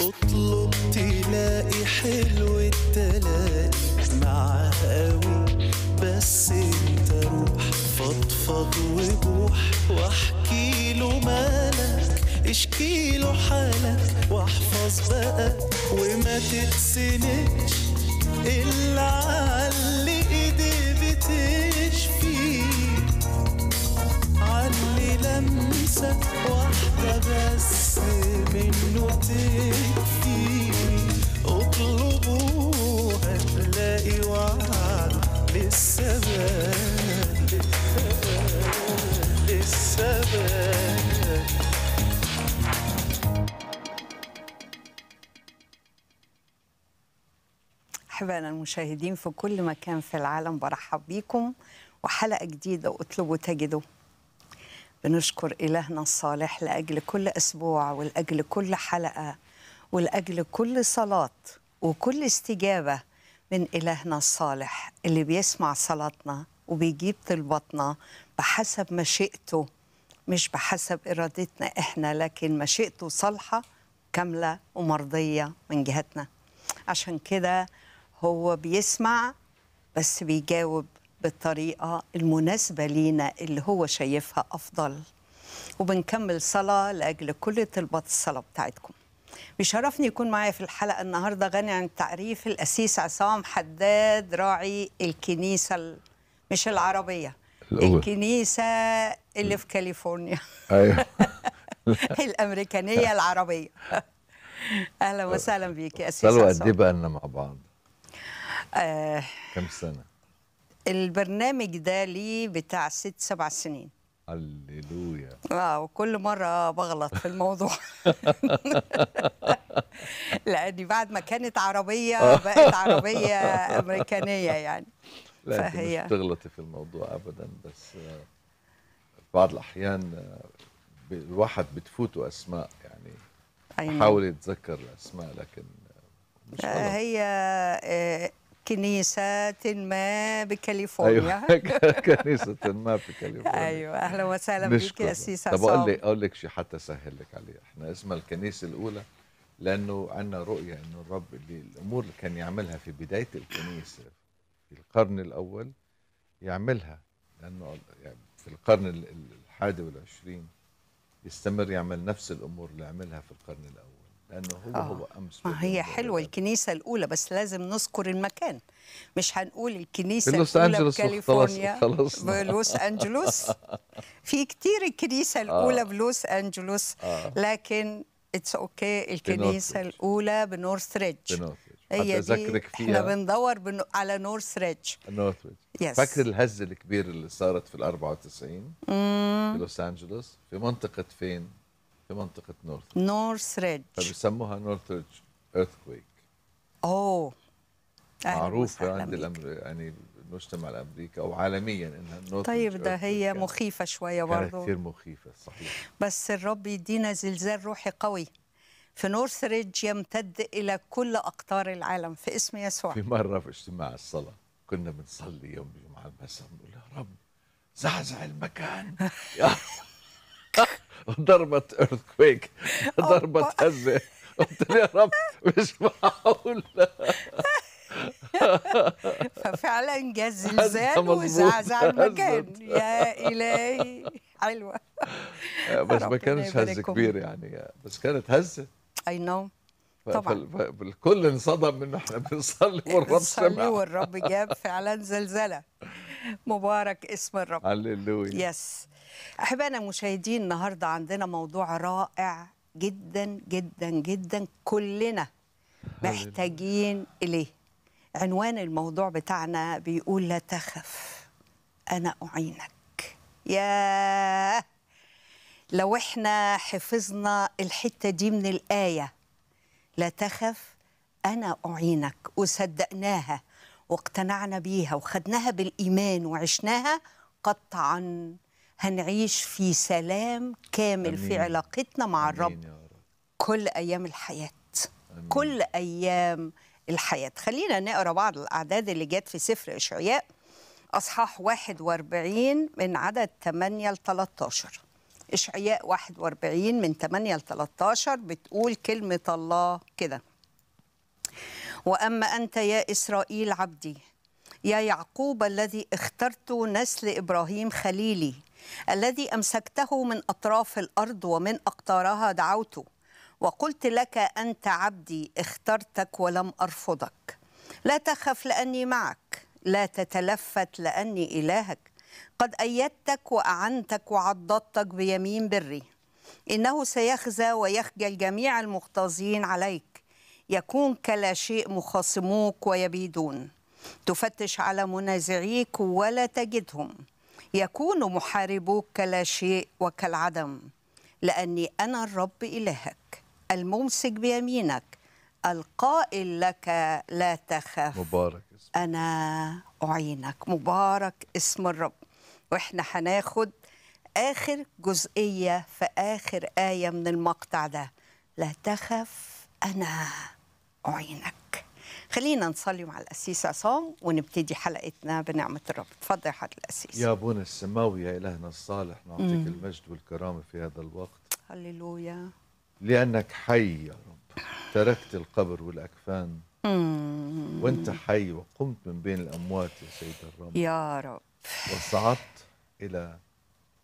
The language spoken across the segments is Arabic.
اطلب تلاقي حلو التلاقي معاه قوي بس انت روح فضفض وبوح واحكي له مالك اشكي له حالك واحفظ بقى وما تتسندش إلا على إيدي بتشفي واحدة بس منه اطلبوا هتلاقي أحبائنا المشاهدين في كل مكان في العالم برحب بيكم. وحلقة جديدة واطلبوا تجدوا. بنشكر إلهنا الصالح لأجل كل أسبوع ولأجل كل حلقة ولأجل كل صلاة وكل استجابة من إلهنا الصالح اللي بيسمع صلاتنا وبيجيب طلباتنا بحسب مشيئته مش بحسب إرادتنا إحنا لكن مشيئته صالحة كاملة ومرضية من جهتنا. عشان كده هو بيسمع بس بيجاوب بالطريقة المناسبة لينا اللي هو شايفها أفضل. وبنكمل صلاة لأجل كل طلبات الصلاة بتاعتكم. بيشرفني يكون معايا في الحلقة النهاردة غني عن التعريف الأسيس عصام حداد راعي الكنيسة ال- مش العربية الأول. الكنيسة اللي في كاليفورنيا. أيوه. الأمريكانية العربية. أهلا وسهلا بيك يا أسيس سلوى قد عصام بقى لنا مع بعض؟ آه. كم سنة؟ البرنامج ده ليه بتاع ست سبع سنين. هللويا. آه وكل مرة بغلط في الموضوع. لأني بعد ما كانت عربية بقت عربية أمريكانية يعني. لا فهي- مش بتغلطي في الموضوع ابدا بس في بعض الأحيان الواحد بتفوته أسماء يعني. أي نعم. حاول يتذكر الأسماء لكن مش غلط. هي آه، كنيسة ما بكاليفورنيا. أيوه كنيسة ما في كاليفورنيا أيوه أهلا وسهلا نشكر يا سيس طب عصام لك أقول لك شيء حتى أسهل لك عليه. إحنا اسمها الكنيسة الأولى لأنه عندنا رؤية إنه الرب اللي الأمور اللي كان يعملها في بداية الكنيسة في القرن الأول يعملها. لأنه يعني في القرن ال- ال- الحادي والعشرين يستمر يعمل نفس الأمور اللي عملها في القرن الأول. لأنه هو آه. هو أمس ما هي والأبد. الكنيسة الأولى بس لازم نذكر المكان مش هنقول الكنيسة في لوس الأولى أنجلوس بكاليفورنيا وخلاص- خلصنا. بلوس أنجلوس في كتير الكنيسة الأولى آه. بلوس أنجلوس آه. لكن it's okay الكنيسة ريدج. الأولى بنورث ريدج هي دي إحنا بندور بن... على نورث ريدج نورثريدج Yes. فاكر الهزة الكبيرة اللي صارت في ال 94 في لوس أنجلوس في منطقة فين؟ في منطقة نورث نورث ريدج فبيسموها Northridge earthquake أوه. معروفة عند بيك. الأمر... يعني المجتمع الأمريكي أو عالميا إنها نورثريدج طيب ده هي مخيفة شوية كانت برضو. كثير مخيفة صحيح. بس الرب يدينا زلزال روحي قوي. في نورث ريدج يمتد إلى كل أقطار العالم. في اسم يسوع. في مرة في اجتماع الصلاة كنا بنصلي يوم الجمعه المساء بنقول يا رب زعزع المكان. يا ضربت earthquake ضربت هزه قلت له يا رب مش معقول. ففعلا جه الزلزال مظبوط. وزعزع المكان. يا إلهي. حلوة. بس ما كانش هزه. كبير يعني. بس كانت هزه اي نو طبعاً. فالكل انصدم انه إحنا بنصلي والرب سمع. والرب جاب فعلا زلزلة. مبارك اسم الرب. هللويا. يس أحبائنا المشاهدين النهارده عندنا موضوع رائع جدا جدا جدا. كلنا محتاجين إليه. عنوان الموضوع بتاعنا بيقول لا تخف أنا أعينك. يا لو إحنا حفظنا الحتة دي من الآية لا تخف أنا أعينك وصدقناها. واقتنعنا بيها وخدناها بالإيمان وعشناها قطعا هنعيش في سلام كامل في أمين. علاقتنا مع الرب يا رب. كل أيام الحياة. آمين. كل أيام الحياة. خلينا نقرأ بعض الأعداد اللي جت في سفر إشعياء. أصحاح 41 من عدد 8 ل 13 إشعياء 41 من 8 ل 13 بتقول كلمة الله كده. وأما أنت يا إسرائيل عبدي يا يعقوب الذي اخترت نسل إبراهيم خليلي الذي أمسكته من أطراف الأرض ومن أقطارها دعوته وقلت لك أنت عبدي اخترتك ولم أرفضك. لا تخف لأني معك لا تتلفت لأني إلهك. قد أيدتك وأعنتك وعضدتك بيمين بري. إنه سيخزى ويخجل جميع المغتاظين عليك. يكون كلا شيء مخاصموك ويبيدون. تفتش على منازعيك ولا تجدهم. يكون محاربوك كلا شيء وكالعدم. لأني أنا الرب إلهك الممسك بيمينك القائل لك لا تخف. مبارك اسمك. أنا أعينك. مبارك اسم الرب. وإحنا هناخد آخر جزئية في آخر آية من المقطع ده. لا تخف أنا. أعينك. خلينا نصلي مع الأسيس عصام ونبتدي حلقتنا بنعمة الرب. اتفضل يا حضرة الأسيس يا أبونا السماوي يا إلهنا الصالح نعطيك مم. المجد والكرامة في هذا الوقت. هللويا. لأنك حي يا رب. تركت القبر والأكفان. مم. وأنت حي وقمت من بين الأموات يا سيد الرب. يا رب. وصعدت إلى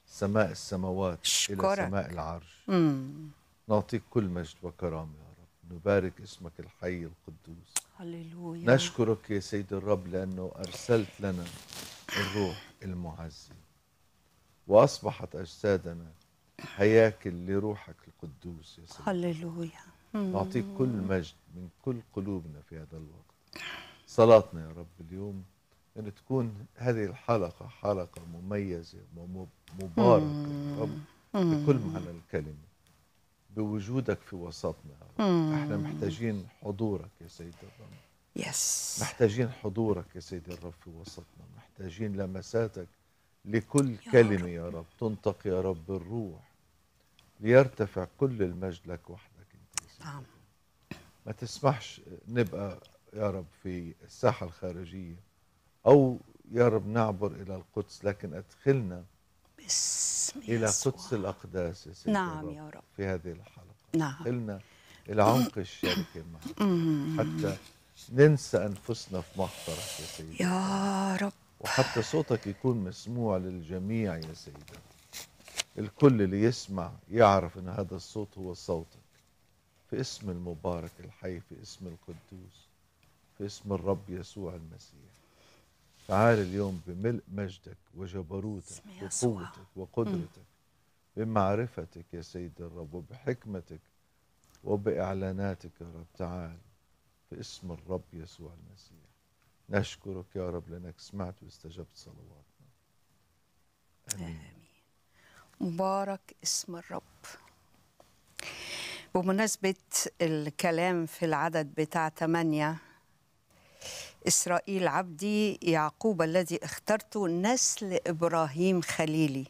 سماء السماوات أشكرك. إلى سماء العرش. مم. نعطيك كل مجد وكرامة يا نبارك اسمك الحي القدوس. هللويا. نشكرك يا سيد الرب لأنه أرسلت لنا الروح المعزي. وأصبحت أجسادنا هياكل لروحك القدوس يا سيد. هللويا. نعطيك كل مجد من كل قلوبنا في هذا الوقت. صلاتنا يا رب اليوم أن تكون هذه الحلقة حلقة مميزة ومباركة يا رب بكل معنى الكلمة. بوجودك في وسطنا. يا رب إحنا محتاجين حضورك يا سيد الرب. يس محتاجين حضورك يا سيدي الرب في وسطنا. محتاجين لمساتك لكل يا كلمة رب. يا رب. تنطق يا رب بالروح ليرتفع كل المجد لك وحدك انت نعم ما تسمحش نبقى يا رب في الساحة الخارجية أو يا رب نعبر إلى القدس لكن أدخلنا باسم إلى يسوع. قدس الأقداس يا سيدي نعم يا رب. في هذه الحلقة نعم. أدخلنا إلى عمق الشركة معك. حتى ننسى أنفسنا في محضرك يا سيدي. يا رب. وحتى صوتك يكون مسموع للجميع يا سيدي. الكل اللي يسمع يعرف إن هذا الصوت هو صوتك. في اسم المبارك الحي في اسم القدوس في اسم الرب يسوع المسيح. تعال اليوم بملء مجدك وجبروتك. وقوتك وقدرتك بمعرفتك يا سيد الرب وبحكمتك وبإعلاناتك يا رب. تعال في اسم الرب يسوع المسيح. نشكرك يا رب لأنك سمعت واستجبت صلواتنا. آمين. مبارك اسم الرب. بمناسبة الكلام في العدد بتاع ثمانية إسرائيل عبدي يعقوب الذي اخترته نسل إبراهيم خليلي.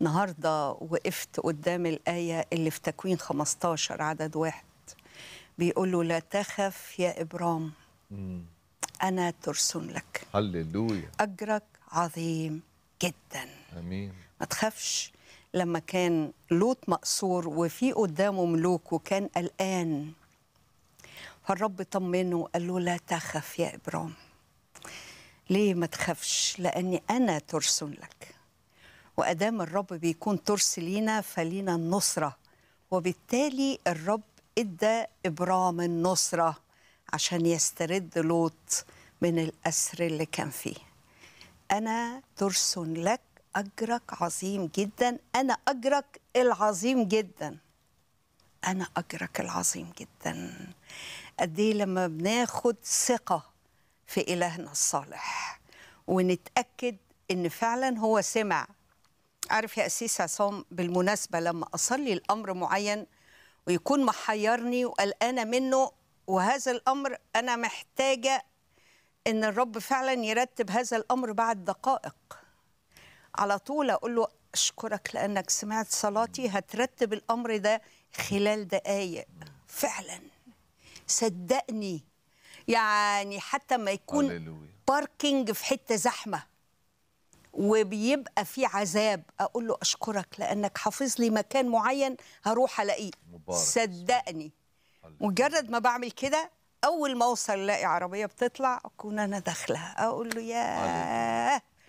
النهاردة وقفت قدام الآية اللي في تكوين 15 عدد واحد. بيقول له لا تخف يا إبرام. أنا ترسم لك. هللويا. أجرك عظيم جداً. آمين. ما تخافش. لما كان لوط مقصور وفي قدامه ملوك وكان قلقان فالرب طمنه وقال له لا تخف يا ابرام ليه ما تخافش؟ لأني أنا ترس لك. وأدام الرب بيكون ترس لينا فلينا النصرة. وبالتالي الرب إدى ابرام النصرة عشان يسترد لوط من الأسر اللي كان فيه. أنا ترس لك أجرك عظيم جدا. أنا أجرك العظيم جدا. أنا أجرك العظيم جدا. قد إيه لما بناخد ثقة في إلهنا الصالح ونتأكد إن فعلا هو سمع. عارف يا أسيس عصام بالمناسبة لما أصلي الأمر معين ويكون محيرني وقلقانة منه وهذا الأمر أنا محتاجة إن الرب فعلا يرتب هذا الأمر بعد دقائق. على طول أقول له أشكرك لأنك سمعت صلاتي هترتب الأمر ده خلال دقائق فعلا. صدقني. يعني حتى ما يكون هللويا. باركينج في حتة زحمة. وبيبقى في عذاب. أقول له أشكرك لأنك حافظ لي مكان معين هروح ألاقيه. صدقني. مجرد ما بعمل كده أول ما أوصل ألاقي عربية بتطلع أكون أنا داخله أقول له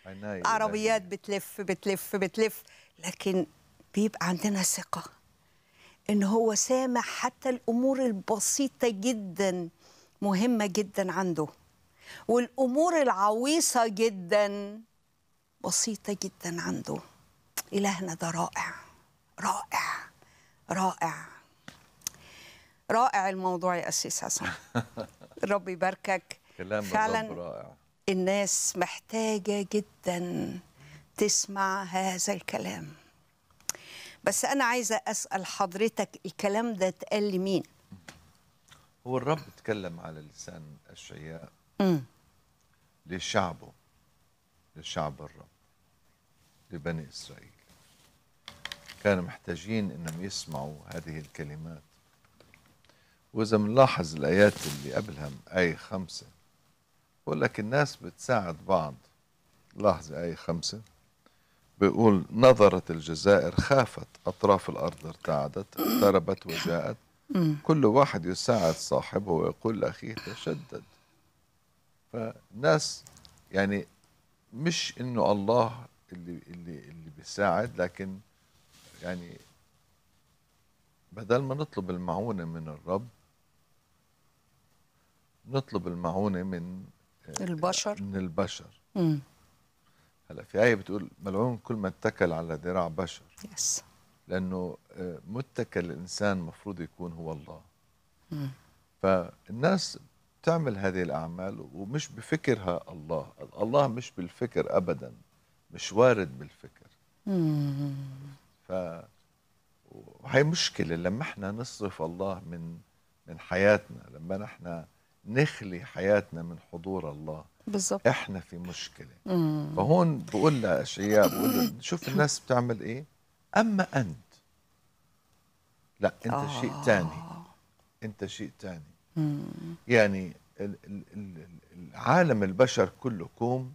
عناية عربيات. بتلف بتلف بتلف. لكن بيبقى عندنا ثقة. إن هو سامع حتى الأمور البسيطة جدا مهمة جدا عنده. والأمور العويصة جدا بسيطة جدا عنده. إلهنا ده رائع رائع رائع. رائع الموضوع يا أسيس حسن. رب يباركك. كلام فعلا رائع. الناس محتاجة جدا تسمع هذا الكلام. بس أنا عايزة أسأل حضرتك الكلام ده اتقال لمين؟ هو الرب تكلم على لسان مم. لشعبه لشعب الرب لبني إسرائيل كانوا محتاجين أنهم يسمعوا هذه الكلمات وإذا بنلاحظ الآيات اللي قبلها آية خمسة بقول لك الناس بتساعد بعض لاحظ آية خمسة بيقول نظرت الجزائر خافت أطراف الأرض ارتعدت اقتربت وجاءت. كل واحد يساعد صاحبه ويقول لأخيه تشدد. فالناس يعني مش إنه الله اللي اللي اللي بيساعد لكن يعني بدل ما نطلب المعونة من الرب نطلب المعونة من البشر. من البشر. مم. هلا في آية بتقول ملعون كل ما اتكل على ذراع بشر. يس لأنه آه، متكل الإنسان مفروض يكون هو الله. مم. فالناس تعمل هذه الأعمال ومش بفكرها الله. الله مش بالفكر أبدا مش وارد بالفكر. مم. ف وهي مشكلة لما إحنا نصرف الله من من حياتنا لما نحن نخلي حياتنا من حضور الله. بالظبط. إحنا في مشكلة. مم. فهون بقول لأشياء بقول شوف الناس بتعمل إيه؟ أما أنت. لا أنت آه. شيء تاني. أنت شيء تاني. مم. يعني ال- ال- ال- العالم البشر كله كوم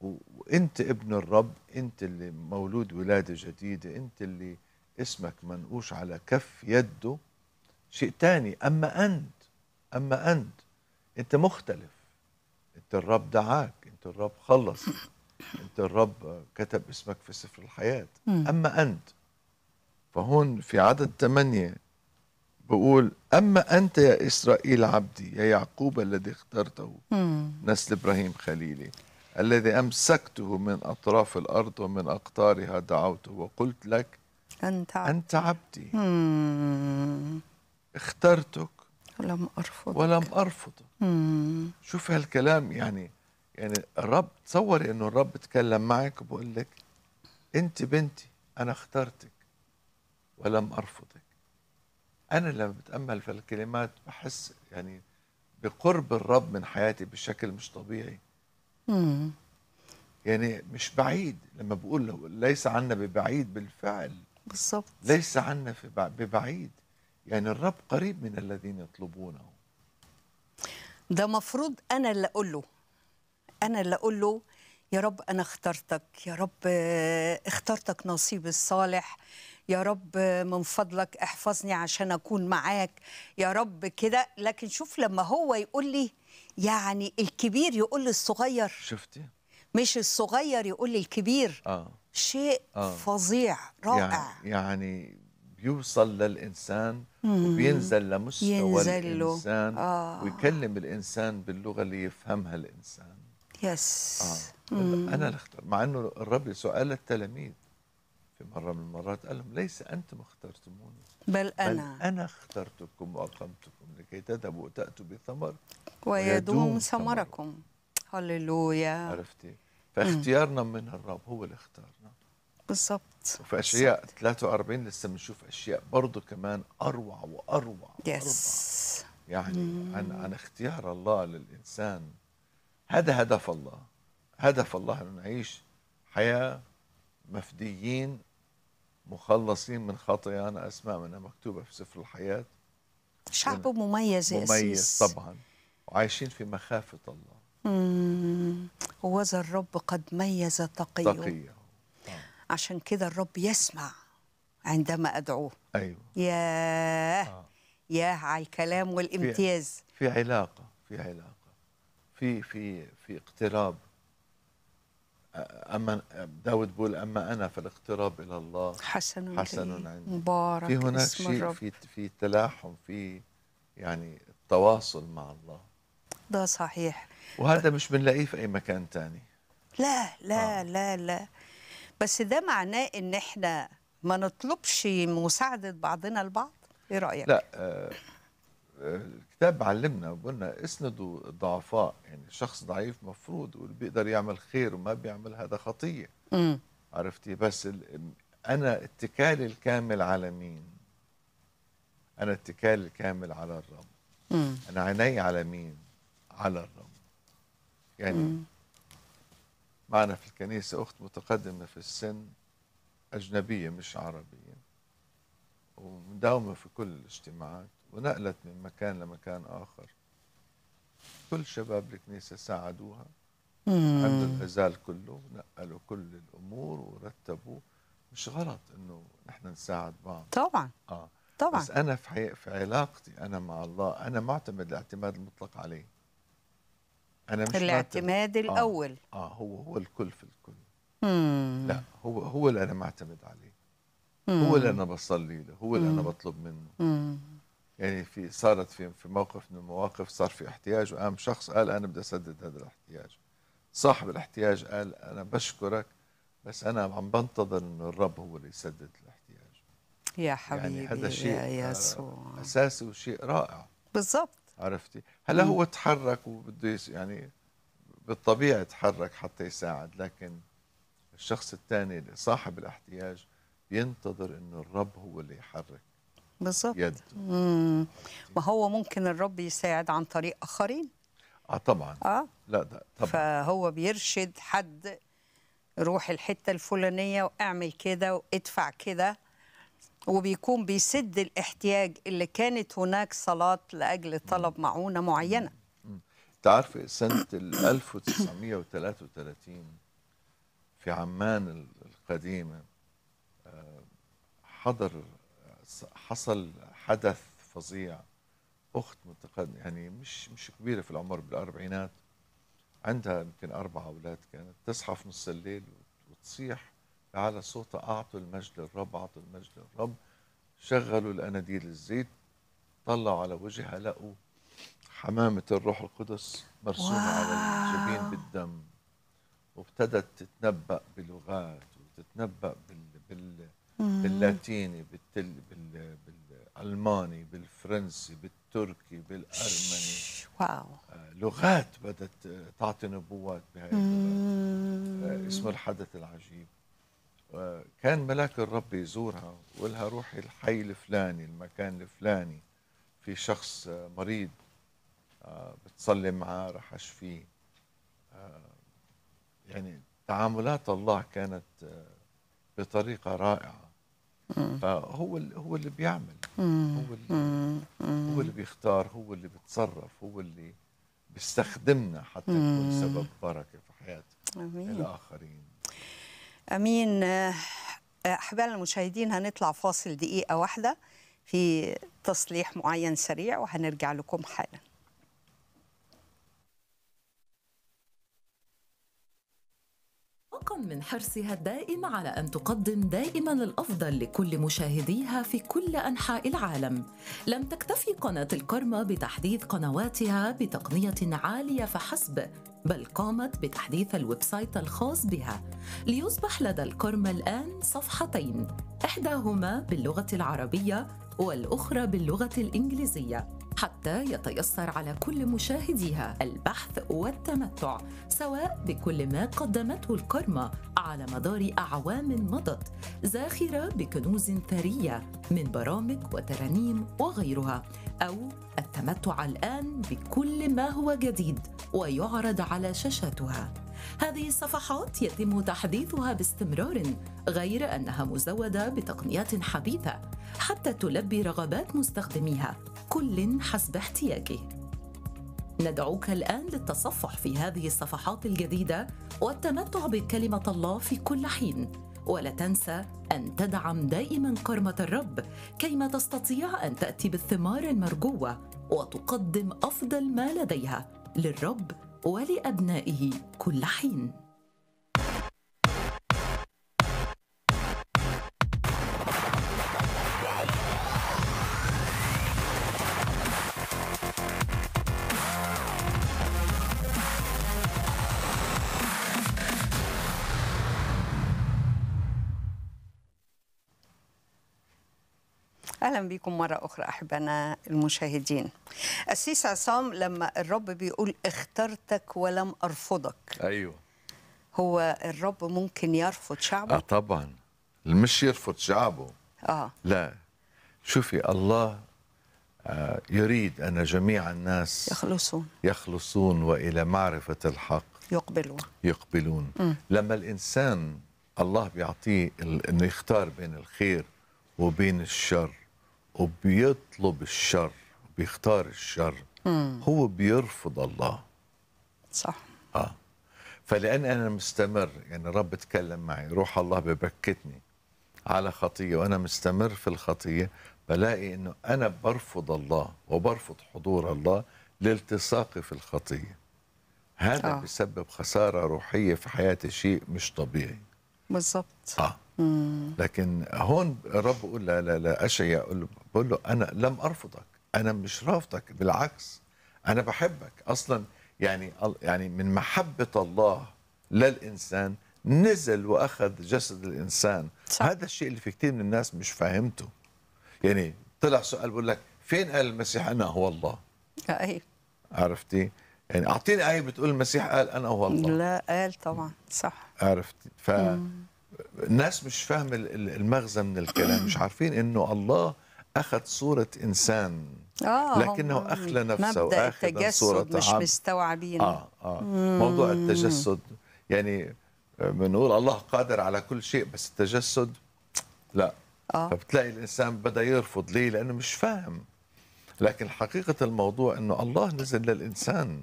وأنت ابن الرب أنت اللي مولود ولادة جديدة أنت اللي اسمك منقوش على كف يده شيء تاني. أما أنت أما أنت. أنت مختلف. انت الرب دعاك انت الرب خلص انت الرب كتب اسمك في سفر الحياة مم. أما أنت فهون في عدد ثمانية بقول أما أنت يا إسرائيل عبدي يا يعقوب الذي اخترته مم. نسل إبراهيم خليلي الذي أمسكته من أطراف الأرض ومن أقطارها دعوته وقلت لك أنت عبد. أنت عبدي مم. اخترتك لم أرفض ولم أرفضك مم. شوف هالكلام يعني يعني الرب تصوري إنه الرب تكلم معك وبقول لك أنت بنتي أنا اخترتك ولم أرفضك. أنا لما بتأمل في الكلمات بحس يعني بقرب الرب من حياتي بشكل مش طبيعي. مم. يعني مش بعيد لما بقول له ليس عنا ببعيد بالفعل بالظبط ليس عنا ببعيد. يعني الرب قريب من الذين يطلبونه. ده مفروض أنا اللي أقول له أنا اللي أقول له يا رب أنا اخترتك يا رب آه، اخترتك نصيبي الصالح. يا رب آه، من فضلك احفظني عشان أكون معاك. يا رب كده. لكن شوف لما هو يقول لي يعني الكبير يقول للصغير شفتي؟ مش الصغير يقول للكبير آه. شيء آه. فظيع رائع. يعني, يعني بيوصل للإنسان وبينزل لمستوى ينزل. الإنسان آه. ويكلم الإنسان باللغة اللي يفهمها الإنسان. يس آه. أنا اللي اختار مع أنه الرب سؤال التلاميذ في مرة من المرات قال لهم ليس أنتم اخترتموني بل بل أنا. أنا اخترتكم وأقمتكم لكي تذهبوا وتأتوا بثمر ويدوم ثمركم. هللويا. عرفتي؟ فاختيارنا من الرب هو اللي اختارنا بالظبط وفي أشياء 43 لسه بنشوف أشياء برضه كمان أروع وأروع يس يعني عن عن اختيار الله للإنسان. هذا هدف الله. هدف الله انه نعيش حياة مفديين مخلصين من خطايانا اسماء منها مكتوبة في سفر الحياة. شعب مميز يا مميز أسيس. طبعا. وعايشين في مخافة الله. مم. وذا الرب قد ميز تقيه. تقية. عشان كده الرب يسمع عندما أدعوه. أيوه. ياه. آه. ياه على الكلام والامتياز. في علاقة في علاقة. في في في اقتراب. أما داود بيقول أما أنا فالاقتراب إلى الله حسن حسن. عندي. مبارك في هناك شيء في في تلاحم في يعني التواصل مع الله. ده صحيح. وهذا مش بنلاقيه في أي مكان تاني. لا لا آه. لا لا. بس ده معناه إن إحنا ما نطلبش مساعدة بعضنا البعض إيه رأيك؟ لا آه، آه، الكتاب علمنا وقلنا اسندوا الضعفاء يعني شخص ضعيف مفروض واللي بيقدر يعمل خير وما بيعمل هذا خطية امم عرفتي بس ال... أنا اتكالي الكامل على مين؟ أنا اتكالي الكامل على الرب. امم أنا عيني على مين؟ على الرب. يعني مم. معنا في الكنيسة أخت متقدمة في السن أجنبية مش عربية. ومداومة في كل الاجتماعات ونقلت من مكان لمكان آخر. كل شباب الكنيسة ساعدوها. عملوا مم. الأزال كله نقلوا كل الأمور ورتبوا. مش غلط إنه نحن نساعد بعض. طبعا. آه. طبعا. بس أنا في. في علاقتي أنا مع الله أنا معتمد الاعتماد المطلق عليه. أنا مش معتمد- الاعتماد الأول. آه هو هو الكل في الكل. مم. لا هو هو اللي أنا معتمد عليه. مم. هو اللي أنا بصلي له. هو اللي أنا مم. بطلب منه. مم. يعني في صارت في في موقف من المواقف صار في احتياج وقام شخص قال أنا بدي أسدد هذا الاحتياج. صاحب الاحتياج قال أنا بشكرك بس أنا عم بنتظر إنه الرب هو اللي يسدد الاحتياج. يا حبيبي يعني هذا شيء يا آه، يسوع. أساسي وشيء رائع. بالظبط عرفتي؟ هلا. هو تحرك وبده يعني بالطبيعة يتحرك حتى يساعد لكن الشخص الثاني صاحب الاحتياج ينتظر إنه الرب هو اللي يحرك بالظبط يده. هو ممكن الرب يساعد عن طريق آخرين؟ آه طبعا. آه. لا ده طبعا. فهو بيرشد حد روح الحتة الفلانية واعمل كده وادفع كده. وبيكون بيسد الاحتياج اللي كانت هناك صلاة لأجل طلب معونة معينة. تعرفي سنة ال 1933 في عمان ال- القديمة آه، حضر حصل حدث فظيع. أخت متقدمة يعني مش مش كبيرة في العمر بالأربعينات عندها يمكن أربع أولاد كانت تصحى في نص الليل وتصيح. على صوتها أعطوا المجد للرب أعطوا المجد للرب. شغلوا الأناديل الزيت طلعوا على وجهها لقوا حمامة الروح القدس مرسومة على الجبين واو. بالدم وابتدت تتنبأ بلغات وتتنبأ بال بال باللاتيني بالتل بال بالألماني بالفرنسي بالتركي بالأرمني. واو. آه، لغات بدت تعطي نبوات بهاي اللغات. آه، مم. اسمه الحدث العجيب. كان ملاك الرب يزورها وقالها روحي الحي الفلاني المكان الفلاني في شخص مريض آه، بتصلي معاه رح أشفيه. آه، يعني تعاملات الله كانت آه، بطريقة رائعة. فهو هو اللي بيعمل هو اللي. هو اللي بيختار هو اللي بيتصرف هو اللي بيستخدمنا حتى نكون سبب بركة في حياة آمين. الآخرين. أمين آه، احبائنا المشاهدين هنطلع فاصل دقيقة واحدة في تصليح معين سريع وهنرجع لكم حالا. من حرصها الدائم على أن تقدم دائما الأفضل لكل مشاهديها في كل أنحاء العالم. لم تكتفي قناة الكرمة بتحديث قنواتها بتقنية عالية فحسب. بل قامت بتحديث ال website الخاص بها ليصبح لدى الكرمة الآن صفحتين إحداهما باللغة العربية والأخرى باللغة الإنجليزية حتى يتيسر على كل مشاهديها البحث والتمتع سواء بكل ما قدمته الكرمة على مدار أعوام مضت زاخرة بكنوز ثرية من برامج وترانيم وغيرها. أو التمتع الآن بكل ما هو جديد ويعرض على شاشاتها. هذه الصفحات يتم تحديثها باستمرار غير أنها مزودة بتقنيات حديثة حتى تلبي رغبات مستخدميها كل حسب احتياجه. ندعوك الآن للتصفح في هذه الصفحات الجديدة والتمتع بكلمة الله في كل حين. ولا تنسى أن تدعم دائما كرمة الرب كيما تستطيع أن تأتي بالثمار المرجوة وتقدم أفضل ما لديها للرب ولأبنائه كل حين. أهلا بكم مرة أخرى احبائنا المشاهدين. السيس عصام لما الرب بيقول اخترتك ولم أرفضك أيوه. هو الرب ممكن يرفض آه شعبه طبعا. مش يرفض شعبه. آه. لا. شوفي الله آه، يريد أن جميع الناس يخلصون. يخلصون وإلى معرفة الحق. يقبلون. يقبلون. لما الإنسان الله بيعطيه إنه يختار بين الخير وبين الشر وبيطلب الشر بيختار الشر. هو بيرفض الله. صح. آه. فلأن أنا مستمر يعني الرب تكلم معي روح الله ببكتني على خطية وأنا مستمر في الخطية بلاقي إنه أنا برفض الله وبرفض حضور الله لالتصاقي في الخطية. هذا آه. بسبب خسارة روحية في حياتي شيء مش طبيعي. بالظبط آه. لكن هون الرب بيقول لا لا لا أشياء. بقول له- أنا لم أرفضك. أنا مش رافضك. بالعكس أنا بحبك. أصلا يعني يعني من محبة الله للإنسان نزل وأخذ جسد الإنسان. صح. هذا الشيء اللي في كثير من الناس مش فاهمته. يعني طلع سؤال بقول لك فين قال المسيح أنا هو الله؟ أي. عرفتي؟ يعني أعطيني آية بتقول المسيح قال أنا هو الله. لا قال طبعا. صح. عرفت ف الناس مش فاهم ال- ال- المغزى من الكلام مش عارفين إنه الله أخذ صورة إنسان آه لكنه أخلى نفسه صورة التجسد مش. مستوعبين. آه آه. موضوع التجسد يعني آه، بنقول الله قادر على كل شيء بس التجسد لا. آه. فبتلاقي الإنسان بدأ يرفض ليه؟ لأنه مش فاهم. لكن حقيقة الموضوع إنه الله نزل للإنسان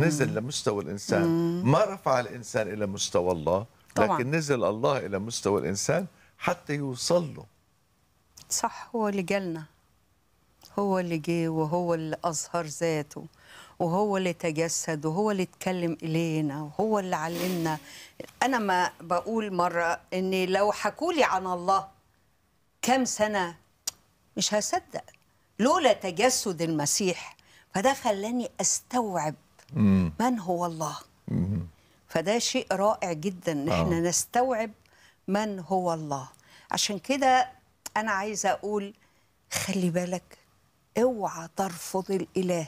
نزل لمستوى الإنسان. ما رفع الإنسان إلى مستوى الله. طبعاً. لكن نزل الله إلى مستوى الإنسان حتى يوصل له صح هو اللي جالنا. هو اللي جه وهو اللي أظهر ذاته وهو اللي تجسد وهو اللي اتكلم إلينا وهو اللي علمنا. أنا ما بقول مرة إن لو حكولي عن الله كم سنة مش هصدق. لولا تجسد المسيح فده خلاني أستوعب من هو الله. فده شيء رائع جدا إن إحنا آه. نستوعب من هو الله. عشان كده أنا عايزة أقول خلي بالك اوعى ترفض الإله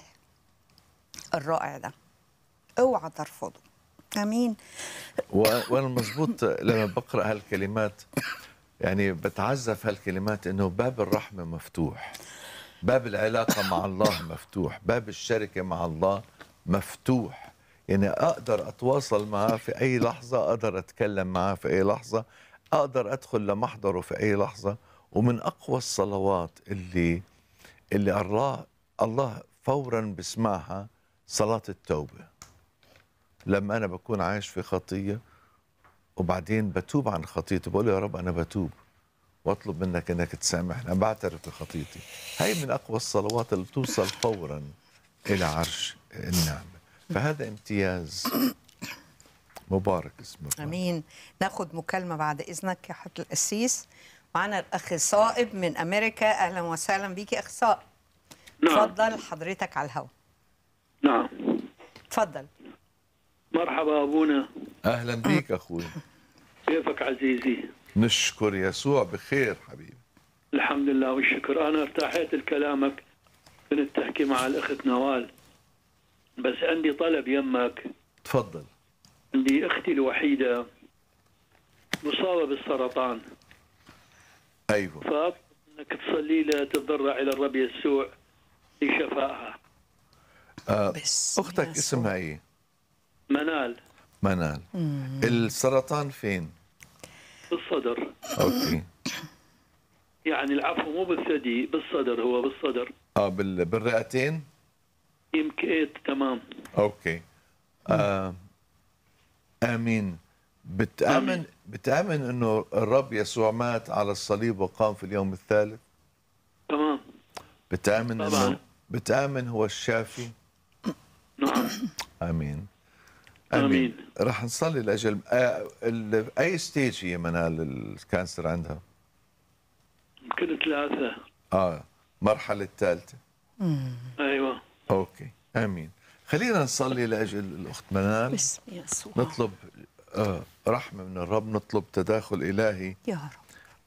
الرائع ده. اوعى ترفضه. آمين. وأنا مزبوط لما بقرأ هالكلمات يعني بتعزى في هالكلمات إنه باب الرحمة مفتوح. باب العلاقة مع الله مفتوح. باب الشركة مع الله مفتوح. يعني أقدر أتواصل معه في أي لحظة أقدر أتكلم معه في أي لحظة أقدر أدخل لمحضره في أي لحظة. ومن أقوى الصلوات اللي اللي الله الله فورا بسمعها صلاة التوبة. لما أنا بكون عايش في خطية وبعدين بتوب عن خطيتي بقول يا رب أنا بتوب. واطلب منك إنك تسامحني بعترف بخطيتي. هاي من أقوى الصلوات اللي بتوصل فورا إلى عرش النعمة. فهذا امتياز مبارك اسمه. آمين. ناخد مكالمة بعد إذنك يا حضره القسيس معانا الأخ صائب من أمريكا. أهلا وسهلا بيكي أخ صائب. نعم. اتفضل حضرتك على الهواء نعم. اتفضل مرحبا أبونا. أهلا بيك أخوي. كيفك عزيزي؟ نشكر يسوع بخير حبيبي. الحمد لله والشكر. أنا ارتاحيت لكلامك. كنت تحكي مع الأخت نوال. بس عندي طلب يمك. تفضل. عندي أختي الوحيدة مصابة بالسرطان. أيوه. فأطلب أنك تصلي لها تتضرع إلى الرب يسوع لشفائها. آه بس أختك اسمها إيه؟ منال. منال. السرطان فين؟ بالصدر. okay. يعني العفو مو بالثدي بالصدر هو بالصدر. آه بال... بالرئتين؟ يمكن تمام أوكي آه امين بتامن آمين. بتامن انه الرب يسوع مات على الصليب وقام في اليوم الثالث. تمام بتامن طبعاً. انه بتامن هو الشافي. نعم امين آمين. رح نصلي لاجل آه ال- أي stage هي منال ال cancer عندها؟ يمكن ثلاثة. آه المرحله الثالثة. أيوة. أوكي آمين. خلينا نصلي لأجل الأخت منال باسم يسوع نطلب آه رحمة من الرب نطلب تداخل إلهي يا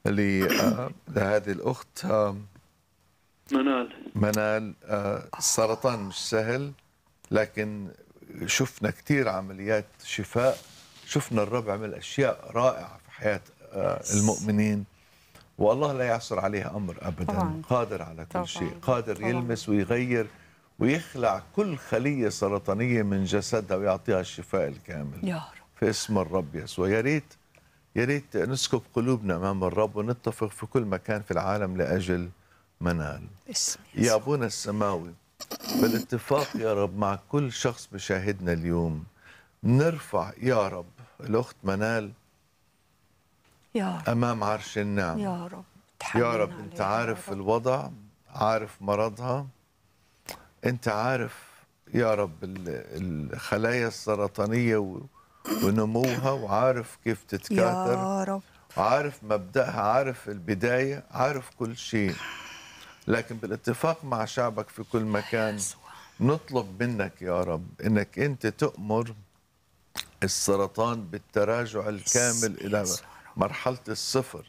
رب. ل- آه، لهذه الأخت آه منال. منال السرطان مش سهل لكن شفنا كثير عمليات شفاء. شفنا الرب عمل أشياء رائعة في حياة المؤمنين. والله لا يعصر عليه أمر ابدا. طبعاً. قادر على كل طبعاً. شيء قادر طبعاً. يلمس ويغير. ويخلع كل خلية سرطانية من جسدها ويعطيها الشفاء الكامل. يا رب. في اسم الرب يسوع. يا ريت يا ريت نسكب قلوبنا أمام الرب ونتفق في كل مكان في العالم لأجل منال. باسم يا يسوع أبونا السماوي بالاتفاق يا رب مع كل شخص بشاهدنا اليوم نرفع يا رب الأخت منال يا رب. أمام عرش النعم. يا رب. يا رب أنت عارف. الوضع عارف مرضها أنت عارف يا رب ال- الخلايا السرطانية ونموها وعارف كيف تتكاثر يا رب عارف مبدأها عارف البداية عارف كل شيء لكن بالاتفاق مع شعبك في كل مكان. نطلب منك يا رب إنك أنت تؤمر السرطان بالتراجع الكامل إلى. مرحلة الصفر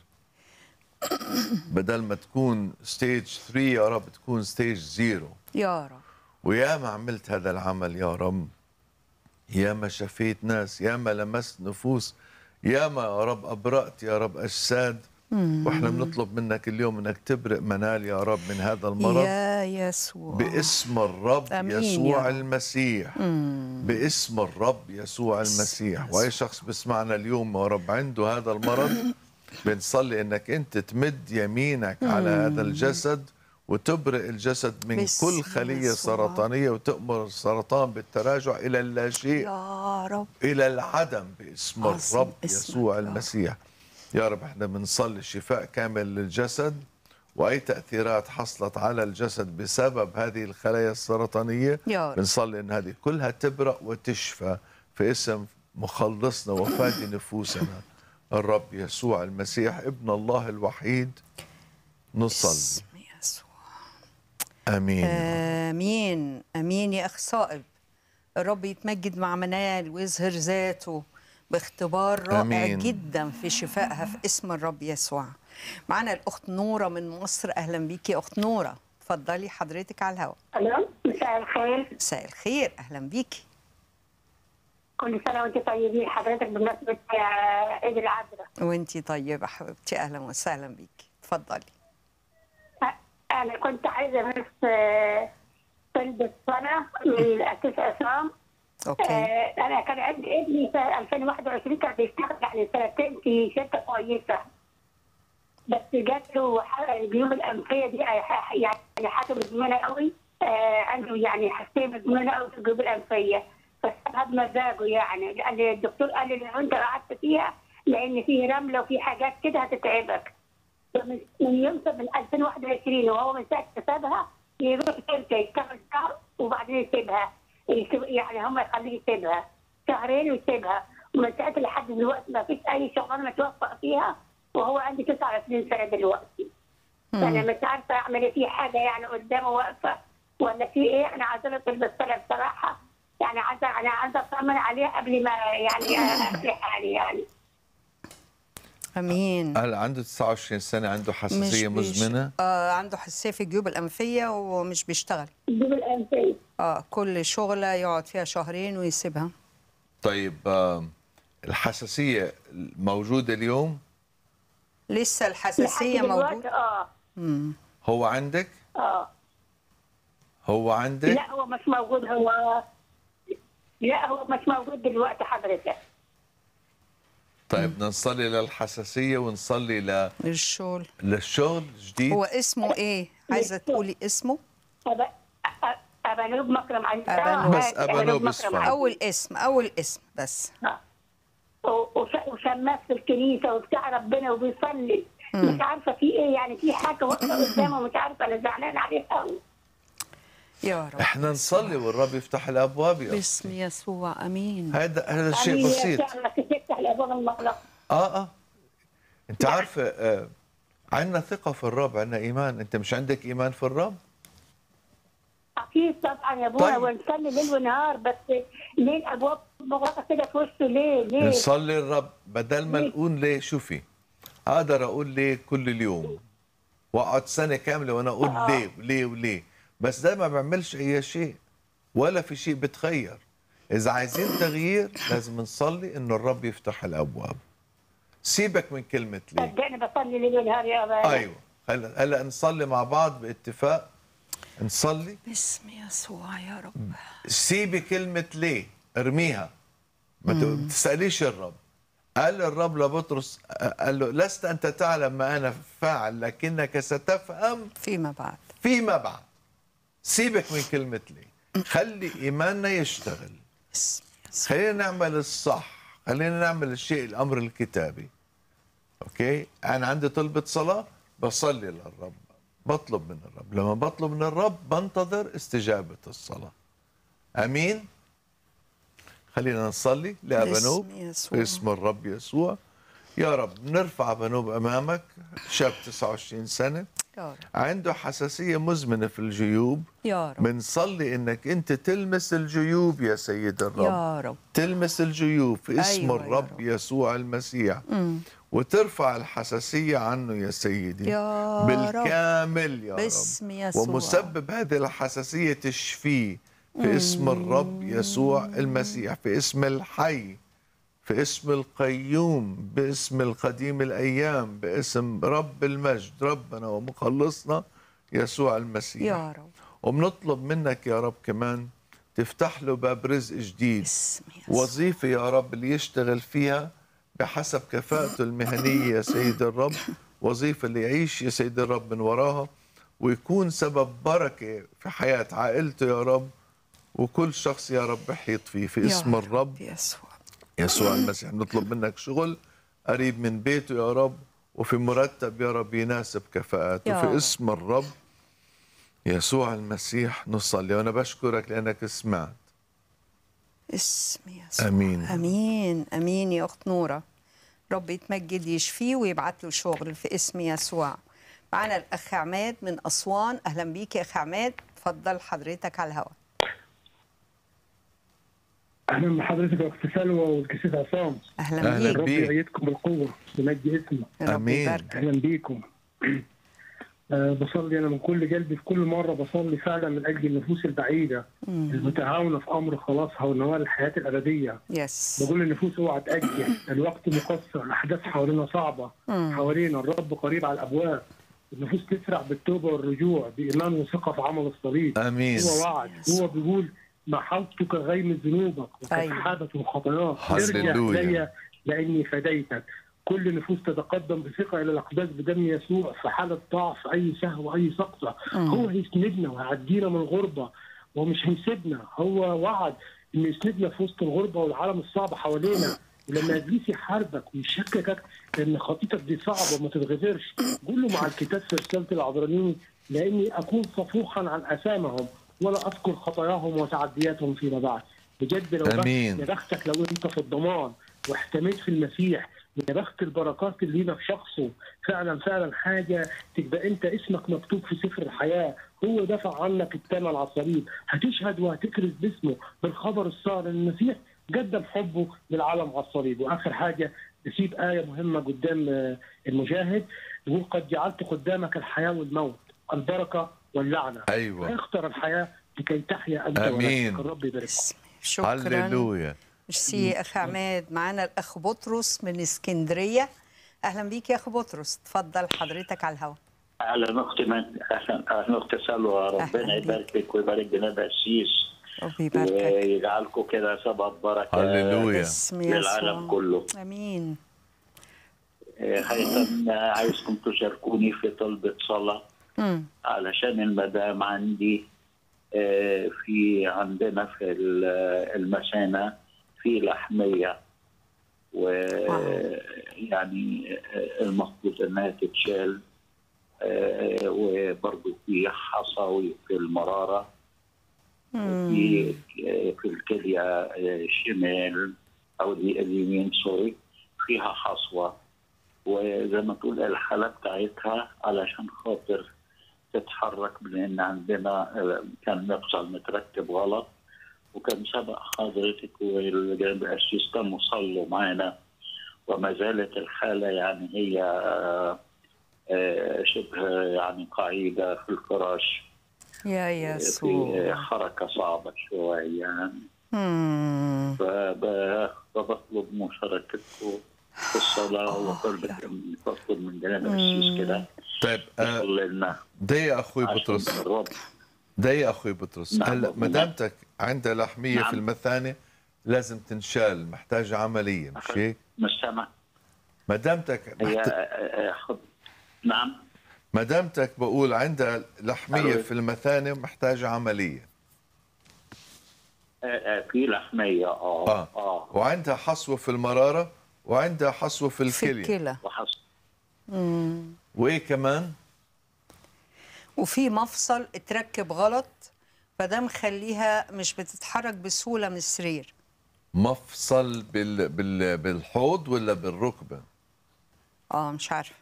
بدل ما تكون stage 3 يا رب تكون stage zero يا رب ويا ما عملت هذا العمل يا رب. يا ما شفيت ناس يا ما لمست نفوس يا ما يا رب أبرأت يا رب أجساد. وإحنا بنطلب منك اليوم أنك تبرئ منال يا رب من هذا المرض. يا يسوع. باسم الرب يسوع. المسيح. باسم الرب يسوع المسيح. وأي شخص بسمعنا اليوم يا رب عنده هذا المرض بنصلي إنك أنت تمد يمينك على هذا الجسد. وتبرئ الجسد من كل خلية. سرطانية وتأمر السرطان بالتراجع إلى اللاشيء يا رب إلى العدم باسم الرب يسوع رب. المسيح يا رب إحنا بنصلي شفاء كامل للجسد وأي تأثيرات حصلت على الجسد بسبب هذه الخلايا السرطانية. بنصلي إن هذه كلها تبرأ وتشفى في اسم مخلصنا وفادي نفوسنا الرب يسوع المسيح ابن الله الوحيد نصلي آمين. آمين. آمين يا اخ صائب. الرب يتمجد مع منال ويظهر ذاته باختبار رائع آمين. جدا في شفائها في اسم الرب يسوع. معنا الأخت نورة من مصر. أهلا بيكي يا أخت نورة. اتفضلي حضرتك على الهواء. ألو مساء الخير. مساء الخير. أهلا بيكي. كل سنة وانت طيبين. حضرتك بمناسبة عيد العذراء. وانتي طيبة حبيبتي. أهلا وسهلا بيكي. اتفضلي. آه، أنا كنت عايزة بس آه، طلب الصلاه من الاساس عصام أوكي. آه، أنا كان عندي ابني في 2021 كان بيشتغل يعني سنتين في شركة كويسة. بس جات له الجيوب الأنفية دي آه، يعني حاجة مزمنة قوي. آه، عنده يعني حساسية مزمنة قوي في الجيوب الأنفية. فسابها بمزاجه يعني. لأن الدكتور قال لي لو أنت قعدت فيها لأن فيه رملة وفي حاجات كده هتتعبك. من يوم من 2021 وهو من ساعة ما سابها يروح شركه يشتغل شهر وبعدين يسيبها. يسيب- يعني هم يخليه يسيبها. شهرين ويسيبها. ومن ساعتها لحد دلوقتي ما فيش أي شغلانة متوفق فيها وهو عنده 29 سنة دلوقتي. فانا مش عارفة أعمل إيه في حاجة يعني قدامه واقفة ولا في إيه؟ أنا عايزة اطلب الصلاه بصراحه يعني عايزه أنا عايزة أطمن عليه قبل ما يعني احكي حالي يعني. أمين. هلا عنده 29 سنة عنده حساسية مزمنة. آه عنده حساسية في الجيوب الأنفية ومش بيشتغل. الجيوب الأنفية. آه كل شغلة يقعد فيها شهرين ويسيبها. طيب آم، الحساسية موجودة اليوم؟ لسه الحساسية موجودة. آه. هو عندك؟ آه. هو عندك؟ لا هو مش موجود. هو لا هو مش موجود دلوقتي حضرتك. طيب بدنا نصلي للحساسية ونصلي ل... الشغل للشغل جديد؟ هو اسمه إيه؟ عايزة تقولي اسمه؟ أب- أ- أبانوب مكرم علي أبانوب. بس أبانوب مكرم. أول اسم أول اسم بس. آه. وشماس في الكنيسة وبتاع ربنا وبيصلي. مش عارفة في إيه يعني في حاجة واقفة قدامه مش عارفة أنا زعلان عليه قوي يا رب. إحنا نصلي والرب يفتح الأبواب يا باسم يسوع آمين. هذا هذا شيء بسيط. الابواب المغلقه آه آه. أنت عارفه آه عندنا ثقة في الرب عندنا إيمان. أنت مش عندك إيمان في الرب؟ أكيد طبعا يا أبونا طيب. ونصلي ليل ونهار بس ليه الابواب مغلقة كده في وشه ليه ليه نصلي الرب بدل ما نقول ليه شوفي أقدر أقول ليه كل اليوم وأقعد سنة كاملة وأنا أقول آه. ليه وليه وليه. بس ده ما بعملش أي شيء ولا في شيء بتغير إذا عايزين تغيير لازم نصلي إنه الرب يفتح الأبواب. سيبك من كلمة ليه؟ صدقني بصلي ليل ونهار يا بابا أيوه. هلا هلأ نصلي مع بعض باتفاق. نصلي. باسم يسوع يا رب. سيبي كلمة ليه؟ ارميها. ما تسأليش الرب. قال الرب لبطرس قال له لست أنت تعلم ما أنا فاعل لكنك ستفهم فيما بعد. فيما بعد. سيبك من كلمة ليه. خلي إيماننا يشتغل. خلينا نعمل الصح. خلينا نعمل الشيء الأمر الكتابي. أوكي؟ أنا عندي طلبة صلاة بصلي للرب. بطلب من الرب. لما بطلب من الرب بنتظر استجابة الصلاة. أمين؟ خلينا نصلي لأبنوب باسم. باسم الرب يسوع. يا رب نرفع بنوب أمامك. شاب 29 سنة. يا رب. عنده حساسية مزمنة في الجيوب. يا رب. بنصلي إنك أنت تلمس الجيوب يا سيد الرب. يا رب. تلمس الجيوب في اسم أيوة يا الرب رب. يسوع المسيح. وترفع الحساسية عنه يا سيدي. يا. بالكامل يا باسم رب يسوع. ومسبب هذه الحساسية تشفيه في اسم الرب يسوع المسيح في اسم الحي. في اسم القيوم باسم القديم الأيام باسم رب المجد ربنا ومخلصنا يسوع المسيح. يا رب. وبنطلب منك يا رب كمان تفتح له باب رزق جديد. وظيفة يا رب اللي يشتغل فيها بحسب كفاءته المهنية يا سيد الرب. وظيفة اللي يعيش يا سيد الرب من وراها. ويكون سبب بركة في حياة عائلته يا رب. وكل شخص يا رب يحيط فيه في اسم الرب. يسوع. يسوع المسيح نطلب منك شغل قريب من بيته يا رب وفي مرتب يا رب يناسب كفاءاته. في. اسم الرب يسوع المسيح نصلي وأنا بشكرك لأنك سمعت. اسم يسوع. آمين. آمين. آمين يا أخت نورة. رب يتمجد يشفيه ويبعت له شغل في اسم يسوع. معانا الأخ عماد من أسوان. أهلا بيك يا أخ عماد اتفضل حضرتك على الهواء. أهلا بحضرتك يا اخت سلوى والكسيس عصام. أهلا, أهلاً بيك. ربي بيك. يأيدكم بالقوة بمجد اسمه. يباركك أهلا بيكم. أه بصلي أنا من كل قلبي في كل مرة بصلي فعلا من أجل النفوس البعيدة المتعاونه في أمر خلاصها ونوال الحياة الأبدية. يس. بقول للنفوس أوعى تأجل. الوقت مقصر الأحداث حوالينا صعبة. حوالينا الرب قريب على الأبواب. النفوس تسرع بالتوبة والرجوع بإيمان وثقة في عمل الصليب. أمين. هو وعد. هو بيقول محوتك غيم ذنوبك أيوة. وكسحابة خطاياك ارجع. إلي لأني فديتك. كل نفوس تتقدم بثقة إلى الأقداس بدم يسوع. في حالة ضعف أي سهو أي سقطة. هو هيسندنا وهيعدينا من الغربة ومش هيسيبنا. هو وعد إنه يسندنا في وسط الغربة والعالم الصعب حوالينا. ولما إبليس يحاربك ويشككك إن خطيتك دي صعبة وما تتغفرش قول له مع الكتاب في رسالة العبرانيين لأني أكون صفوحا عن اثامهم ولا أذكر خطاياهم وتعدياتهم فيما بعد. بجد لو. يا بختك لو أنت في الضمان واحتميت في المسيح يا بخت البركات اللي لينا في شخصه فعلا فعلا حاجة تبقى أنت اسمك مكتوب في سفر الحياة. هو دفع عنك الثمن على الصليب. هتشهد وهتكرز باسمه بالخبر السار إن المسيح قدم حبه للعالم على الصليب. وآخر حاجة نسيب آية مهمة قدام آه، المشاهد يقول قد جعلت قدامك الحياة والموت. البركة واللعنه أيوه. اختر الحياة لكي تحيا أنت آمين. ونفسك الرب يباركك اسم شكرا. هللويا. ميرسي أخ عماد. معانا الأخ بطرس من إسكندرية. أهلا بيك يا أخ بطرس. اتفضل حضرتك على الهواء. أهلا أختي من أهلا أهلا أختي سلوى. ربنا بيك. يباركك ويبارك رب يباركك. ويجعلكم كده سبب بركة هللويا. للعالم كله. آمين. أيضا عايزكم تشاركوني في طلبة صلاة. مم. علشان المدام عندي آه، في عندنا في ال- المثانة في لحمية. ويعني المفروض إنها تتشال آه، وبرضه في حصاوي في المرارة. في في الكلية آه، الشمال أو ال- اليمين سوري فيها حصوة. وزي ما تقول الحالة بتاعتها علشان خاطر تتحرك لأن عندنا آه، كان مفصل متركب غلط وكان سبق حضرتك والجانب الأسيس كانوا صلوا معانا وما زالت الحالة يعني هي آه، آه، شبه يعني قاعدة في الفراش. يا في يسوع. حركة صعبة شوية. يعني مم. فب- فبطلب مشاركتكم في الصلاة بطلب من الأسيس كده طيب آه، يصلي لنا دقيقة أخوي بطرس الرب دقيقة أخوي بطرس نعم. هلا نعم. مدامتك عندها لحمية نعم. في المثانة لازم تنشال محتاجة عملية مش هيك؟ مش سامع مدامتك محت... آه، آه، نعم مدامتك بقول عندها لحمية أيوة. في المثانة محتاجة عملية آه، آه، في لحمية آه آه. آه وعندها حصوة في المرارة وعندها حصوة في في الكلية. الكلى. وإيه كمان؟ وفي مفصل اتركب غلط فده مخليها مش بتتحرك بسهولة من السرير. مفصل بال... بال... بالحوض ولا بالركبة؟ آه مش عارفة.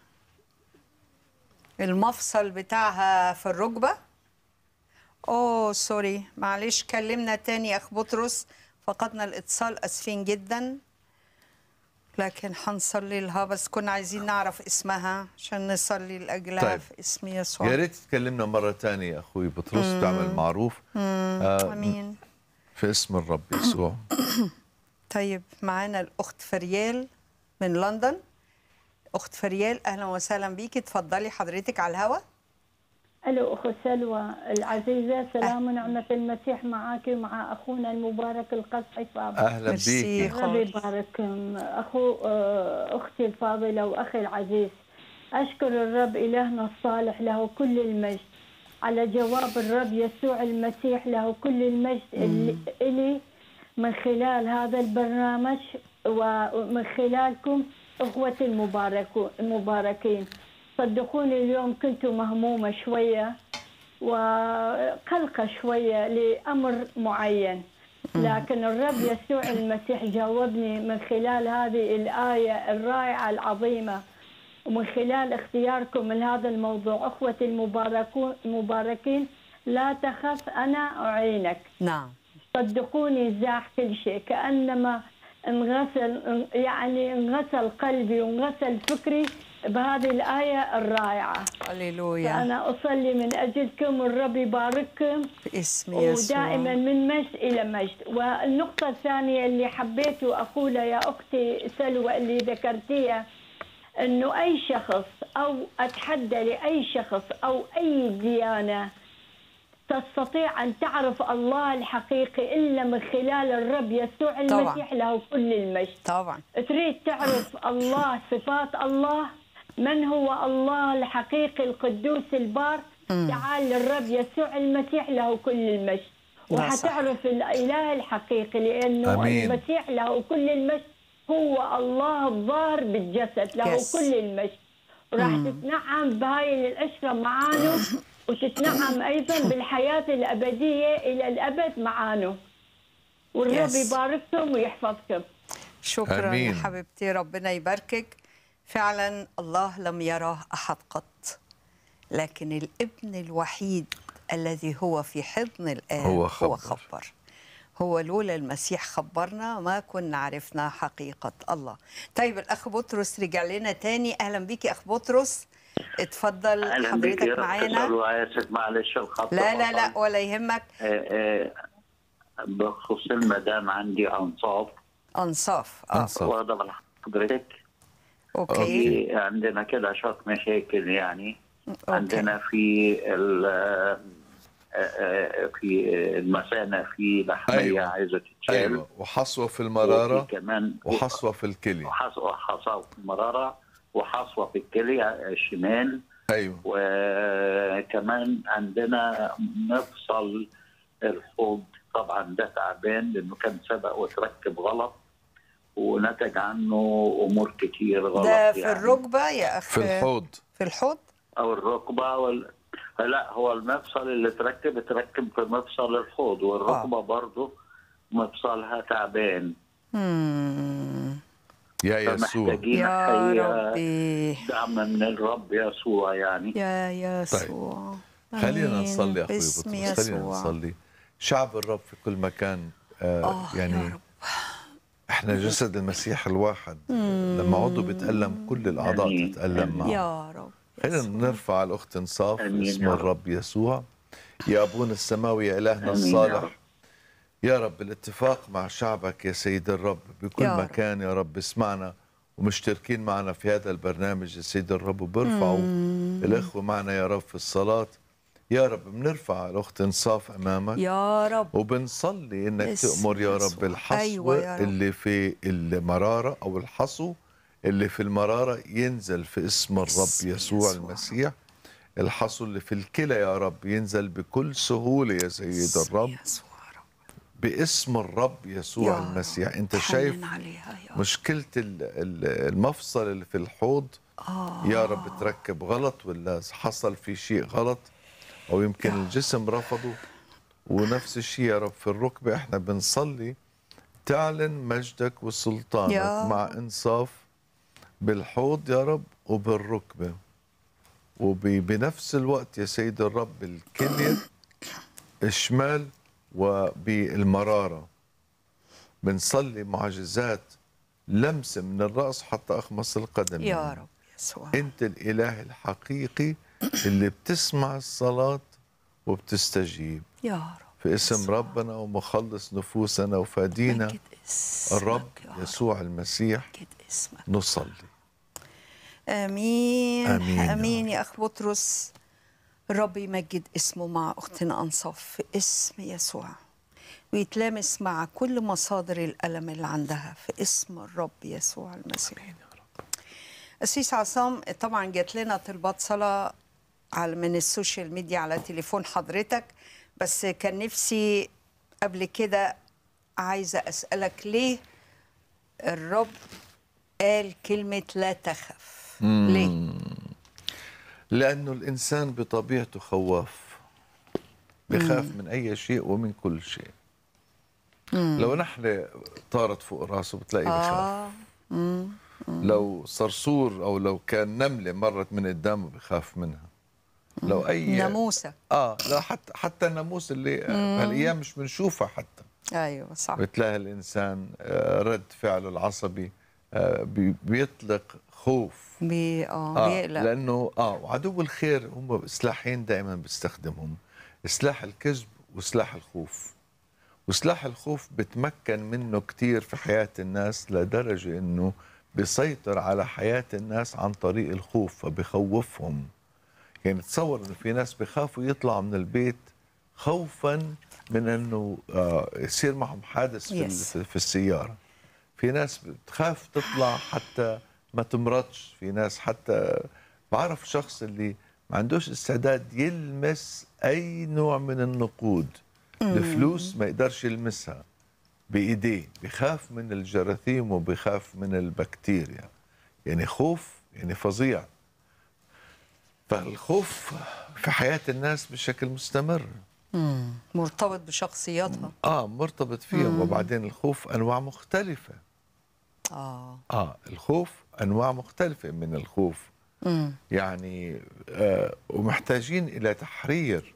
المفصل بتاعها في الركبة؟ أوه سوري. معلش كلمنا تاني يا أخ بطرس. فقدنا الاتصال آسفين جدا. لكن حنصلي لها بس كنا عايزين نعرف اسمها عشان نصلي لاجلها طيب. في اسم يسوع. يا ريت تكلمنا مرة تانية يا أخوي بطرس تعمل معروف. آه آمين. في اسم الرب يسوع. طيب معانا الأخت فريال من لندن. أخت فريال أهلا وسهلا بيكي. اتفضلي حضرتك على الهوا. ألو أخو سلوى. العزيزة سلام ونعمة المسيح معك ومع أخونا المبارك القصحي فاضل. أهلا ميرسي. بيك. ربي يبارككم. أخو آه، أختي الفاضلة وأخي العزيز أشكر الرب إلهنا الصالح له كل المجد. على جواب الرب يسوع المسيح له كل المجد اللي إلي من خلال هذا البرنامج ومن خلالكم أخوتي المباركو- المباركين. صدقوني اليوم كنت مهمومة شوية وقلقة شوية لأمر معين. لكن الرب يسوع المسيح جاوبني من خلال هذه الآية الرائعة العظيمة ومن خلال اختياركم لهذا الموضوع. أخوتي المباركون المباركين لا تخف أنا أعينك. نعم. صدقوني زاح كل شيء. كأنما انغسل يعني انغسل قلبي وانغسل فكري بهذه الآية الرائعة. هللويا. فأنا أصلي من أجلكم والرب يبارككم. باسم يسوع. ودائما من مجد إلى مجد. والنقطة الثانية اللي حبيت أقولها يا أختي سلوى اللي ذكرتيها إنه أي شخص أو أتحدى لأي شخص أو أي ديانة تستطيع أن تعرف الله الحقيقي إلا من خلال الرب يسوع المسيح له كل المجد. طبعا. تريد تعرف الله صفات الله؟ من هو الله الحقيقي القدوس البار تعال للرب يسوع المسيح له كل المجد. وحتعرف الإله الحقيقي لأنه آمين. المسيح له كل المجد هو الله الظاهر بالجسد له Yes. كل المجد وراح تتنعم بهاي العشرة معانه وتتنعم أيضا بالحياة الأبدية إلى الأبد معانه والرب Yes. يبارككم ويحفظكم شكرا. حبيبتي ربنا يباركك فعلا الله لم يراه أحد قط لكن الابن الوحيد الذي هو في حضن الاب هو هو خبر. خبر. هو لولا المسيح خبرنا ما كنا عرفنا حقيقة الله. طيب الأخ بطرس رجع لنا تاني. أهلا بيكي أخ بطرس. اتفضل أهلا بك حضرتك يا معانا؟ معلش الخط لا لا لا. ولا يهمك. آه، آه، بخصوص المدام عندي أنصاف. أنصاف آه. أنصاف. واخده بال حضرتك okay. في عندنا كده شوية مشاكل يعني. okay. عندنا في ال- آه، آه، في المثانه في لحمية أيوة. عايزة تتشال. أيوة. وحصوة في وفي المرارة. كمان وحصوة في الكلية وحصوة حصوه في المرارة. وحصوة في الكليه الشمال أيوة. وكمان عندنا مفصل الحوض. طبعا ده تعبان لأنه كان سبق وتركب غلط. ونتج عنه أمور كتير غلط ده في يعني. الركبة يا اخ في الحوض. في الحوض؟ أو الركبة وال... لا هو المفصل اللي تركب اتركب في مفصل الحوض والركبة برضه مفصلها تعبان. مم. يا يسوع. يا ربي. دعم من الرب يسوع يعني. يا يسوع. خلينا آمين. نصلي أخوي باسم بطرس. خلينا. نصلي. شعب الرب في كل مكان آه آه يا يعني رب. إحنا جسد المسيح الواحد لما عضو بيتألم كل الأعضاء. تتألم معه. يا رب. خلينا. نرفع الأخت إنصاف رب. الرب يسوع. يا أبونا السماوي يا إلهنا الصالح. يا رب الاتفاق مع شعبك يا سيد الرب. بكل يا. مكان يا رب اسمعنا ومشتركين معنا في هذا البرنامج يا سيد الرب. وبرفعوا الإخوة معنا يا رب في الصلاة. يا رب بنرفع الأخت إنصاف أمامك يا رب وبنصلي إنك باسم تأمر يا. رب الحصوة أيوة يا رب. اللي في المرارة أو الحصو اللي في المرارة ينزل في اسم الرب يسوع يسوع. المسيح الحصو اللي في الكلى يا رب ينزل بكل سهولة يا سيد الرب يسوع. باسم الرب يسوع يا المسيح رب. انت شايف ال- المفصل اللي في الحوض آه. يا رب تركب غلط ولا حصل في شيء غلط أو يمكن الجسم رفضه. ونفس الشيء يا رب في الركبة إحنا بنصلي تعلن مجدك وسلطانك مع إنصاف بالحوض يا رب وبالركبة. وبنفس الوقت يا سيد الرب الكليه الشمال وبالمرارة. بنصلي معجزات لمسة من الرأس حتى أخمص القدم. يا رب يسوع. أنت الإله الحقيقي اللي بتسمع الصلاة وبتستجيب. يا رب. في اسم يسوع. ربنا ومخلص نفوسنا وفادينا. الرب يا رب. يسوع المسيح. نصلي. آمين. آمين يا آمين يا أخ بطرس. الرب يمجد اسمه مع أختنا أنصاف في اسم يسوع. ويتلامس مع كل مصادر الألم اللي عندها في اسم الرب يسوع المسيح. قسيس عصام طبعا جات لنا طلبات صلاة على من ال social media على تليفون حضرتك بس كان نفسي قبل كده عايزة أسألك ليه الرب قال كلمة لا تخف؟ ليه؟ لأنه الإنسان بطبيعته خواف. بخاف من أي شيء ومن كل شيء. لو نحله طارت فوق راسه بتلاقيه بخاف آه لو صرصور أو لو كان نملة مرت من قدامه بخاف منها. لو اي ناموسة. آه لا حتى حتى الناموس اللي هالأيام مش بنشوفها حتى. أيوة صح. بتلاقي الإنسان آه، رد فعله العصبي آه، بي- بيطلق خوف. بي آه بيقلق. لأنه آه وعدو الخير هم سلاحين دائما بيستخدمهم. سلاح الكذب وسلاح الخوف. وسلاح الخوف بتمكن منه كتير في حياة الناس لدرجة إنه بيسيطر على حياة الناس عن طريق الخوف فبخوفهم يعني تصور إنه في ناس بخافوا يطلعوا من البيت خوفا من إنه آه يصير معهم حادث في, Yes. في السيارة. في ناس بتخاف تطلع حتى ما تمرضش. في ناس حتى بعرف شخص اللي ما عندوش استعداد يلمس أي نوع من النقود. الفلوس ما يقدرش يلمسها. بإيديه. بخاف من الجراثيم وبخاف من البكتيريا. يعني خوف يعني فظيع. فالخوف في حياة الناس بشكل مستمر. مرتبط بشخصياتها. آه مرتبط فيهم. وبعدين الخوف أنواع مختلفة. آه. آه الخوف أنواع مختلفة من الخوف. مم. يعني آه ومحتاجين إلى تحرير.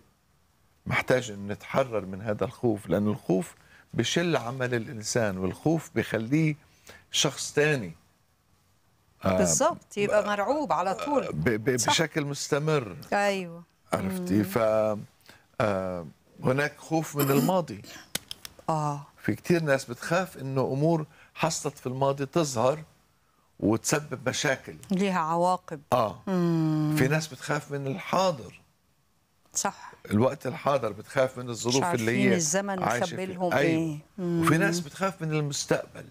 محتاج إن نتحرر من هذا الخوف لأن الخوف بشل عمل الإنسان والخوف بخليه شخص تاني. بالظبط يبقى مرعوب على طول. صح. بشكل مستمر. أيوه. عرفتي؟ ف آه، هناك خوف من الماضي. آه. في كتير ناس بتخاف إنه أمور حصلت في الماضي تظهر وتسبب مشاكل. ليها عواقب. آه. في ناس بتخاف من الحاضر. صح. الوقت الحاضر بتخاف من الظروف اللي هي الزمن مخبي. لهم أيوة. إيه. وفي ناس بتخاف من المستقبل.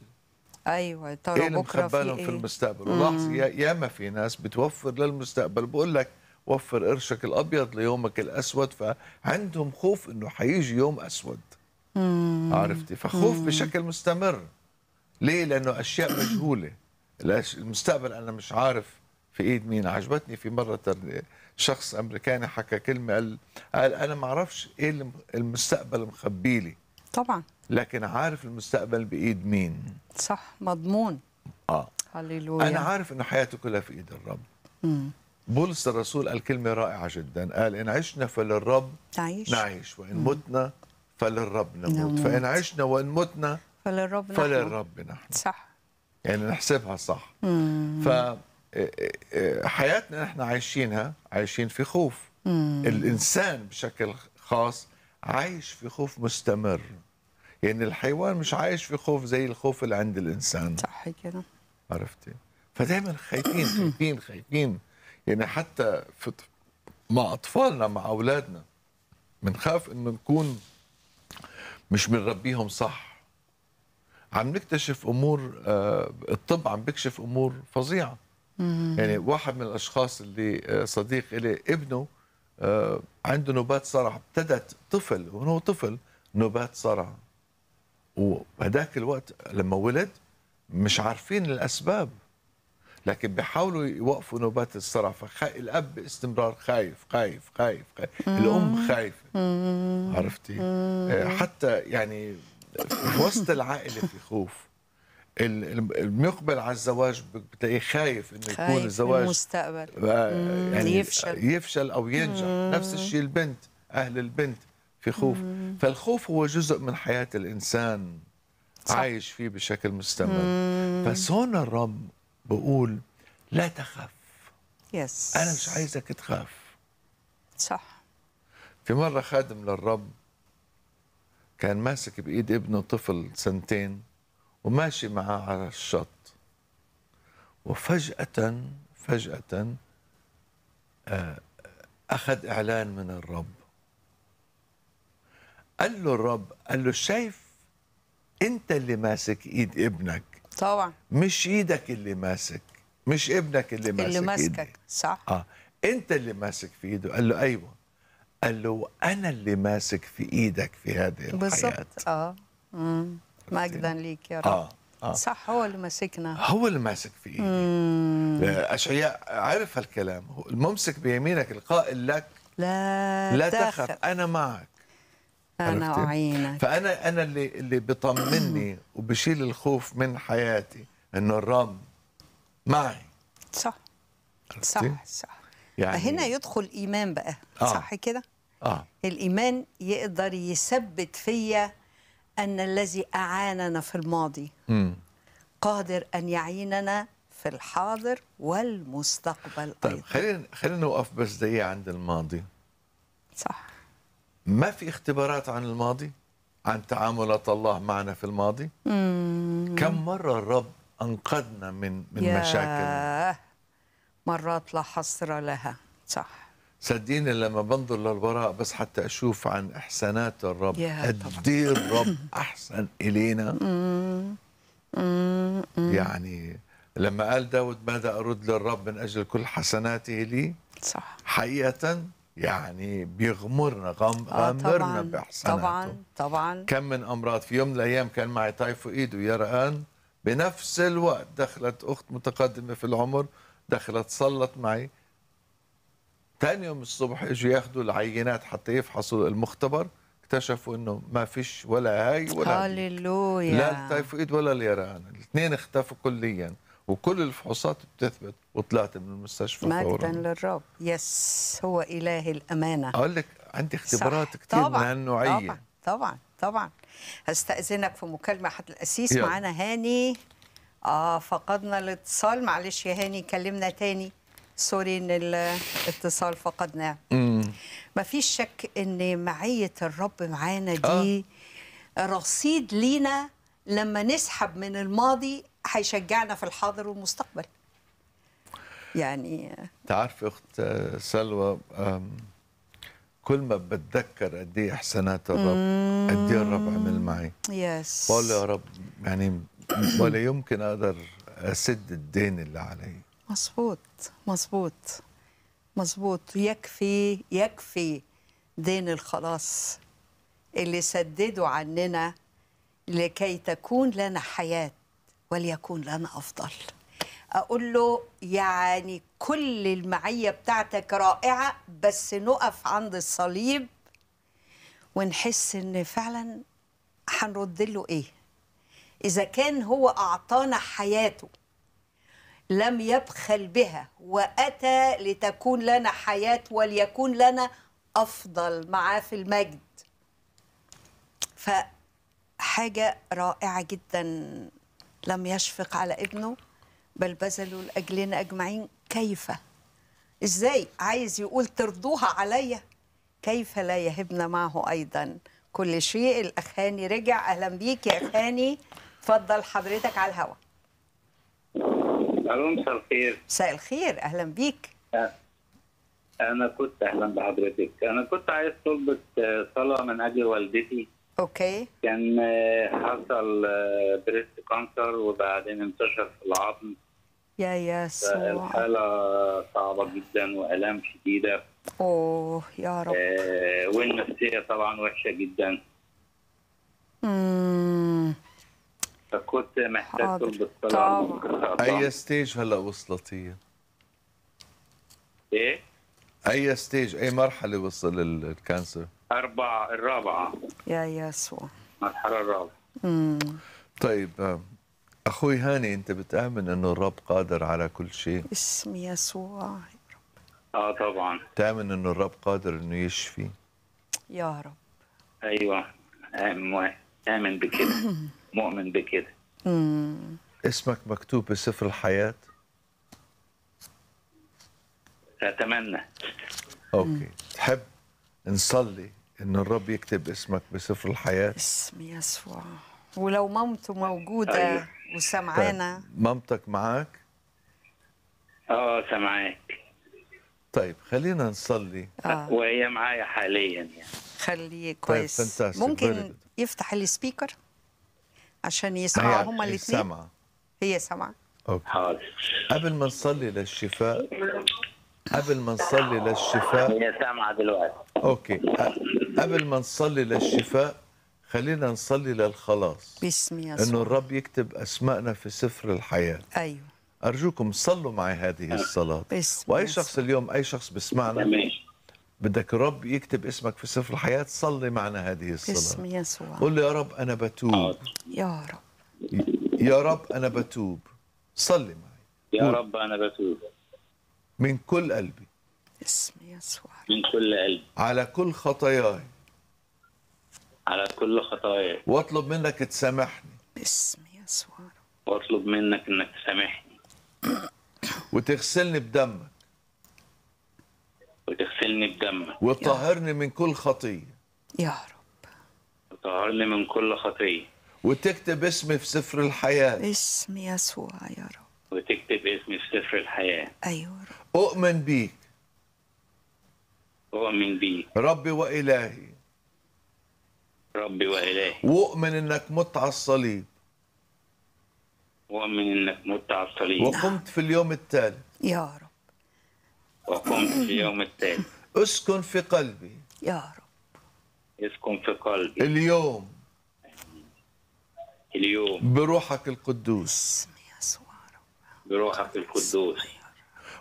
أيوه ترى إيه اللي بكرة في لهم في إيه؟ المستقبل؟ ولاحظ يا- ياما في ناس بتوفر للمستقبل. بقول لك وفر قرشك الأبيض ليومك الأسود فعندهم خوف إنه حيجي يوم أسود. عرفتي؟ فخوف بشكل مستمر. ليه؟ لأنه أشياء مجهولة. المستقبل أنا مش عارف في إيد مين. عجبتني في مرة شخص أمريكاني حكى كلمة قال, قال أنا ما أعرفش إيه الم- المستقبل مخبي لي طبعا. لكن عارف المستقبل بإيد مين؟ صح مضمون. آه. هللويا. أنا عارف إنه حياتي كلها في إيد الرب. بولس الرسول قال كلمة رائعة جدا. قال إن عشنا فللرب نعيش. نعيش. وإن متنا فللرب نموت. نموت. فإن عشنا وإن متنا فللرب نحن. فللرب نحن. صح. يعني نحسبها صح. ف حياتنا نحن عايشينها عايشين في خوف. الإنسان بشكل خاص عايش في خوف مستمر. يعني الحيوان مش عايش في خوف زي الخوف اللي عند الإنسان. صح كده. عرفتي؟ فدايما خايفين خايفين خايفين. يعني حتى في مع أطفالنا مع أولادنا بنخاف انه نكون مش بنربيهم صح. عم نكتشف أمور آه، الطب عم بيكشف أمور فظيعة. يعني واحد من الأشخاص اللي آه، صديق لي ابنه آه، عنده نوبات صرع. ابتدت طفل وهو طفل نوبات صرع. وهداك الوقت لما ولد مش عارفين الأسباب لكن بيحاولوا يوقفوا نوبات الصرع فالاب باستمرار خايف خايف خايف, خايف. الأم خايفة. عرفتي؟ آه، حتى يعني في وسط العائلة في خوف. ال- ال- المقبل على الزواج بتلاقيه خايف إنه يكون خايف الزواج المستقبل. آه، يعني يفشل. يفشل أو ينجح. نفس الشيء البنت أهل البنت. في خوف. فالخوف هو جزء من حياة الإنسان صح. عايش فيه بشكل مستمر. بس هون الرب بقول لا تخف يس أنا مش عايزك تخاف. صح. في مرة خادم للرب كان ماسك بإيد ابنه طفل سنتين وماشي معاه على الشط. وفجأة فجأة آه، أخذ إعلان من الرب. قال له الرب قال له شايف أنت اللي ماسك إيد ابنك؟ طبعا. مش إيدك اللي ماسك مش ابنك اللي ماسك اللي ماسكك صح. آه. انت اللي ماسك في ايده. قال له أيوه. قال له أنا اللي ماسك في إيدك في هذه الحياة. بالضبط آه. مجدا ليك يا رب. آه. آه. صح هو اللي ماسكنا. هو اللي ماسك في ايدي. آه، أشعياء عارف هالكلام الممسك بيمينك القائل لك لا, لا تخف. تخف أنا معك. أنا؟ اعينك فأنا أنا اللي اللي بيطمني وبشيل الخوف من حياتي إنه الرب معي. صح؟ صح صح. يعني هنا يدخل إيمان بقى. آه. صح كده؟ آه. الإيمان يقدر يثبت فيا أن الذي أعاننا في الماضي امم قادر أن يعيننا في الحاضر والمستقبل طيب أيضا. خلينا خلينا نوقف بس دقيقة عند الماضي. صح. ما في اختبارات عن الماضي؟ عن تعاملات الله معنا في الماضي؟ كم مرة الرب أنقذنا من من مشاكل ياه مرات لا حصر لها. صح. صدقيني لما بنظر للوراء بس حتى أشوف عن إحسانات الرب قد إيه الرب أحسن إلينا؟ يعني لما قال داود ماذا أرد للرب من أجل كل حسناته لي؟ صح. حقيقة يعني بيغمرنا غم آه غامرنا طبعا بإحساناته. طبعا طبعا. كم من أمراض في يوم من الأيام كان معي تايفويد ويرقان بنفس الوقت دخلت أخت متقدمة في العمر دخلت صلت معي. ثاني يوم الصبح إجوا ياخذوا العينات حتى يفحصوا المختبر اكتشفوا إنه ما فيش ولا هاي ولا هاي. هللويا لا التايفويد ولا اليرقان الاثنين اختفوا كليا. وكل الفحوصات بتثبت وطلعت من المستشفى مجدا فورا. للرب. yes هو إله الأمانة. أقول لك عندي اختبارات. كثير من هالنوعية. طبعا. طبعا. طبعا. هستأذنك في مكالمة حد الأسيس يلا. معانا هاني. آه فقدنا الاتصال. معلش يا هاني كلمنا تاني. سوري إن الاتصال فقدناه. مفيش شك إن معية الرب معانا دي رصيد لينا لما نسحب من الماضي هيشجعنا في الحاضر والمستقبل. يعني تعرف أخت سلوى كل ما بتذكر قد إيه إحسانات الرب قد إيه الرب عمل معي. يس بقول يا رب يعني ولا يمكن أقدر أسد الدين اللي علي. مظبوط مظبوط مظبوط. يكفي يكفي دين الخلاص اللي سددوا عننا لكي تكون لنا حياة. وليكون لنا أفضل. أقول له يعني كل المعية بتاعتك رائعة بس نقف عند الصليب ونحس إن فعلا هنرد له إيه؟ إذا كان هو أعطانا حياته لم يبخل بها وأتى لتكون لنا حياة وليكون لنا أفضل معاه في المجد. فحاجة رائعة جدا. لم يشفق على ابنه بل بذلوا لاجلنا أجمعين. كيف؟ إزاي؟ عايز يقول ترضوها عليا. كيف لا يهبنا معه أيضا؟ كل شيء. الأخاني رجع. أهلا بيك يا أخاني. اتفضل حضرتك على الهوا. ألو مساء الخير. مساء الخير. أهلا بيك. أنا كنت أهلا بحضرتك. أنا كنت عايز طلبة آه، صلاة من أجل والدتي. okay. كان آه، حصل آه، breast cancer وبعدين انتشر في العظم. يا يسوع. الحالة صعبة جدا وألام شديدة. أوه يا رب. آه، والنفسية طبعا وحشة جدا. فكنت محتاج حاضر. طلبة صلاة طبعا. أي stage هلأ وصلت هي؟ إيه؟ أي stage أي مرحلة وصل ال- ال cancer أربعة الرابعة. يا يسوع. المرحلة الرابعة. مم. طيب آه، أخوي هاني أنت بتآمن إنه الرب قادر على كل شيء؟ اسم يسوع. آه طبعا. تآمن إنه الرب قادر إنه يشفي؟ يا رب. أيوه. آمن بكده. مؤمن بكده. مم. اسمك مكتوب بسفر الحياة؟ أتمنى. okay. تحب نصلي انه الرب يكتب اسمك بسفر الحياة. اسم يسوع. ولو مامته موجودة أيوة. وسمعانا. مامتك معك آه سامعاك طيب خلينا نصلي. آه. وهي معايا حاليا يعني. خليه طيب، كويس. Very ممكن. يفتح ال speaker؟ عشان هي- يسمعوا هما هي الاثنين. هي سامعة. أوكي. حاضر. قبل ما نصلي للشفاء قبل ما نصلي للشفاء. هي سامعة دلوقتي. okay. قبل ما نصلي للشفاء خلينا نصلي للخلاص. باسم إنه يسوع الرب يكتب أسماءنا في سفر الحياة. أيوه. أرجوكم صلوا معي هذه الصلاة. باسم وأي يسوع. شخص اليوم أي شخص بسمعنا تمام بدك الرب يكتب اسمك في سفر الحياة صلي معنا هذه باسم الصلاه يسوع قل له يا رب أنا بتوب. يا رب. يا رب أنا بتوب. صلي معي. يا قول. رب أنا بتوب. من كل قلبي. باسم يسوع. من كل قلب على كل خطاياي. على كل خطاياي. واطلب منك تسامحني. باسم يسوع. واطلب منك إنك تسامحني. وتغسلني بدمك. وتغسلني بدمك. وتطهرني من كل خطية. يا رب. وتطهرني من كل خطية. وتكتب اسمي في سفر الحياة. باسم يسوع يا رب. وتكتب اسمي في سفر الحياة. أيوه يا رب. أؤمن بيك. أؤمن بيك. ربي وإلهي. ربي وإلهي. وأؤمن إنك مت على الصليب. وأؤمن إنك مت على الصليب. وقمت في اليوم الثالث يا رب. وقمت في اليوم التالي. أسكن في قلبي. يا رب. أسكن في قلبي. اليوم. اليوم. بروحك القدوس. بروحك القدوس.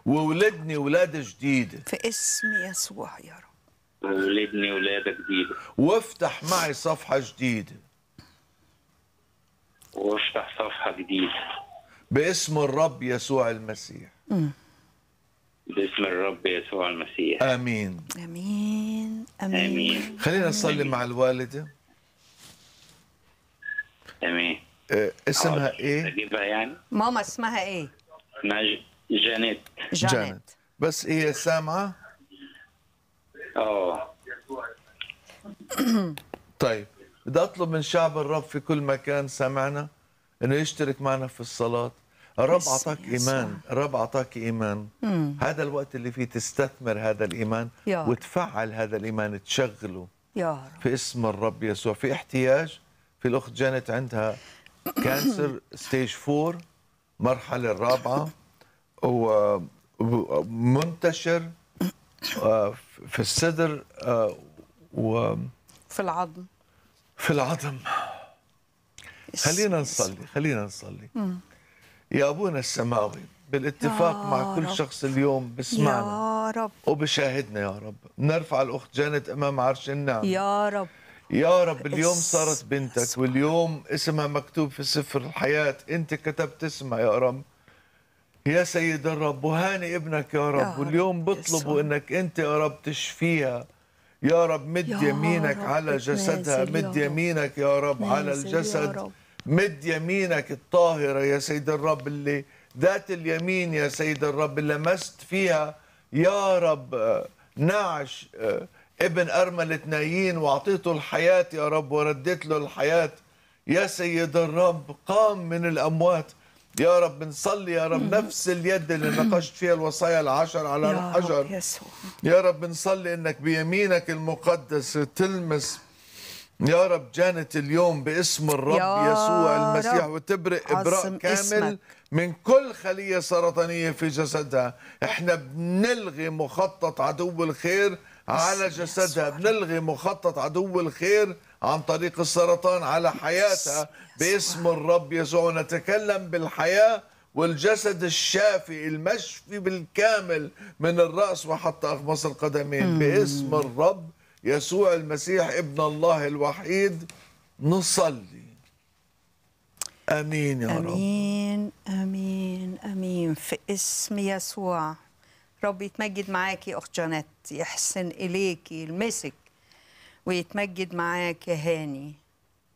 وولدني ولادة جديدة. في اسم يسوع يا رب. وولدني ولادة جديدة. وافتح معي صفحة جديدة. وافتح صفحة جديدة. باسم الرب يسوع المسيح. باسم الرب يسوع المسيح. آمين. آمين. آمين. آمين. خلينا نصلي مع الوالدة. آمين. آه، اسمها إيه؟ أجيبها يعني؟ ماما اسمها إيه؟ ج- جانيت. جانيت. بس هي سامعة؟ آه. طيب بدي أطلب من شعب الرب في كل مكان سمعنا إنه يشترك معنا في الصلاة. الرب أعطاك. إيمان. الرب أعطاك إيمان. هذا الوقت اللي فيه تستثمر هذا الإيمان. وتفعل هذا الإيمان تشغله يا رب. في اسم الرب يسوع. في احتياج؟ في الأخت جانت عندها cancer stage 4 مرحلة الرابعة. ومنتشر آه، في الصدر آه، وفي في العظم. العظم. خلينا نصلي خلينا نصلي. يا أبونا السماوي بالاتفاق مع كل رب. شخص اليوم بسمعنا. يا رب. وبشاهدنا يا رب. نرفع الأخت جانت أمام عرش النعم. يا رب. يا رب اليوم صارت بنتك واليوم اسمها مكتوب في سفر الحياة. أنت كتبت اسمها يا رب. يا سيد الرب وهاني ابنك يا يا رب رب واليوم بطلبوا. انك انت يا رب تشفيها. يا رب مد يا يمينك رب على جسدها. يا مد. يمينك يا رب على يا الجسد. رب. مد يمينك الطاهرة يا سيد الرب اللي ذات اليمين يا سيد الرب اللي لمست فيها يا رب. نعش ابن أرملة نايين وأعطيته الحياة يا رب ورديت له الحياة. يا سيد الرب قام من الأموات. يا رب بنصلي يا رب نفس اليد اللي نقشت فيها الوصايا العشر على يا الحجر رب يسوع يا رب نصلي إنك بيمينك المقدس تلمس يا رب جانت اليوم باسم الرب يا يسوع المسيح رب. وتبرئ إبراء كامل اسمك. من كل خلية سرطانية في جسدها إحنا بنلغي مخطط عدو الخير على جسدها. بنلغي مخطط عدو الخير عن طريق السرطان على حياتها باسم الرب يسوع. ونتكلم بالحياة والجسد الشافي المشفي بالكامل من الرأس وحتى أخمص القدمين. باسم الرب يسوع المسيح ابن الله الوحيد نصلي. آمين يا رب. آمين آمين آمين. في اسم يسوع رب يتمجد معاكي أخت جانات يحسن إليكي يلمسك ويتمجد معاك يا هاني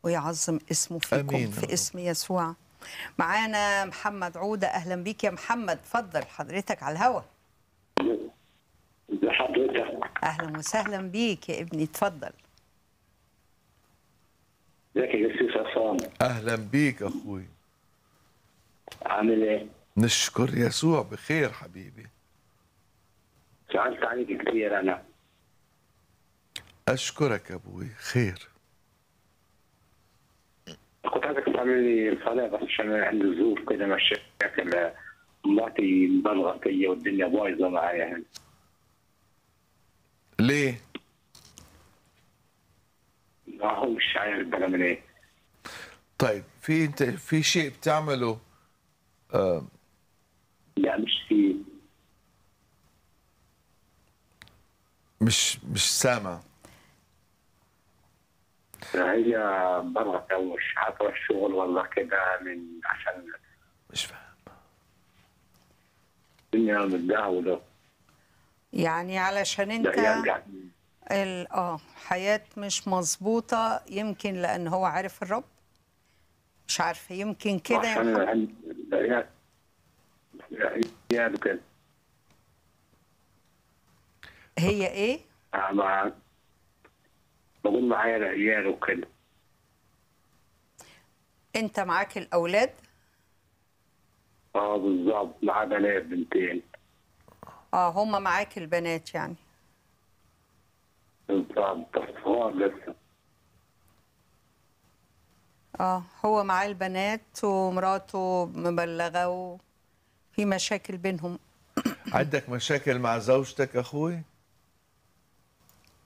ويعظم اسمه فيكم آمين يا في. اسم يسوع. معانا محمد عودة أهلا بيك يا محمد. اتفضل حضرتك على الهوا. لحضرتك أهلا وسهلا بيك يا ابني اتفضل. ازيك يا عصام أهلا بيك أخوي. عامل إيه؟ نشكر يسوع بخير حبيبي. سألت عليك كثير أنا. أشكرك أبوي خير. كنت عايزك تعمل لي صلاة بس عشان عندي ظروف كده مشاكل مراتي مبالغة فيا والدنيا بايظة معايا. يعني ليه؟ ما هو مش عارف بقى من إيه. طيب في أنت في شيء بتعمله؟ آه. لا مش في. مش مش سامع. هي بره أو مش عارفة الشغل ولا كده من عشان مش فاهم. الدنيا متداولة يعني علشان انت يرجع ال- آه حياة مش مظبوطة يمكن لأن هو عارف الرب. مش عارفة يمكن كده يا محمد هي إيه؟ بقول معايا العيال وكده. أنت معاك الأولاد؟ آه بالظبط. مع بنات بنتين. آه هما معاك البنات يعني. بالظبط. صغار لسه آه هو معاه البنات ومراته مبلغة وفي مشاكل بينهم. عندك مشاكل مع زوجتك أخوي؟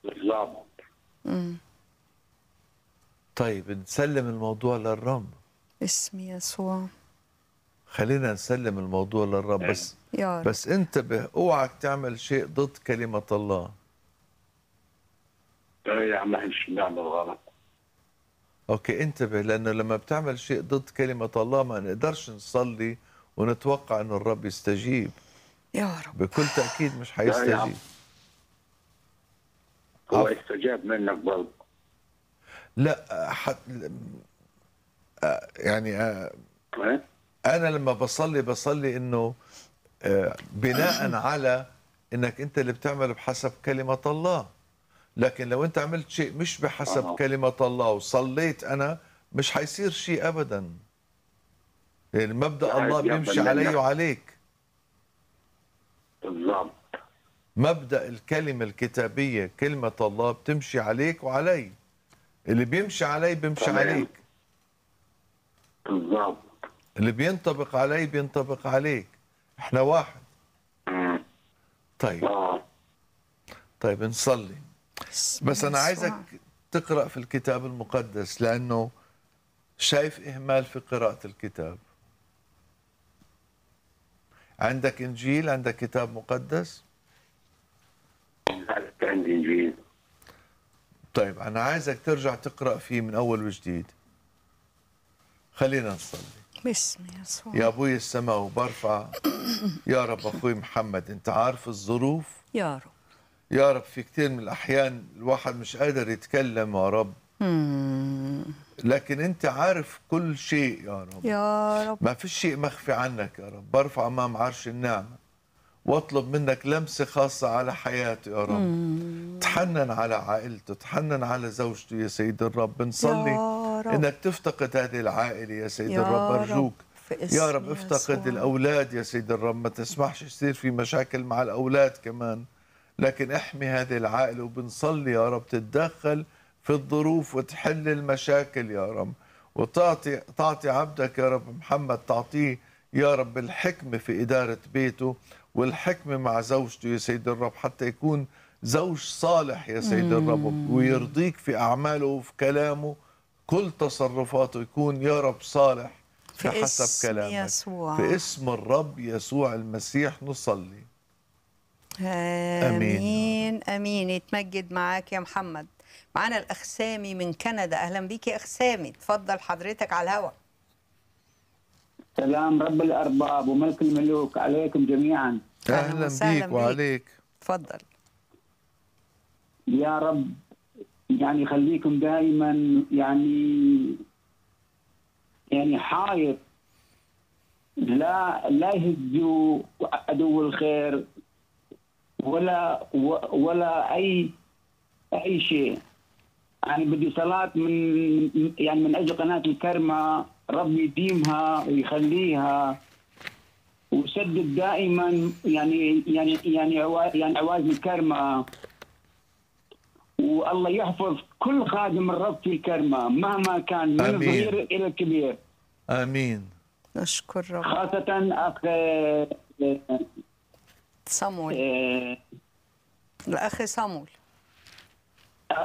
بالظبط. طيب نسلم الموضوع للرب. اسم يسوع. خلينا نسلم الموضوع للرب بس يا رب. بس انتبه اوعك تعمل شيء ضد كلمة الله. يا عم إحنا مش بنعمل غلط. أوكي انتبه لأنه لما بتعمل شيء ضد كلمة الله ما نقدرش نصلي ونتوقع إنه الرب يستجيب. يا رب. بكل تأكيد مش. حيستجيب هو. استجاب منك برضه لا حت... آه، يعني آه،؟ أنا لما بصلي بصلي إنه آه، بناء على إنك أنت اللي بتعمل بحسب كلمة الله لكن لو أنت عملت شيء مش بحسب آه. كلمة الله وصليت أنا مش حيصير شيء ابدا يعني لا، الله بيمشي علي وعليك بالظبط مبدأ الكلمة الكتابية كلمة الله بتمشي عليك وعلي. اللي بيمشي علي بيمشي تمام. عليك. بالظبط اللي بينطبق علي بينطبق عليك. إحنا واحد. طيب. آه. طيب نصلي. بس أنا. عايزك تقرأ في الكتاب المقدس لأنه شايف إهمال في قراءة الكتاب. عندك إنجيل؟ عندك كتاب مقدس؟ عندي انجيل طيب أنا عايزك ترجع تقرأ فيه من أول وجديد. خلينا نصلي. باسم يسوع يا أبوي السماء وبرفع يا رب أخوي محمد أنت عارف الظروف؟ يا رب. يا رب في كثير من الأحيان الواحد مش قادر يتكلم يا رب. لكن أنت عارف كل شيء يا رب. يا رب. ما في شيء مخفي عنك يا رب. برفع أمام عرش النعمة. واطلب منك لمسة خاصة على حياته يا رب. تحنن على عائلته تحنن على زوجته يا سيد الرب. بنصلي. إنك تفتقد هذه العائلة يا سيد يا الرب. رب. أرجوك. يا رب افتقد يسوع. الأولاد يا سيد الرب. ما تسمحش يصير في مشاكل مع الأولاد كمان. لكن احمي هذه العائلة وبنصلي يا رب تتدخل في الظروف وتحل المشاكل يا رب. وتعطي تعطي عبدك يا رب محمد تعطيه يا رب الحكمة في إدارة بيته. والحكمة مع زوجته يا سيد الرب حتى يكون زوج صالح يا سيد الرب ويرضيك في أعماله وفي كلامه كل تصرفاته يكون يا رب صالح في بحسب اسم كلامك. يسوع. في اسم الرب يسوع المسيح نصلي. آمين آمين يتمجد معاك يا محمد. معانا الاخ سامي من كندا. أهلا بيك يا اخ سامي اتفضل حضرتك على الهواء. سلام رب الأرباب وملك الملوك عليكم جميعا. أهلا وسهلا بيك. وعليك. اتفضل يا رب يعني خليكم دائما يعني يعني حائط. لا لا يهزوا عدو الخير ولا ولا أي أي شيء. يعني بدي صلاة من يعني من أجل قناة الكرمة. رب يديمها ويخليها وسدد دائما يعني يعني يعني عوا- يعني عواز الكرمة. والله يحفظ كل خادم الرب في الكرمة مهما كان من. الصغير إلى الكبير. آمين. نشكر رب. خاصة أخ صمويل آه، الأخ صمويل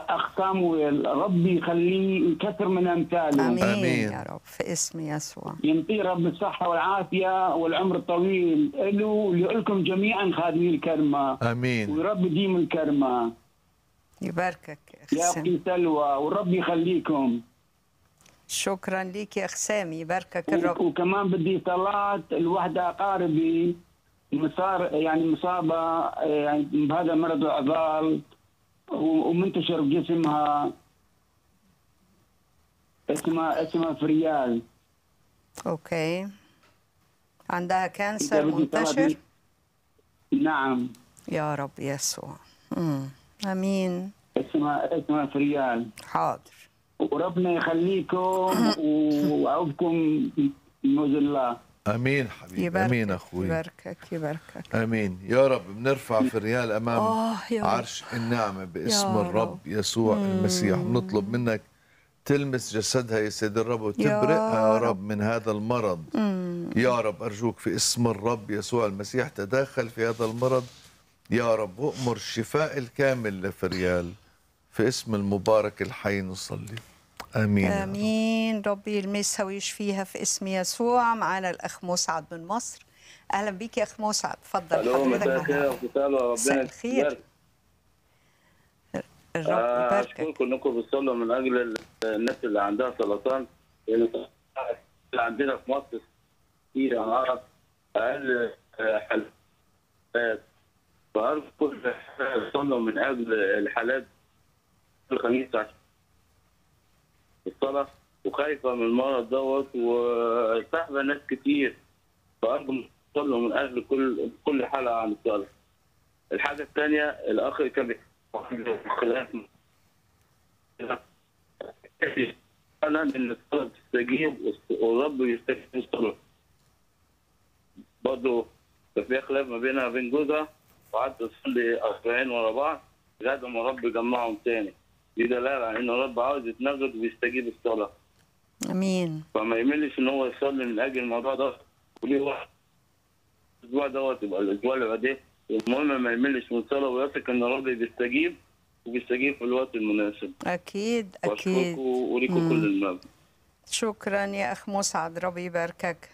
اخ صامويل ربي يخليه يكثر من أمثاله. آمين, آمين. يا رب. في اسم يسوع. ينطيه رب الصحة والعافية والعمر الطويل له ولكم جميعا خادمي الكرمة. آمين. ورب يديم الكرمة. يباركك يا اخ يا سامي أختي سلوى ورب يخليكم. شكرا ليك يا اخ سامي يباركك الرب. وكمان بدي صلاة الوحدة أقاربي. مصار يعني مصابة يعني بهذا مرض العضال ومنتشر بجسمها اسمها اسمها فريال. أوكي. عندها كانسر منتشر؟ نعم. يا رب يسوع. آمين. اسمها اسمها فريال. حاضر. وربنا يخليكم ويعوضكم بموز الله. آمين حبيبي يباركك آمين أخوي. يباركك يباركك. آمين. يا رب بنرفع فريال أمام آه. عرش النعمة باسم يا الرب رب. يسوع المسيح. بنطلب منك تلمس جسدها يا سيد الرب وتبرئها يا رب. رب. من هذا المرض. يا رب أرجوك في اسم الرب يسوع المسيح تداخل في هذا المرض. يا رب وامر الشفاء الكامل لفريال في اسم المبارك الحي نصلي. آمين يا رب. آمين. ربي يلمسها ويشفيها في اسم يسوع. معانا الأخ مسعد من مصر. أهلا بيك يا أخ مسعد. اتفضل. ألو حضرتك مساء الخير ربنا الخير. يبارك. الرب آه، يباركك. أشكركم إنكم بتصلوا من أجل ال- الناس اللي عندها سرطان. لأن اللي عندنا في مصر كتير أنا أعرف أقل حالات. فأرجو تصلوا من أجل الحالات الخميس عشان الصلاة وخايفة من المرض دوت وسحبة ناس كتير. فأرجو تصلوا من أجل كل كل حالة عن الصلاة. الحاجة الثانية الأخ كان خلاف فعلا ان الصلاة تستجيب والرب يستجيب الصلاة. برضه في خلاف ما بينها وبين جوزها وقعدت تصلي أسبوعين ورا بعض لغاية ما الرب جمعهم تاني. دي دلاله على إن الرب عاوز يتنجد ويستجيب الصلاة. آمين. فما يملش إن هو يصلي من أجل الموضوع ده. وليه واحد الأسبوع دوت يبقى الأسبوع اللي بعديه؟ المهم ما يملش من صلاة ويثق إن ربي بيستجيب وبيستجيب في الوقت المناسب. أكيد أكيد. وليكم. كل المجد شكرا يا أخ مسعد. ربي يباركك.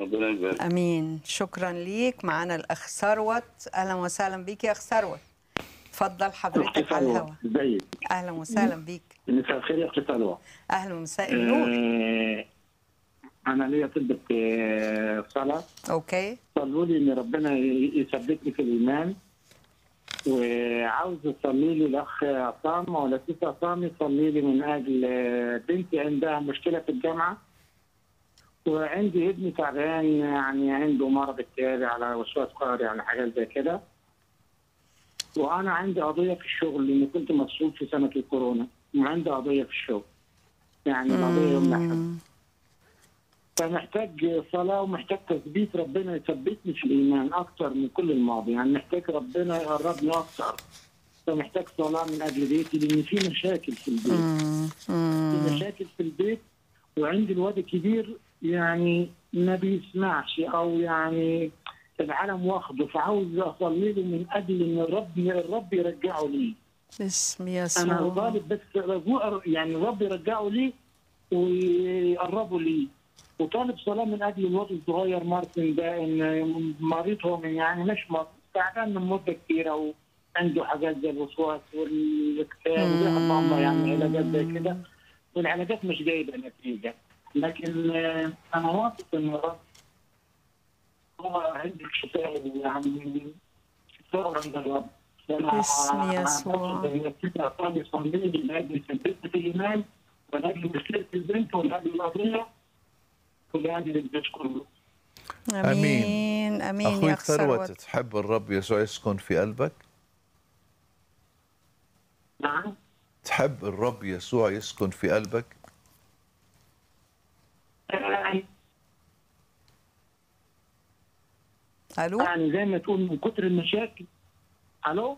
ربنا يبارك. آمين. شكرا ليك. معنا الأخ ثروت. أهلا وسهلا بيك يا أخ ثروت. اتفضل حضرتك على الهواء. ازيك أهلا وسهلا بيك. مساء الخير يا أختي سلوى أهلا ومساء النور. آه، أنا ليا طلبة آه، صلاة. أوكي. صلوا لي إن ربنا يثبتني في الإيمان. وعاوز تصلي لي الأخ عصام. ولا تيتا عصام يصلي لي من أجل آه، بنتي عندها مشكلة في الجامعة. وعندي ابني تعبان يعني عنده مرض اكتئابي على وسواس قهري على حاجات زي كده. وأنا عندي قضية في الشغل لاني كنت مسؤول في سنة الكورونا. وعندي قضية في الشغل. يعني القضية يوم الأحد. فمحتاج صلاة ومحتاج تثبيت ربنا يثبتني في الإيمان أكتر من كل الماضي. يعني محتاج ربنا يقربني أكتر. فمحتاج صلاة من أجل بيتي لأن في مشاكل في البيت. في مشاكل في البيت وعندي الواد الكبير يعني ما بيسمعش أو يعني العالم واخده فعاوز أصلي له من أجل إن الرب الرب يرجعه لي. أنا يسوع. طالب بس رجوع يعني الرب يرجعه لي ويقربه لي. وطالب صلاة من أجل الواد الصغير مارتن ده إن مريض هو من يعني مش مريض تعبان من مدة كتيرة وعنده حاجات زي الوسواس والاكتئاب ماما يعني علاجات زي كده. والعلاجات مش جايبة نتيجة. لكن آه، أنا واثق إن الرب هو عندك شفاء يعني شفاء عند الرب باسم يسوع. أعتقد إن الفكرة طالب يصلي لي من أجل ثبتني في الإيمان من أجل مشكلة البنت ومن أجل القضية ولأجل البيت كله آمين. آمين. يا أخوي اخ ثروت ثروت تحب الرب يسوع يسكن في قلبك؟ نعم. تحب الرب يسوع يسكن في قلبك يعني ألو؟ يعني زي ما تقول من كتر المشاكل. ألو؟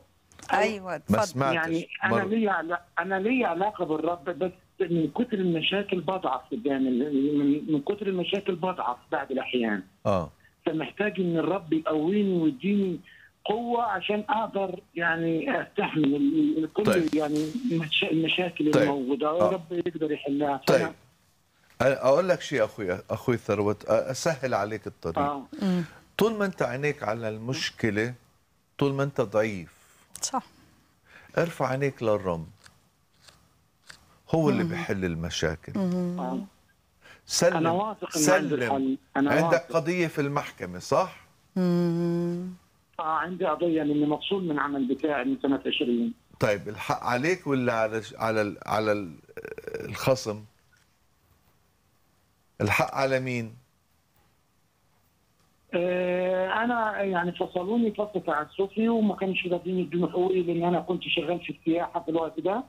أيوه ما اتفضل. يعني أنا. ليا أنا ليا علاقة بالرب بس من كتر المشاكل بضعف قدام ال- من, من كتر المشاكل بضعف بعد الأحيان. آه. فمحتاج إن الرب يقويني ويديني قوة عشان أقدر يعني أستحمل ال- ال- كل طيب. يعني المش- المشاكل طيب. الموجودة آه. الرب يقدر يحلها. طيب. أقول لك شيء أخوي أخوي ثروت أسهل عليك الطريق. آه. طول ما انت عينيك على المشكلة طول ما انت ضعيف صح. ارفع عينيك للرب هو اللي بيحل المشاكل. سلم. أنا واثق سلم. أنا عندك واثق. قضية في المحكمة صح؟ مم. آه عندي قضية لاني مفصول من عمل بتاعي من سنة 20 طيب الحق عليك ولا على على على ال- الخصم؟ الحق على مين؟ أنا يعني فصلوني فصل تعسفي وما كانش راضيين يدوني حقوقي لأن أنا كنت شغال في السياحة في الوقت ده.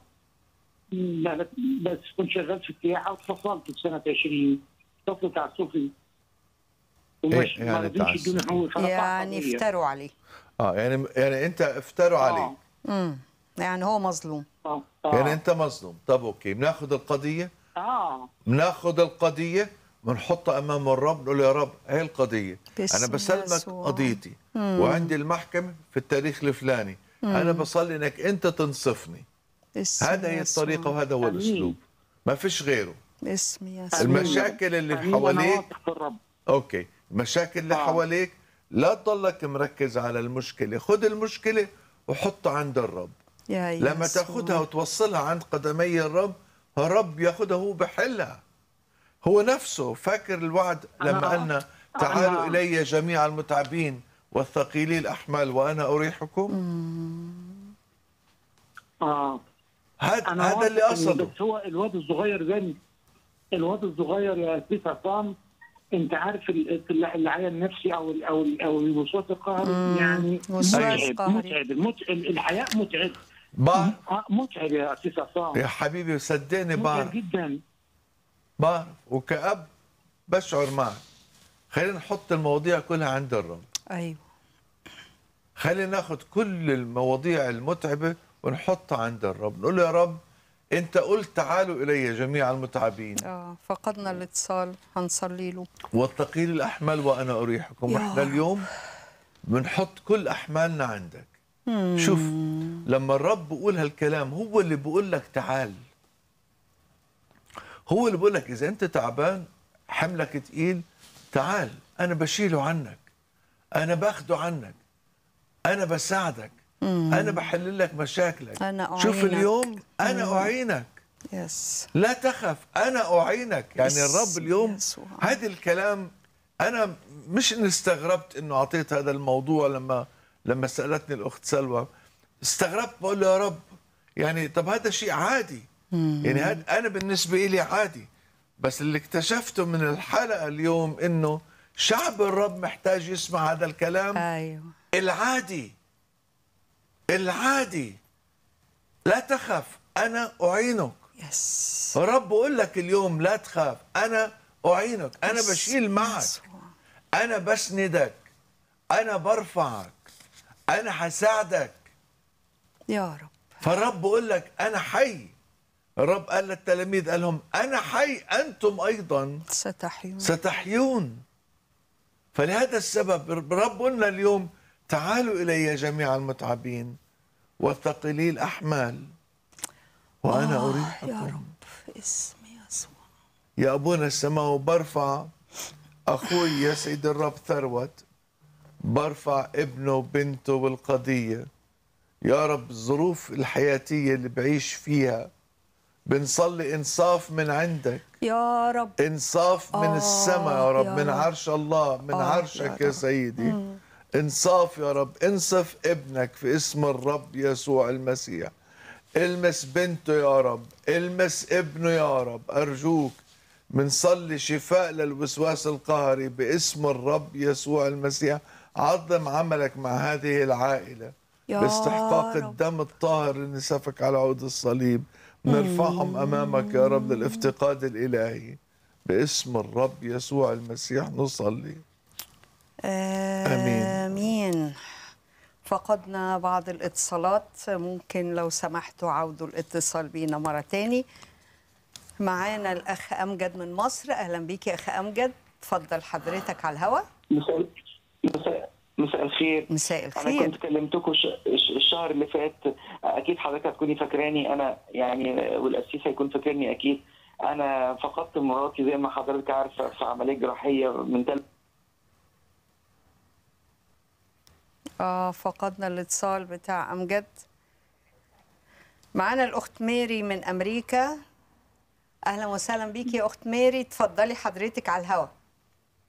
بس كنت شغال في السياحة واتفصلت في سنة 20 فصل تعسفي ومش إيه يعني؟ يدوني حقوقي يعني. افتروا عليه. آه يعني يعني أنت افتروا آه. عليك امم يعني هو مظلوم. آه. يعني آه, أنت مظلوم. طب okay. بناخذ القضية؟ آه. بناخذ القضية بنحطها أمام الرب نقول له يا رب هي القضية. أنا بسلمك يسوع. قضيتي وعندي المحكمة في التاريخ الفلاني. أنا بصلي إنك أنت تنصفني. هذا هي يسوع. الطريقة وهذا هو. الأسلوب. ما فيش غيره. باسم يسوع. المشاكل اللي حواليك. okay. المشاكل اللي آه. حواليك لا تضلك مركز على المشكلة. خذ المشكلة وحطها عند الرب. يا يسوع. لما تاخذها وتوصلها عند قدمي الرب الرب ياخذها هو بحلها. هو نفسه فاكر الوعد لما قالنا تعالوا إلي جميع المتعبين والثقيلي الأحمال وأنا أريحكم. آه. هذا هذا اللي قصده بس هو الواد الصغير ده الواد الصغير يا سيف عصام أنت عارف ال- ال- العيا النفسي أو ال أو ال أو الوسواس القهري يعني متعب. متعب المت... ال- الحياء متعب. آه، متعب يا سيف عصام. يا حبيبي صدقني متعب بعرف جدا. بعرف وكأب بشعر معك. خلينا نحط المواضيع كلها عند الرب أيوه. خلينا ناخذ كل المواضيع المتعبة ونحطها عند الرب نقول له يا رب أنت قلت تعالوا إلي جميع المتعبين. آه فقدنا الاتصال هنصلي له. والثقيل الاحمل وأنا أريحكم. إحنا. اليوم بنحط كل أحمالنا عندك. شوف لما الرب بيقول هالكلام هو اللي بيقول لك تعال. هو اللي بيقول لك إذا أنت تعبان حملك تقيل تعال أنا بشيله عنك. أنا باخده عنك. أنا بساعدك. أنا بحل لك مشاكلك. أنا شوف أعينك. اليوم أنا مم. أعينك. يس لا تخف أنا أعينك. يعني بس الرب اليوم. هذا الكلام أنا مش إني استغربت إنه أعطيت هذا الموضوع لما لما سألتني الأخت سلوى. استغربت بقول له يا رب يعني طب هذا شيء عادي. يعني هذا أنا بالنسبة لي عادي بس اللي اكتشفته من الحلقة اليوم إنه شعب الرب محتاج يسمع هذا الكلام أيوه. العادي. العادي. لا تخف أنا أعينك. يس الرب بقول لك اليوم لا تخاف أنا أعينك أنا بشيل معك. أنا بسندك أنا برفعك أنا حساعدك يا رب. فالرب بقول لك أنا حي. الرب قال للتلاميذ قال لهم أنا حي أنتم أيضا. ستحيون. ستحيون. فلهذا السبب الرب قلنا اليوم تعالوا إلي جميع المتعبين والثقلي الأحمال. وأنا آه، اريحكم يا رب اسم يسوع. يا أبونا السماوي برفع أخوي يا سيد الرب ثروت برفع ابنه وبنته بالقضية. يا رب الظروف الحياتية اللي بعيش فيها بنصلي إنصاف من عندك. يا رب. إنصاف من آه، السماء يا رب يا من. عرش الله من آه، عرشك يا يا. سيدي. إنصاف يا رب. إنصف ابنك في اسم الرب يسوع المسيح. إلمس بنته يا رب. إلمس ابنه يا رب. أرجوك منصلي شفاء للوسواس القهري باسم الرب يسوع المسيح. عظم عملك مع هذه العائلة. يا باستحقاق رب. الدم الطاهر اللي سفك على عود الصليب. نرفعهم أمامك يا رب للافتقاد الإلهي. باسم الرب يسوع المسيح نصلي. آمين. آمين. فقدنا بعض الاتصالات. ممكن لو سمحتوا عودوا الاتصال بينا مرة تاني. معانا الأخ أمجد من مصر. أهلا بيك يا أخ أمجد. تفضل حضرتك على الهوا. مساء مساء مساء الخير. مساء أنا الخير. كنت كلمتكم ش- ش- الشهر اللي فات أكيد حضرتك هتكوني فاكراني. أنا يعني والأسيس هيكون فاكرني أكيد. أنا فقدت مراتي زي ما حضرتك عارفة في عملية جراحية من ثلاث آه فقدنا الاتصال بتاع أمجد. معانا الأخت ميري من أمريكا. أهلا وسهلا بيك يا أخت ميري. تفضلي حضرتك على الهوا.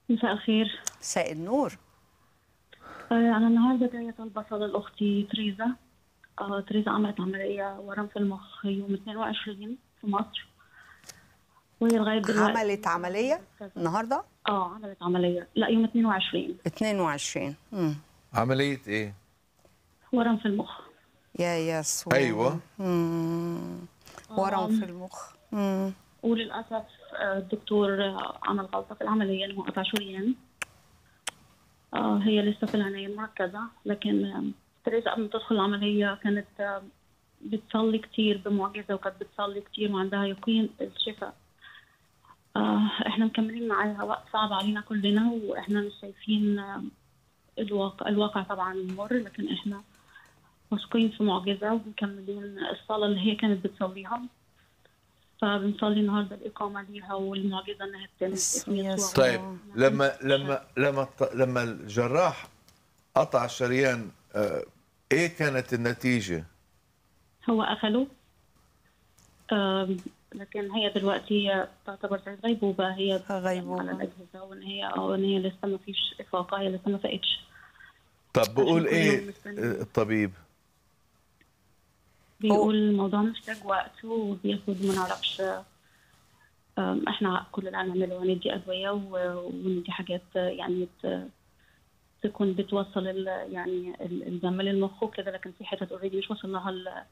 مساء الخير. مساء النور. آه، أنا النهاردة جاية طالبة صلاة لأختي تريزا آه، تريزا عملت عملية ورم في المخ يوم 22 في مصر وهي لغاية دلوقتي عملت عملية النهاردة آه عملت عملية لا يوم 22 22 مم. عملية إيه؟ ورم في المخ يا يسوع أيوة. مم. ورم. في المخ مم. وللأسف آه، الدكتور عمل غلطة في العملية إنه قطع شريان هي لسه في العناية المركزة لكن آه، تريزا قبل ما تدخل العملية كانت آه، بتصلي كتير بمعجزة وكانت بتصلي كتير وعندها يقين الشفاء آه، إحنا مكملين معاها وقت صعب علينا كلنا وإحنا مش شايفين آه، الواقع الواقع طبعا مر لكن إحنا واثقين في معجزة ومكملين الصلاة اللي هي كانت بتصليها. فبنصلي النهارده الإقامة ليها والمعجزة إنها تتم طيب لما لما لما الط- لما الجراح قطع الشريان آه، إيه كانت النتيجة؟ هو قفله آم، لكن هي دلوقتي تعتبر زي غيبوبة هي غيبوبة على الأجهزة وإن هي أو إن هي لسه ما فيش إفاقة هي لسه ما فاقتش طب بقول إيه. آه، الطبيب؟ بيقول الموضوع محتاج وقت وبياخد ما نعرفش إحنا كل اللي هنعمله هندي ادويه وندي حاجات يعني تكون بتوصل ال- يعني ال- الدم للمخ وكده لكن في حتت اوريدي مش وصل لها ال-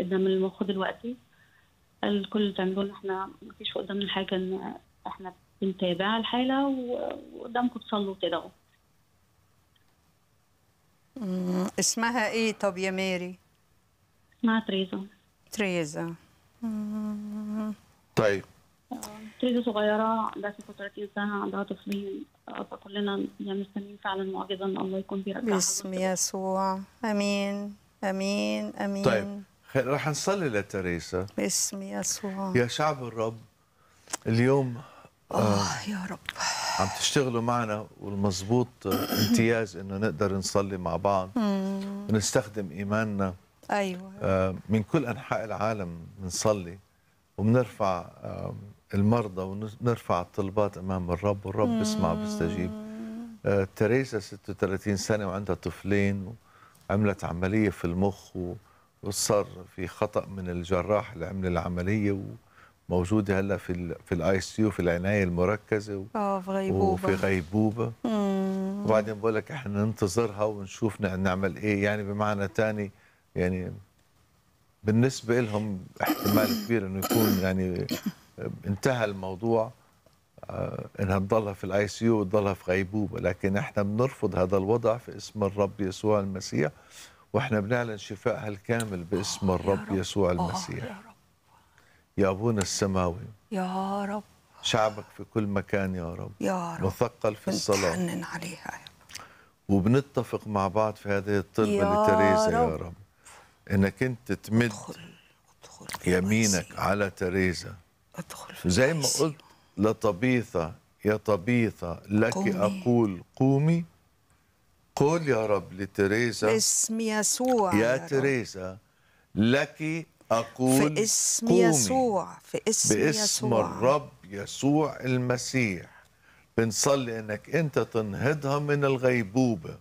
الدم للمخ دلوقتي قال كل اللي بتعملوه إن إحنا مفيش قدامنا حاجة إن إحنا بنتابع الحالة وقدامكم تصلوا كده اهو مم. اسمها إيه طب يا ميري اسمها تريزا. تريزا. طيب. تريزا صغيرة عندها 36 سنة عندها طفلين آه، فكلنا يعني مستنيين فعلا معجزة إن الله يكون بيرجعها. باسم يسوع. آمين. آمين. آمين. طيب رح نصلي لتريسا باسم يسوع. يا شعب الرب اليوم آه آه يا رب. عم تشتغلوا معنا والمزبوط آه، امتياز إنه نقدر نصلي مع بعض. ونستخدم إيماننا. أيوه. آه، من كل أنحاء العالم بنصلي وبنرفع آه، المرضى ونرفع الطلبات أمام الرب والرب بيسمع وبيستجيب. آه، تريسا 36 سنة وعندها طفلين وعملت عملية في المخ وصار في خطأ من الجراح اللي عمل العملية وموجودة هلأ في ال في الآي سي في العناية المركزة آه في غيبوبة. وفي غيبوبة. وبعدين بقول لك إحنا ننتظرها ونشوف نعمل إيه. يعني بمعنى تاني يعني بالنسبة لهم احتمال كبير إنه يكون يعني انتهى الموضوع آه، إنها تضلها في ال ICU وتضلها في غيبوبة. لكن إحنا بنرفض هذا الوضع في اسم الرب يسوع المسيح وإحنا بنعلن شفائها الكامل باسم الرب يسوع المسيح. يا رب. يا أبونا السماوي. يا رب. شعبك في كل مكان يا رب. يا رب. مثقل في الصلاة. بنتحنن عليها وبنتفق مع بعض في هذه الطلبة لتريزا يا رب. إنك أنت تمد يمينك على تريزا أدخل في زي ما. قلت لطبيثة يا طبيثة لك قومي. أقول قومي. قول يا رب لتريزا باسم يسوع يا رب. تريزا لك أقول في اسم قومي. يسوع في اسم باسم يسوع. الرب يسوع المسيح. بنصلي إنك أنت تنهضها من الغيبوبة.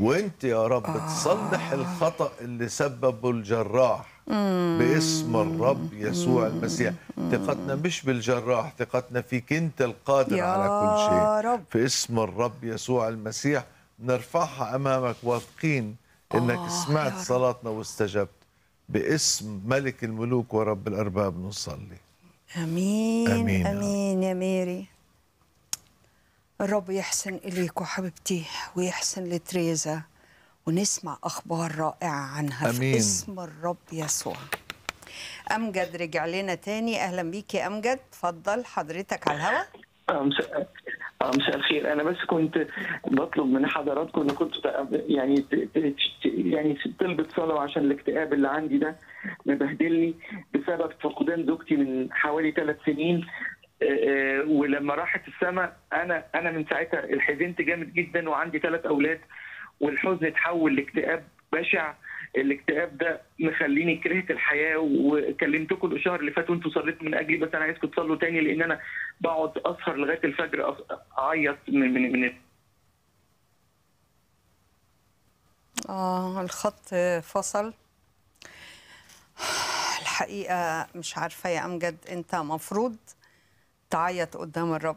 وانت يا رب تصلح الخطأ اللي سببه الجراح باسم الرب يسوع المسيح. ثقتنا مش بالجراح ثقتنا فيك انت القادر يا على كل شيء. رب. في اسم الرب يسوع المسيح نرفعها أمامك واثقين إنك آه، سمعت. صلاتنا واستجبت. باسم ملك الملوك ورب الأرباب نصلي. آمين آمين, رب. يا ميري. الرب يحسن اليكم حبيبتي ويحسن لتريزا ونسمع أخبار رائعة عنها آمين. في اسم الرب يسوع. أمجد رجع لنا تاني. أهلا بيك يا أمجد. اتفضل حضرتك على الهواء آه، مساء الخير أنا بس كنت بطلب من حضراتكم إن كنتوا يعني يعني تلبس صلاة عشان الاكتئاب اللي عندي ده مبهدلني بسبب فقدان زوجتي من حوالي ثلاث سنين. ولما راحت السماء أنا أنا من ساعتها حزنت جامد جدا وعندي ثلاث أولاد والحزن اتحول لاكتئاب بشع. الاكتئاب ده مخليني كرهت الحياة وكلمتكم الشهر اللي فات وانتوا صليتوا من أجلي بس أنا عايزكم تصلوا تاني لأن أنا بقعد أسهر لغاية الفجر أعيط من من من آه الخط فصل. الحقيقة مش عارفة يا أمجد أنت مفروض تعيط قدام الرب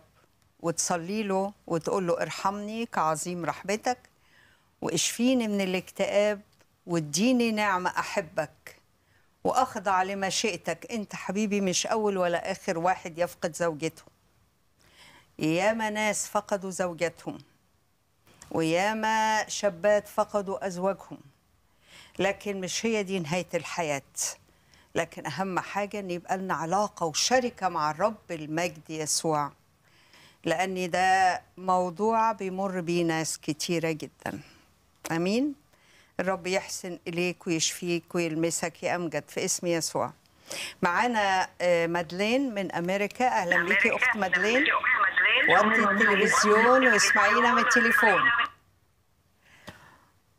وتصلي له وتقول له ارحمني كعظيم رحمتك واشفيني من الاكتئاب واديني نعمة أحبك وأخضع لمشيئتك أنت حبيبي مش أول ولا آخر واحد يفقد زوجته. ياما ناس فقدوا زوجاتهم وياما شابات فقدوا أزواجهم لكن مش هي دي نهاية الحياة. لكن أهم حاجة أن يبقى لنا علاقة وشركة مع الرب المجد يسوع لأن ده موضوع بيمر بيه ناس كتيرة جدا. أمين؟ الرب يحسن إليك ويشفيك ويلمسك يا أمجد في اسم يسوع. معانا آه، مدلين من أمريكا. أهلا بيكي أخت مدلين وطي التلفزيون واسمعينا من التليفون.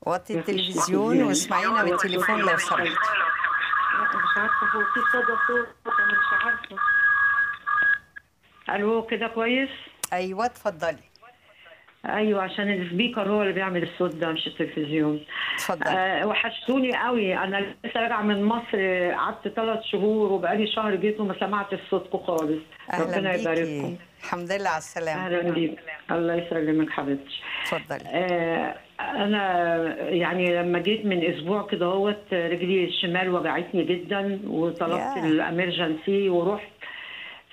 وطي التلفزيون واسمعينا من التليفون لو سمحت. لا مش عارفة هو في صدى صوت أنا مش عارفة ألو كده كويس؟ أيوة اتفضلي. أيوة عشان السبيكر هو اللي بيعمل الصوت ده مش التلفزيون. اتفضلي. آه وحشتوني قوي. أنا لسه راجعة من مصر قعدت ثلاث شهور وبقالي شهر جيت وما سمعتش صوتكم خالص. ربنا يبارككم. الحمد لله على السلامة. أهلا بيك الله يسلمك حبيبتي. اتفضلي. آه، أنا يعني لما جيت من أسبوع كده أهوت رجلي الشمال وجعتني جدا وطلبت ياه. الأمرجنسي ورحت.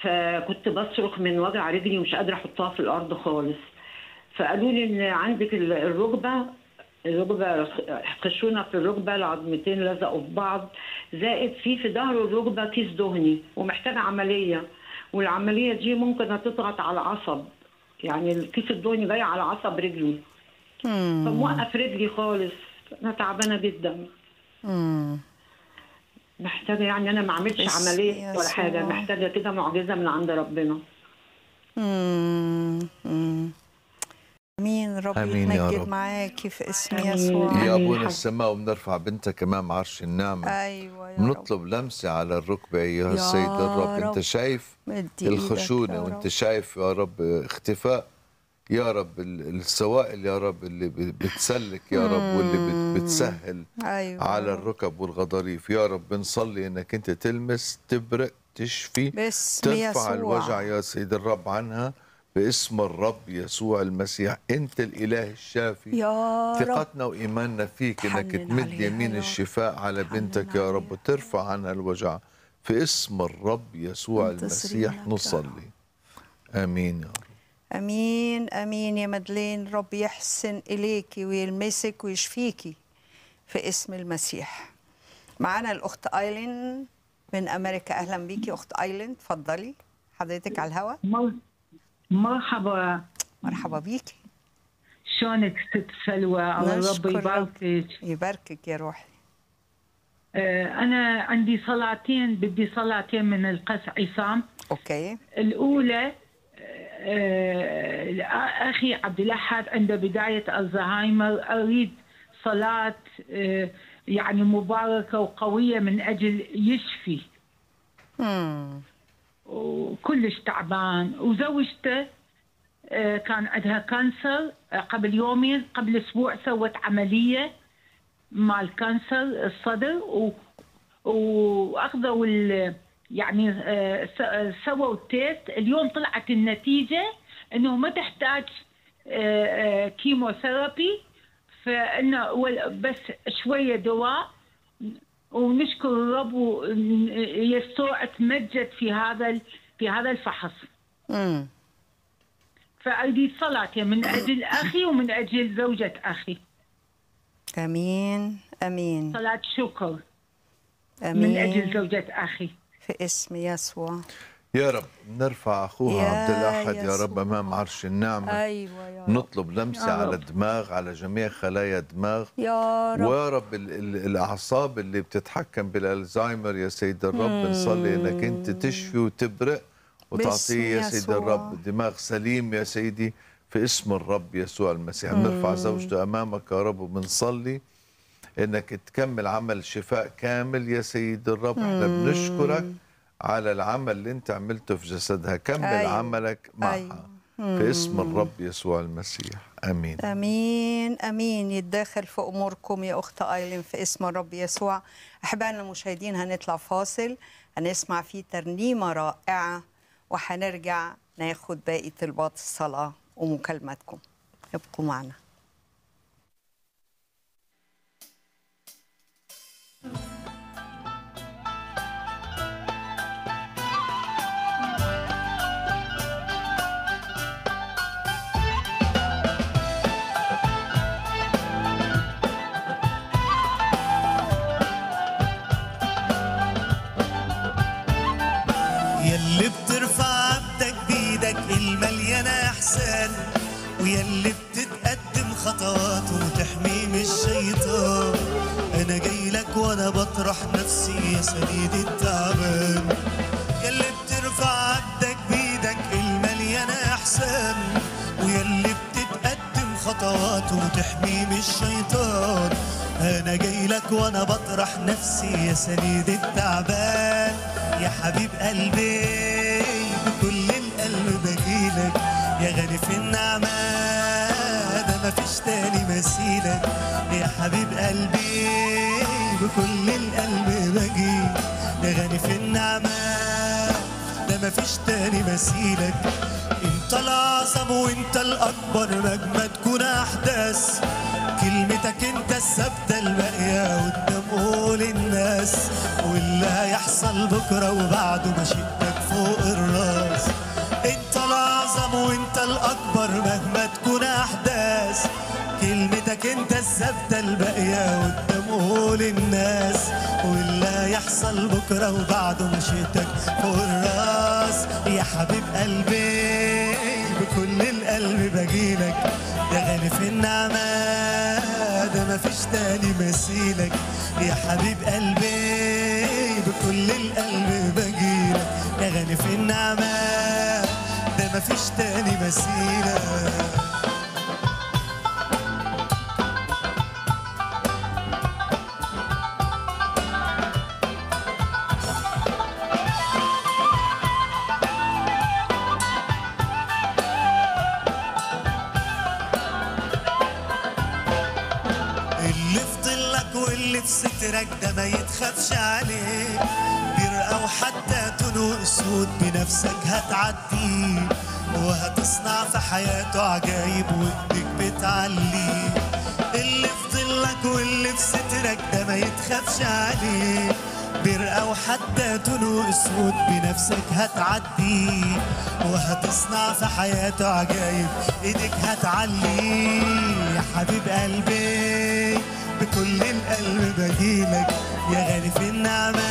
فكنت بصرخ من وجع رجلي ومش قادرة أحطها في الأرض خالص. فقالوا لي إن عندك ال- الركبة الركبة خشونة في الركبة العظمتين لزقوا في بعض. زائد في في ظهر الركبة كيس دهني ومحتاجة عملية. والعملية دي ممكن تضغط على العصب. يعني الكيس الدهني جاي على عصب رجلي. فموقف رجلي خالص أنا تعبانة جدا. محتاجة يعني أنا ما عملتش بس عملية ولا حاجة. محتاجة كده معجزة من عند ربنا مم. مم. آمين رب آمين يا رب. معاكي في اسم. يسوع يا أبونا السماء وبنرفع بنتك أمام عرش النعمة أيوه يا بنطلب لمسة على الركبة أيها يا السيد الرب رب. انت شايف الخشونة وأنت. شايف يا رب اختفاء يا رب ال- السوائل يا رب اللي بتسلك يا رب واللي بت- بتسهل أيوه. على. الركب والغضاريف. يا رب بنصلي إنك أنت تلمس تبرق تشفي باسم ترفع يسوع. الوجع يا سيد الرب عنها باسم الرب يسوع المسيح. أنت الإله الشافي. يا رب. ثقتنا وإيماننا فيك إنك تمد يمين. الشفاء على بنتك يا رب وترفع عنها الوجع في اسم الرب يسوع المسيح. نصلي. آمين يا رب. أمين أمين يا مدلين رب يحسن اليكي ويلمسك ويشفيكي في اسم المسيح. معانا الأخت أيلين من أمريكا. أهلا بيكي أخت أيلين اتفضلي. حضرتك على الهوا. مرحبا. مرحبا بيكي شلونك ست سلوى؟ الله نشكر يباركك. يباركك يا روحي. آه، أنا عندي صلاتين بدي صلاتين من القس عصام. okay. الأولى آه، أخي عبد الأحد عنده بداية الزهايمر أريد صلاة آه، يعني مباركة وقوية من أجل يشفي. مم. وكلش تعبان. وزوجته آه، كان عندها cancer آه، قبل يومين قبل أسبوع سوت عملية مال cancer الصدر. و... وأخذوا ال... يعني آه، سووا ال test اليوم طلعت النتيجة إنه ما تحتاج آه، آه، chemotherapy. فإنه ول- بس شوية دواء. ونشكر الرب ويسوع تمجد في هذا في هذا الفحص. مم. فأريد صلاتي من أجل أخي ومن أجل زوجة أخي. آمين آمين. صلاة شكر. آمين. من أجل زوجة أخي. في اسم يسوع يا رب نرفع أخوها يا عبد الأحد يا يسوع. رب أمام عرش النعمة أيوه يا رب نطلب لمسة يا على. الدماغ على جميع خلايا الدماغ يا رب ويا رب ال ال الأعصاب اللي بتتحكم بالالزهايمر يا سيد الرب مم. بنصلي إنك أنت تشفي وتبرئ وتعطيه يا سيد. الرب دماغ سليم يا سيدي في اسم الرب يسوع المسيح بنرفع. زوجته أمامك يا رب وبنصلي إنك تكمل عمل شفاء كامل يا سيد الرب. إحنا. بنشكرك على العمل اللي أنت عملته في جسدها. كمل أيوة. عملك معها أيوة. في اسم. الرب يسوع المسيح. آمين. آمين. آمين. يتداخل في أموركم يا أخت أيلين في اسم الرب يسوع. أحبائنا المشاهدين هنطلع فاصل هنسمع فيه ترنيمة رائعة وهنرجع ناخد باقي طلبات الصلاة ومكالماتكم. ابقوا معنا. يلي بترفع عبدك بيدك المليانة إحسان ويلي بتتقدم خطوات وتحميه من الشيطان. أنا جاي لك وأنا بطرح نفسي يا سيدي التعبان. يلي بترفع عبدك بيدك المليانة إحسان ويلي بتتقدم خطوات وتحميه من الشيطان. أنا جاي لك وأنا بطرح نفسي يا سيدي التعبان. يا حبيب قلبي بكل القلب بجيلك يا غالي في مفيش تاني مثيلك يا حبيب قلبي بكل القلب بجيلك يا غالي في النعمة ده مفيش تاني مثيلك انت الاعظم وانت الأكبر مهما تكون أحداث. كلمتك انت الثابتة الباقية قدام قول الناس. واللي هيحصل بكرة وبعده مشيئتك فوق الراس. انت الاعظم وانت الأكبر مهما تكون أحداث. إيدك انت الثابتة الباقية قدام قول الناس واللي يحصل بكرة وبعده مشيتك فوق الراس. يا حبيب قلبي بكل القلب بجيلك. يا غالي في النعمة ده مفيش تاني مثيلك. يا حبيب قلبي بكل القلب بجيلك. يا غالي في النعمة ده مفيش تاني مثيلك. سترك ده ما يتخافش عليه بيرقى وحتى طلوع اسود بنفسك هتعديه وهتصنع في حياته عجايب وايدك بتعليه اللي في ظلك واللي في سترك ده ما يتخافش عليه بيرقى وحتى طلوع اسود بنفسك هتعديه وهتصنع في حياته عجايب إيدك هتعليه يا حبيب قلبي. بكل القلب بجيلك يا غالي في النعمة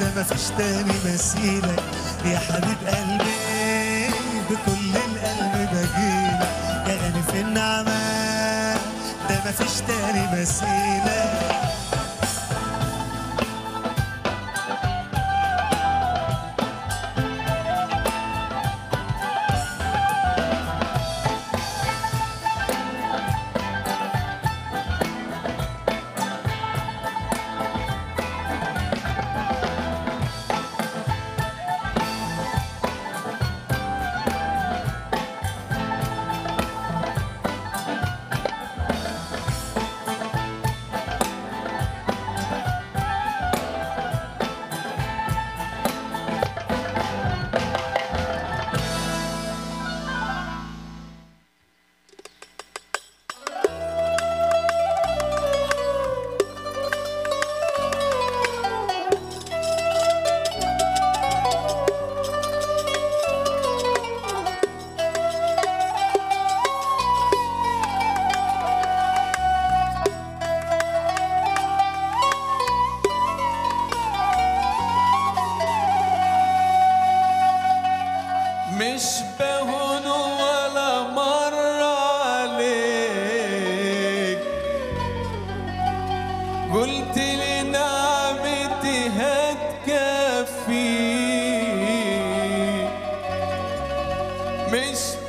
ده مفيش تاني مثيلك. يا حبيب قلبي بكل القلب بجيلك يا غالي في النعمة ده مفيش تاني مثيلك. مش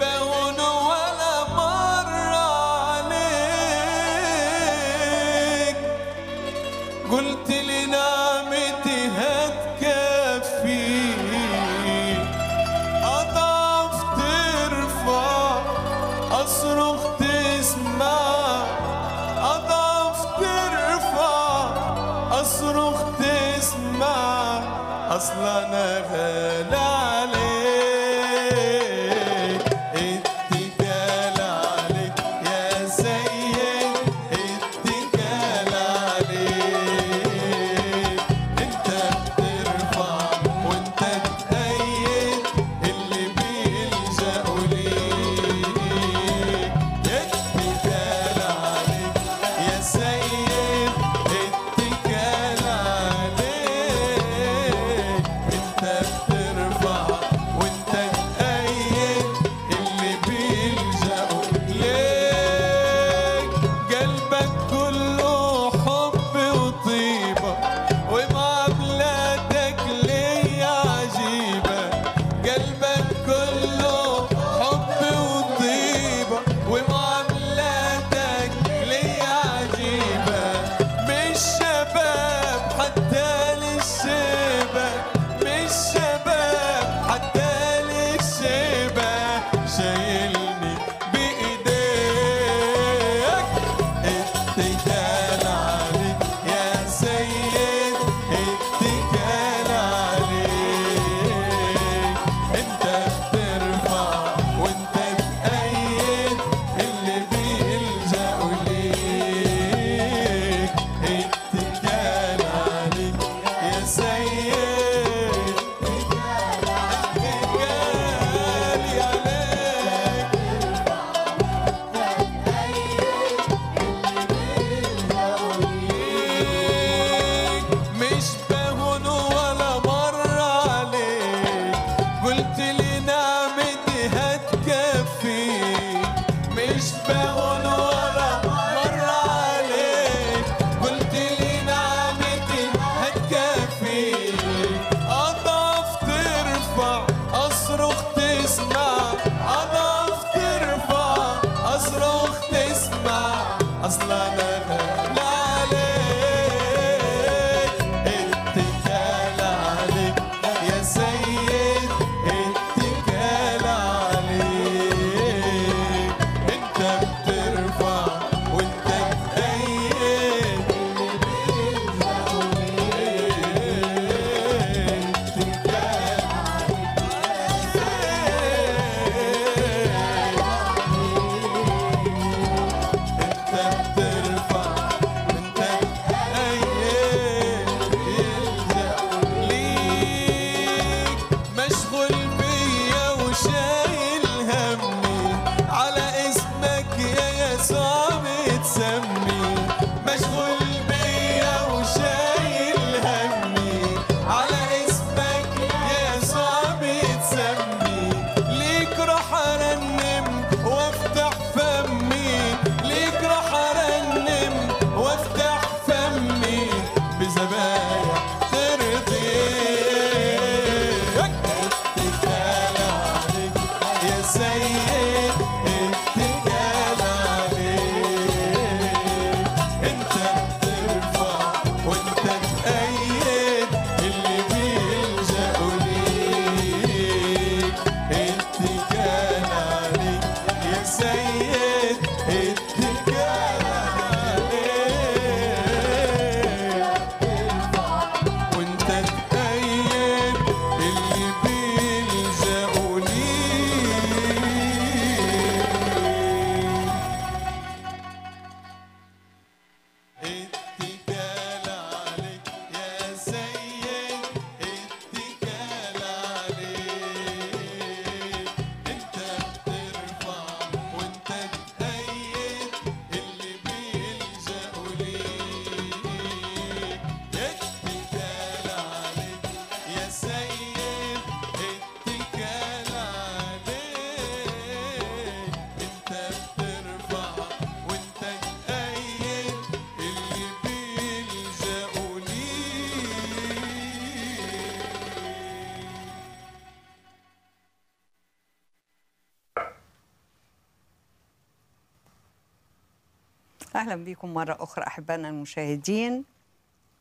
أهلا بكم مرة أخرى أحبائنا المشاهدين.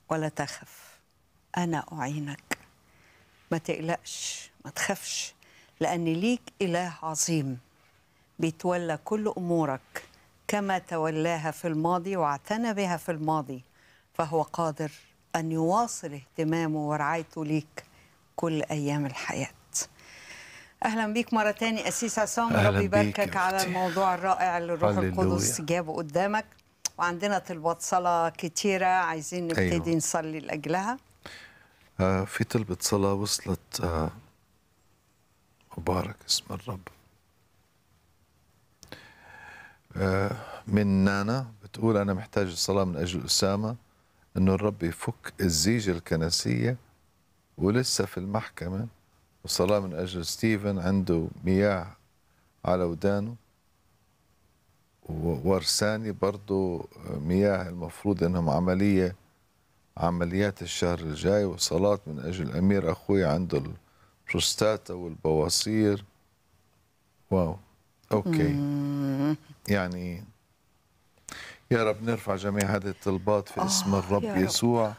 ولا تخف أنا أعينك. ما تقلقش ما تخافش لأن ليك إله عظيم بيتولى كل أمورك كما تولاها في الماضي واعتنى بها في الماضي. فهو قادر أن يواصل اهتمامه ورعايته ليك كل أيام الحياة. أهلا بيك مرة تاني أسيس عصام ربي يباركك على. الموضوع الرائع اللي الروح. القدس جابه قدامك. وعندنا طلبات صلاة كتيرة عايزين نبتدي أيوه. نصلي لأجلها. آه في طلبة صلاة وصلت آه مبارك اسم الرب. آه من نانا بتقول أنا محتاج الصلاة من أجل أسامة إنه الرب يفك الزيجة الكنسية ولسه في المحكمة وصلاة من أجل ستيفن عنده مياه على ودانه. وورساني برضو مياه المفروض إنهم عملية عمليات الشهر الجاي وصلاة من أجل أمير أخوي عنده البروستاتا والبواسير. واو. أوكي. يعني يا رب نرفع جميع هذه الطلبات في اسم الرب يا رب. يسوع.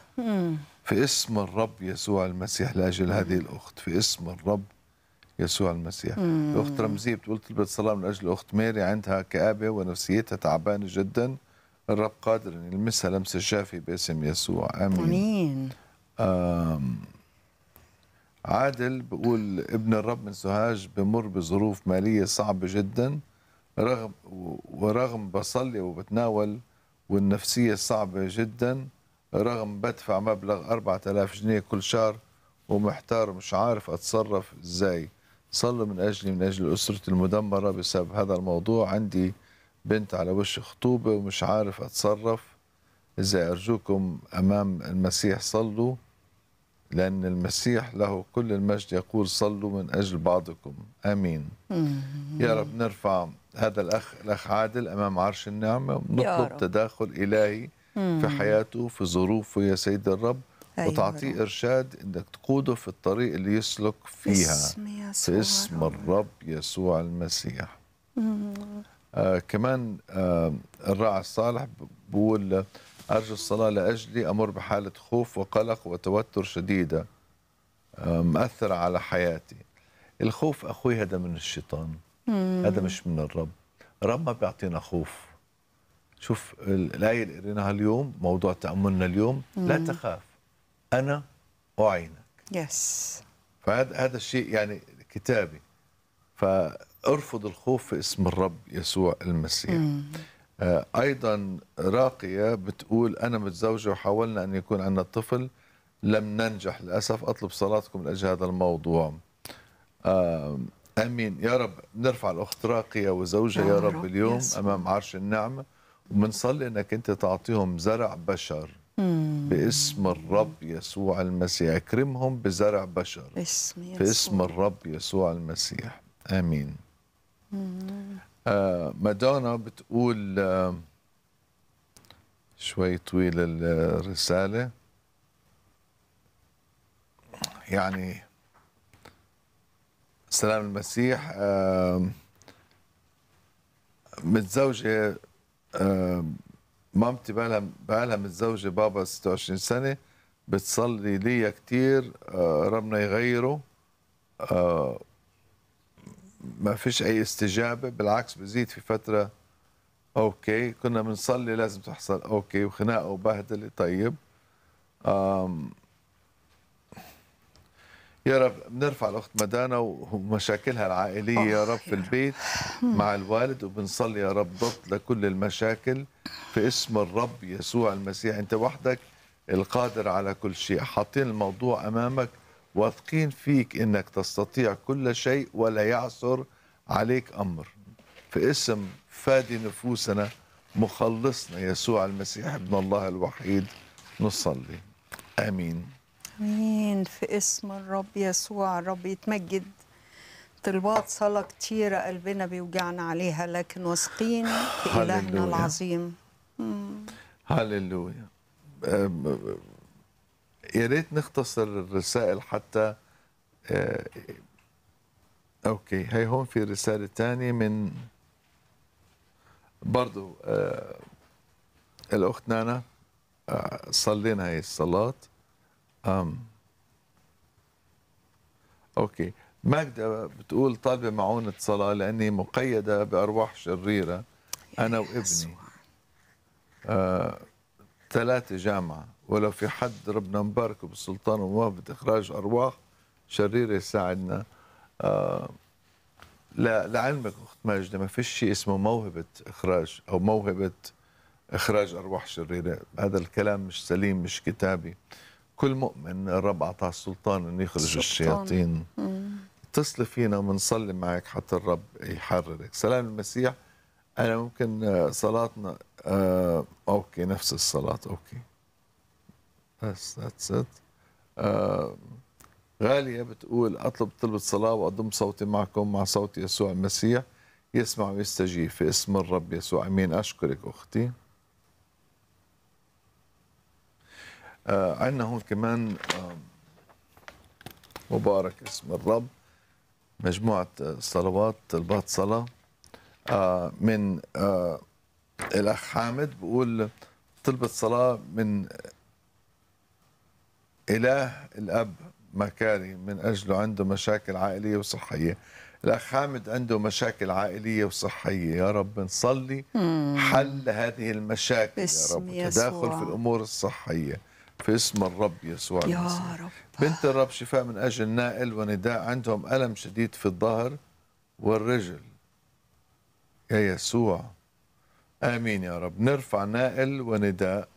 في اسم الرب يسوع المسيح لأجل هذه الأخت. في اسم الرب يسوع المسيح. مم. الأخت رمزية بتقول طلبت صلاة من أجل الأخت ماري عندها كآبة ونفسيتها تعبانة جدا. الرب قادر أن يلمسها لمسة شافي باسم يسوع. آمين. آمين. آم. عادل بقول ابن الرب من سوهاج بمر بظروف مالية صعبة جدا. رغم ورغم بصلي وبتناول والنفسية صعبة جدا. رغم بدفع مبلغ 4000 جنيه كل شهر ومحتار مش عارف أتصرف إزاي. صلوا من أجلي من أجل أسرتي المدمرة بسبب هذا الموضوع. عندي بنت على وش خطوبة ومش عارف أتصرف. إذا أرجوكم أمام المسيح صلوا؟ لأن المسيح له كل المجد يقول صلوا من أجل بعضكم. آمين. يا رب نرفع هذا الأخ الأخ عادل أمام عرش النعمة. ونطلب. تداخل إلهي. في حياته في ظروفه يا سيد الرب. أيوة وتعطيه إرشاد إنك تقوده في الطريق اللي يسلك فيها باسم يسوع في اسم الرب يسوع المسيح. آه كمان آه الراعي الصالح بقول أرجو الصلاة لأجلي أمر بحالة خوف وقلق وتوتر شديدة آه مأثرة على حياتي. الخوف أخوي هذا من الشيطان. هذا مش من الرب. الرب ما بيعطينا خوف. شوف ال- الآية اللي قريناها اليوم موضوع تأملنا اليوم لا. تخاف. أنا أعينك يس فهذا هذا الشيء يعني كتابي. فأرفض الخوف في اسم الرب يسوع المسيح. آه، أيضا راقية بتقول أنا متزوجة وحاولنا أن يكون عندنا طفل لم ننجح للأسف. أطلب صلاتكم من أجل هذا الموضوع. آه، آمين. يا رب نرفع الأخت راقية وزوجها يا يا رب رب. اليوم يسوع. أمام عرش النعمة. وبنصلي إنك أنت تعطيهم زرع بشر. باسم الرب يسوع المسيح. اكرمهم بزرع بشر. باسم يسوع. في اسم الرب يسوع المسيح. آمين. آه مادونا بتقول آه شوي طويلة الرسالة. يعني سلام المسيح. آه متزوجة آه مامتي بقالها متزوجة بابا 26 سنة بتصلي لي كتير آه ربنا يغيره آه ما فيش أي استجابة بالعكس بزيد في فترة. okay كنا بنصلي لازم تحصل. okay وخناقة وبهدلة طيب. يا رب بنرفع الأخت مدانا ومشاكلها العائلية يا رب في البيت مع الوالد وبنصلي يا رب ضبط لكل المشاكل في اسم الرب يسوع المسيح. أنت وحدك القادر على كل شيء. حاطين الموضوع أمامك واثقين فيك إنك تستطيع كل شيء ولا يعثر عليك أمر. في اسم فادي نفوسنا مخلصنا يسوع المسيح ابن الله الوحيد نصلي. آمين. آمين. في اسم الرب يسوع. الرب يتمجد. طلبات صلاة كتيرة قلبنا بيوجعنا عليها لكن واثقين في هللويا. العظيم. هللويا. أم- يا ريت نختصر الرسائل حتى آه، أوكي. هي هون في رسالة تانية من برضو آه، الأخت نانا آه، صلينا هاي الصلاة. أم. أوكي. ماجدة بتقول طالبة معونة صلاة لأني مقيدة بأرواح شريرة أنا وابني. آه، ثلاثة جامعة. ولو في حد ربنا مبارك بالسلطان وموافق إخراج أرواح شريرة يساعدنا. آه، لا لعلمك أخت ماجدة ما فيش شيء اسمه موهبة إخراج أو موهبة إخراج أرواح شريرة. هذا الكلام مش سليم مش كتابي. كل مؤمن الرب أعطاه السلطان أن يخرج الشياطين. اتصلي فينا وبنصلي معك حتى الرب يحررك. سلام المسيح. أنا ممكن آه، صلاتنا آه okay نفس الصلاة okay. بس that's it آه غالية بتقول أطلب طلبة صلاة وأضم صوتي معكم مع صوت يسوع المسيح. يسمع ويستجيب في اسم الرب يسوع. أمين. أشكرك أختي. آه عندنا هون كمان آه مبارك اسم الرب مجموعة آه، صلوات طلبات صلاة آه من آه الأخ حامد بقول طلبة صلاة من إله الأب مكاري من أجله عنده مشاكل عائلية وصحية الأخ حامد عنده مشاكل عائلية وصحية يا رب نصلي. حل هذه المشاكل يا رب. تداخل في الأمور الصحية في اسم الرب يسوع يا المسيح. رب. بنت الرب شفاء من أجل نائل ونداء عندهم ألم شديد في الظهر والرجل. يا يسوع. آمين يا رب. نرفع نائل ونداء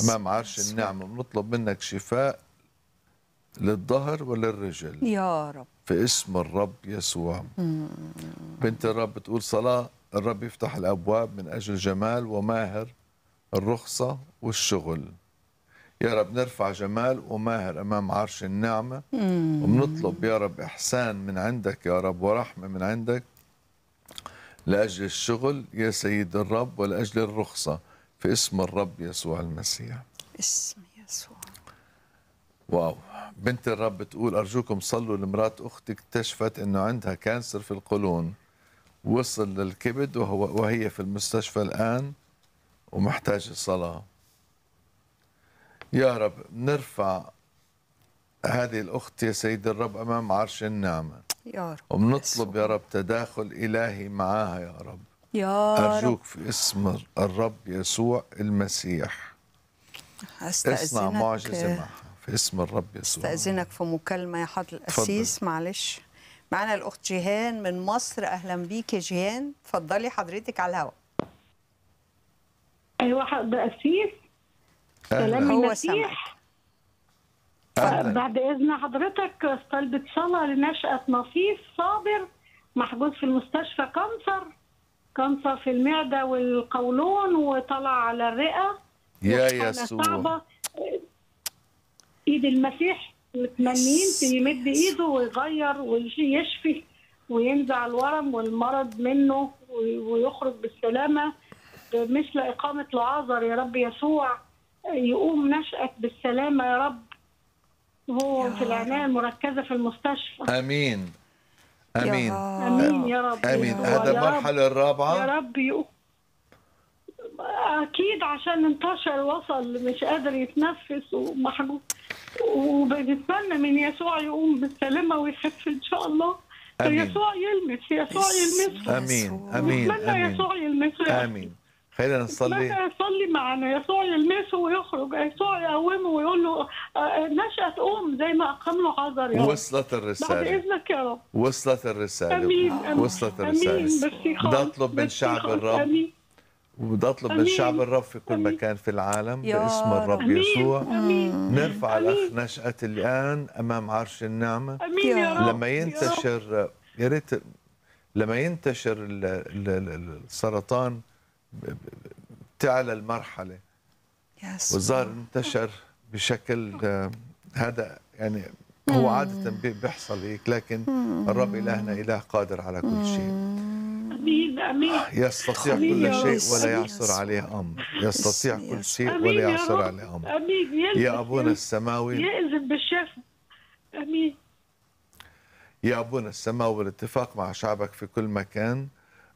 أمام عرش النعمة بنطلب منك شفاء للظهر وللرجل. يا رب. في اسم الرب يسوع. بنت الرب بتقول صلاة. الرب يفتح الأبواب من أجل جمال وماهر الرخصة والشغل. يا رب نرفع جمال وماهر أمام عرش النعمة مم. وبنطلب يا رب إحسان من عندك يا رب ورحمة من عندك لأجل الشغل يا سيد الرب ولأجل الرخصة في اسم الرب يسوع المسيح. اسم يسوع. واو. بنت الرب بتقول أرجوكم صلوا لمرات أختي اكتشفت أنه عندها كانسر في القولون. وصل للكبد وهو وهي في المستشفى الآن ومحتاجة صلاة. يا رب نرفع هذه الأخت يا سيد الرب أمام عرش النعمة. يا رب. وبنطلب يا رب تداخل إلهي معاها يا رب. يا رب. أرجوك في اسم الرب يسوع المسيح. اصنع معجزة معها. في اسم الرب يسوع. أستأذنك في مكالمة يا حضر القسيس معلش. معنا الأخت جيهان من مصر. أهلا بيك يا جيهان. اتفضلي حضرتك على الهواء. أيوه حضرتك قسيس هو المسيح. بعد إذن حضرتك طلبت صلاة لنشأت نصيف صابر محجوز في المستشفى cancer cancer في المعدة والقولون وطلع على الرئة. يا يسوع. صعبة. إيد المسيح متمنين يمد إيده ويغير ويشفي وينزع الورم والمرض منه وي- ويخرج بالسلامة. مثل إقامة لعازر يا رب يسوع. يقوم نشأت بالسلامة يا رب. هو في العناية المركزة في المستشفى. آمين. آمين. آمين يا رب. يسوع، هذا يا رب. المرحلة يا رب يقوم. أكيد عشان انتشر وصل مش قادر يتنفس ومحجوب. وبنتمنى من يسوع يقوم بالسلامة ويخف إن شاء الله. آمين. يسوع يلمس يسوع يلمسه آمين. آمين. نتمنى آمين. يسوع يلمسه رب. آمين. خلينا نصلي. يصلي معنا. يسوع يلمسه ويخرج. يسوع يقومه ويقول له آه، نشأة أم زي ما أقام له عذر يا رب. وصلت بعد الرساله إذنك يا رب. وصلت الرسالة. أمين أمين. وصلت أمين. بس بدي أطلب من شعب الرب. أمين. وبدي أطلب من أمين. شعب الرب في كل مكان في العالم باسم الرب أمين. يسوع. أمين. نرفع أمين. الاخ نشأة الآن أمام عرش النعمة. أمين يا رب. لما ينتشر يا ريت لما ينتشر ال- ال- ال- السرطان تعلى المرحلة. يس والظاهر انتشر بشكل هذا يعني هو عادة بي- بيحصل هيك لكن الرب إلهنا إله قادر على كل شيء. أمين أمين. يستطيع كل. شيء ولا. يعصر عليه أمر. يستطيع كل شيء ولا يا يعصر. عليه أمر. أمين. يا أبونا. السماوي. يأذن بالشفاء أمين. يا أبونا السماوي بالاتفاق مع شعبك في كل مكان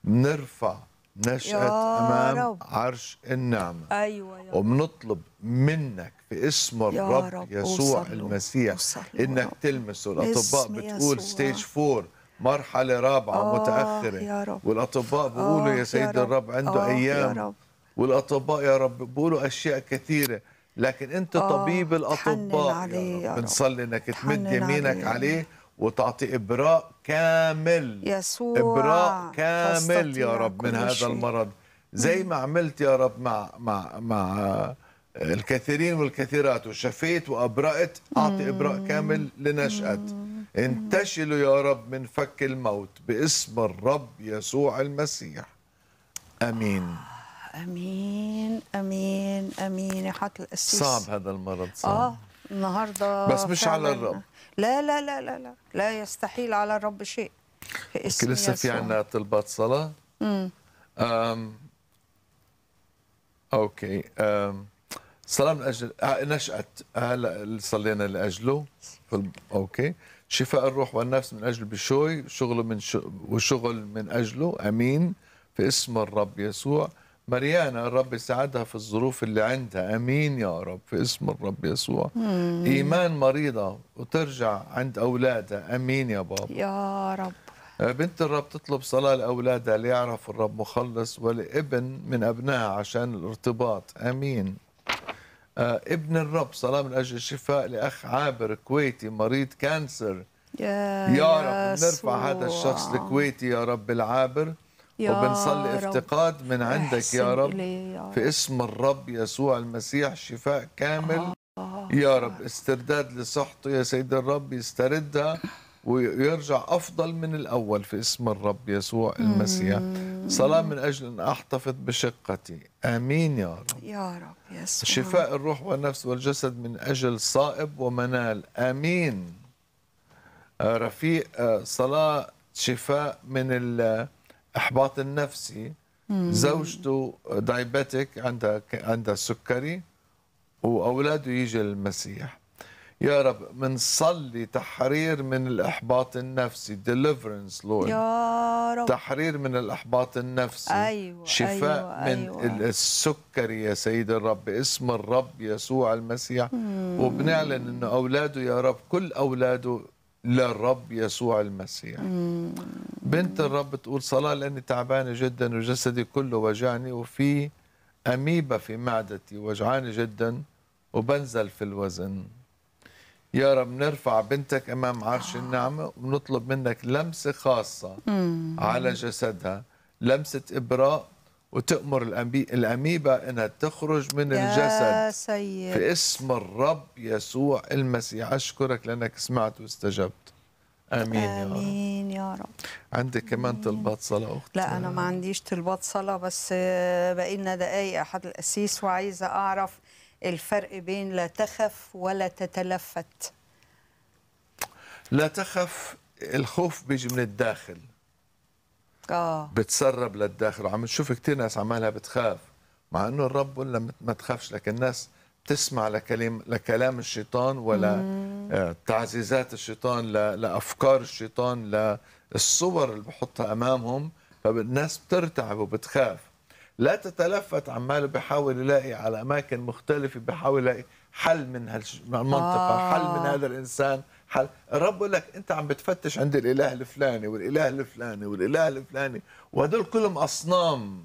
نرفع نشأت يا أمام رب. عرش النعمة أيوه يا وبنطلب منك في اسم يا الرب رب، يسوع وصل له، المسيح وصل له إنك يا رب. تلمسه الأطباء باسم بتقول. stage four مرحلة رابعة آه، متأخرة يا رب. والأطباء بيقولوا آه، يا يا سيد رب. الرب عنده آه، يا أيام رب. والأطباء يا رب بيقولوا أشياء كثيرة لكن أنت آه، طبيب الأطباء يا يا رب. بنصلي إنك تمد يمينك عليه. عليه وتعطي إبراء كامل. يسوع إبراء كامل يا رب من هذا شيء. المرض. زي ما عملت يا رب مع مع مع الكثيرين والكثيرات وشفيت وأبرأت. أعطي إبراء كامل لنشأت. انتشلوا يا رب من فك الموت باسم الرب يسوع المسيح. أمين. آمين آمين آمين. يا حضرة القسيس. صعب هذا المرض صعب. آه النهارده بس مش على الرب. لا لا لا لا لا لا يستحيل على الرب شيء. في اسم لسه في. عنا طلبات صلاة. مم. أم أوكي أم صلاة من أجل آه، نشأة هلا صلينا لأجله. أوكي شفاء الروح والنفس من أجل بشوي شغله من ش... وشغل من أجله. أمين. في اسم الرب يسوع. مريانا الرب يساعدها في الظروف اللي عندها. آمين يا رب. في اسم الرب يسوع. مم. إيمان مريضة وترجع عند أولادها. آمين يا بابا. يا رب. بنت الرب تطلب صلاة لأولادها ليعرف الرب مخلص ولابن من أبنائها عشان الارتباط. آمين. آه، ابن الرب صلاة من أجل الشفاء لأخ عابر كويتي مريض كانسر. يا يا رب نرفع هذا. الشخص الكويتي يا رب العابر. وبنصلي رب. افتقاد من عندك يا رب يا رب. في اسم الرب يسوع المسيح شفاء كامل. يا رب استرداد لصحته يا سيد الرب يستردها ويرجع أفضل من الأول في اسم الرب يسوع المسيح. صلاة من أجل أن أحتفظ بشقتي. آمين يا رب. يا رب يسوع. شفاء الروح والنفس والجسد من أجل صائب ومنال. آمين. آه، رفيق آه، صلاة شفاء من الإحباط النفسي مم. زوجته diabetic عندها عندها سكري وأولاده يجي المسيح. يا رب منصلي تحرير من الإحباط النفسي deliverance Lord. يا رب. تحرير من الإحباط النفسي. أيوة، شفاء أيوة، من أيوة. السكري يا سيد الرب باسم الرب يسوع المسيح. وبنعلن إنه أولاده يا رب كل أولاده للرب يسوع المسيح. بنت الرب تقول صلاة لأني تعبانة جدا وجسدي كله وجعني وفي أميبا في معدتي وجعاني جدا وبنزل في الوزن. يا رب نرفع بنتك أمام عرش النعمة ونطلب منك لمسة خاصة مم. على جسدها لمسة إبراء وتأمر الأمي- الأميبا أنها تخرج من يا الجسد. سيد. في اسم الرب يسوع المسيح أشكرك لأنك سمعت واستجبت. آمين يا رب. آمين يا رب. عندك كمان طلبات صلاة أخت لا أنا ما عنديش طلبات صلاة بس آه، باقي لنا دقايق. أحد القسيس وعايزة أعرف الفرق بين لا تخف ولا تتلفت. لا تخف الخوف بيجي من الداخل. آه. بتسرب للداخل وعم نشوف كثير ناس عمالها بتخاف مع إنه الرب قلنا ما- تخافش لكن الناس تسمع لكلام لكلام الشيطان ولا آه، تعزيزات الشيطان لأفكار الشيطان للصور اللي بحطها أمامهم فالناس بترتعب وبتخاف. لا تتلفت عماله بيحاول يلاقي على أماكن مختلفة بيحاول يلاقي حل من هالمنطقه آه. حل من هذا الإنسان. حل. الرب بقول لك أنت عم بتفتش عند الإله الفلاني والإله الفلاني والإله الفلاني وهدول كلهم أصنام.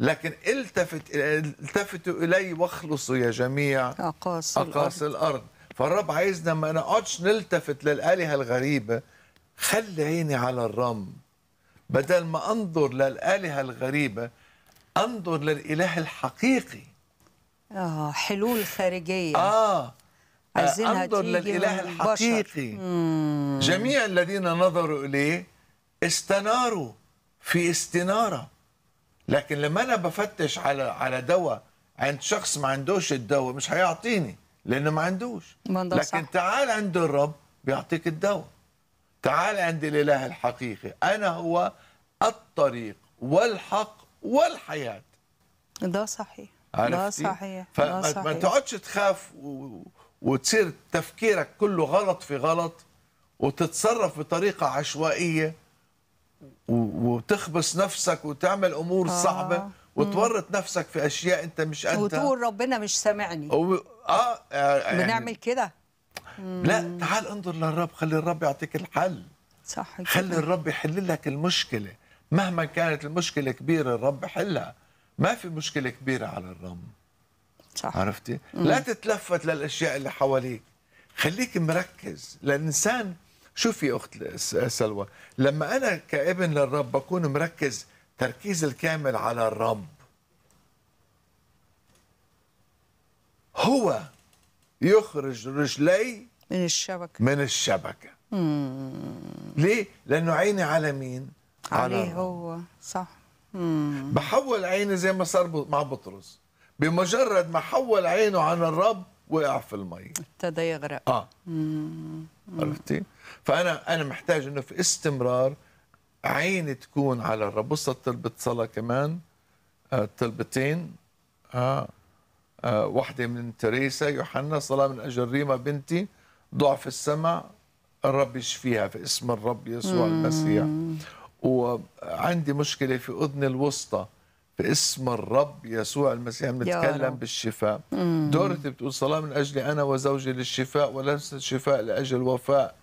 لكن التفت التفتوا إلي واخلصوا يا جميع أقاصي الأرض. فالرب عايزنا ما نقعدش نلتفت للآلهة الغريبة. خلي عيني على الرب بدل ما أنظر للآلهة الغريبة أنظر للإله الحقيقي. آه حلول خارجية. آه عايزينها أنظر للإله الحقيقي. مم. جميع الذين نظروا إليه استناروا في استنارة. لكن لما أنا بفتش على على دواء عند شخص ما عندوش الدواء مش هيعطيني لأنه ما عندوش. لكن صح. تعال عند الرب بيعطيك الدواء. تعال عند الإله الحقيقي. أنا هو الطريق والحق والحياة. ده صحيح. ده؟ صحيح. ده فما ما صحيح. تقعدش تخاف و... وتصير تفكيرك كله غلط في غلط وتتصرف بطريقة عشوائية و- وتخبص نفسك وتعمل أمور آه. صعبة وتورط نفسك في أشياء أنت مش أنت. وتقول ربنا مش سامعني. و... آه يعني بنعمل كده. لا تعال انظر للرب خلي الرب يعطيك الحل. صح كده. خلي الرب يحل لك المشكلة. مهما كانت المشكلة كبيرة الرب يحلها ما في مشكلة كبيرة على الرب. صح. عرفتي؟ مم. لا تتلفت للأشياء اللي حواليك. خليك مركز. الانسان شوفي أخت سلوى لما أنا كابن للرب بكون مركز تركيز الكامل على الرب. هو يخرج رجلي من الشبكة. من الشبكة. مم. ليه؟ لأنه عيني على مين؟ عليه الرب. هو. صح. مم. بحول عيني زي ما صار مع بطرس. بمجرد ما حول عينه عن الرب وقع في المي. ابتدى يغرق. آه. مم. عرفتي؟ فأنا أنا محتاج إنه في استمرار عيني تكون على الرب. وصلت طلبة صلاة كمان. آه طلبتين آه. آه واحدة من تريسا يوحنا صلاة من أجل ريما بنتي. ضعف السمع. الرب يشفيها في اسم الرب يسوع. المسيح. وعندي مشكلة في أذني الوسطى. في اسم الرب يسوع المسيح. بنتكلم رب. بالشفاء. دورتي بتقول صلاة من أجلي أنا وزوجي للشفاء وليس الشفاء لأجل وفاء.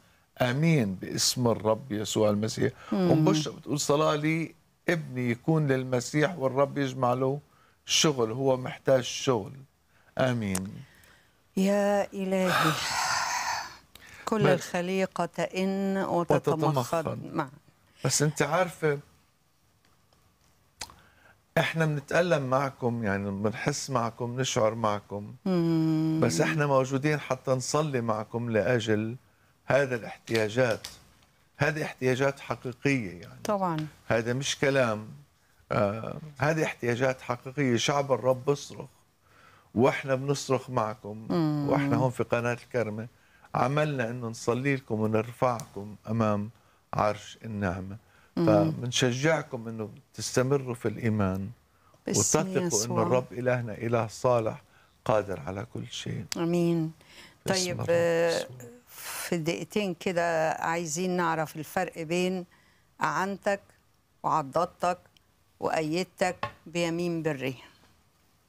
آمين. باسم الرب يسوع المسيح. بشرى بتقول صلاة لي ابني يكون للمسيح والرب يجمع له شغل. هو محتاج شغل. آمين. يا إلهي. كل الخليقة تئن وتتمخض وتتمخض. معا بس أنت عارفة إحنا بنتألم معكم يعني بنحس معكم نشعر معكم. مم. بس إحنا موجودين حتى نصلي معكم لأجل هذا الاحتياجات. هذه احتياجات حقيقية يعني. طبعا. هذا مش كلام. آه هذه احتياجات حقيقية. شعب الرب بيصرخ وإحنا بنصرخ معكم. مم. وإحنا هون في قناة الكرمة عملنا إنه نصلي لكم ونرفعكم أمام عرش النعمة. فبنشجعكم إنه تستمروا في الإيمان. وتثقوا إنه. الرب إلهنا إله صالح قادر على كل شيء. آمين. طيب في دقيقتين كده عايزين نعرف الفرق بين أعنتك وعضدتك وأيدتك بيمين بري.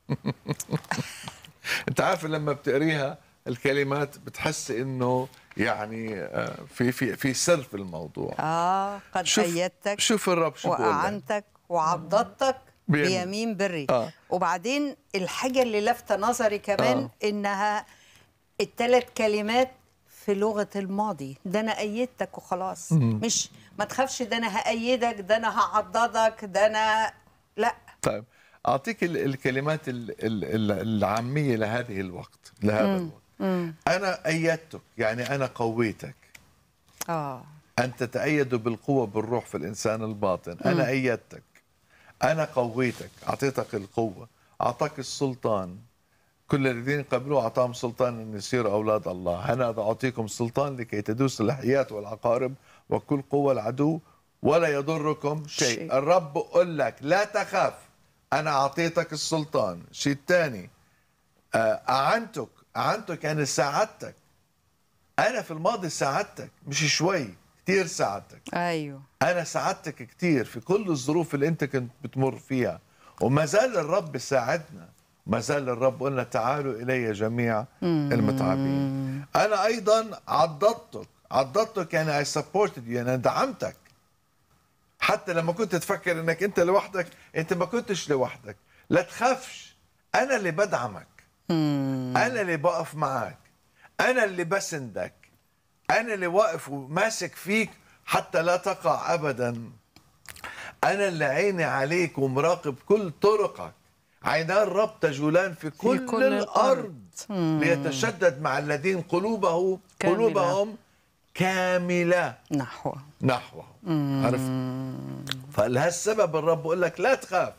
أنت عارف لما بتقريها الكلمات بتحس إنه يعني آه، في في في سر في الموضوع آه قد شوف- أيدتك شوف الرب شو. وأعنتك وعضدتك بيمين. بري آه. وبعدين الحاجة اللي لافته نظري كمان آه. إنها الثلاث كلمات في لغة الماضي ده أنا أيدتك وخلاص مم. مش ما تخافش ده أنا هأيدك ده أنا هعضدك ده أنا لا طيب أعطيك ال- الكلمات ال- ال- ال- العامية لهذه الوقت لهذا. الوقت مم. أنا أيدتك يعني أنا قويتك. آه. أن تتأيد بالقوة بالروح في الإنسان الباطن. مم. أنا أيدتك. أنا قويتك. أعطيتك القوة. أعطاك السلطان. كل الذين قبلوه أعطاهم سلطان أن يصيروا أولاد الله. أنا أعطيكم سلطان لكي تدوس الحيات والعقارب وكل قوة العدو ولا يضركم شيء, شيء. الرب بقول لك لا تخاف. أنا أعطيتك السلطان. شيء تاني آه، أعنتك يعني ساعدتك. أنا في الماضي ساعدتك مش شوي كتير ساعدتك. أيوه. أنا ساعدتك كتير في كل الظروف اللي أنت كنت بتمر فيها. وما زال الرب يساعدنا ما زال الرب قلنا تعالوا إلي جميع. المتعبين. أنا أيضا عضدتك. عضدتك يعني I supported you يعني دعمتك. حتى لما كنت تفكر إنك أنت لوحدك أنت ما كنتش لوحدك. لا تخافش أنا اللي بدعمك. أنا اللي بقف معك أنا اللي بسندك. أنا اللي واقف وماسك فيك حتى لا تقع ابدا. أنا اللي عيني عليك ومراقب كل طرقك. عينا الرب تجولان في كل, كل الأرض. مم. ليتشدد مع الذين قلوبه كاملة. قلوبهم كاملة. نحو نحوه. مم. عرفت؟ فلهالسبب الرب بقول لك لا تخاف.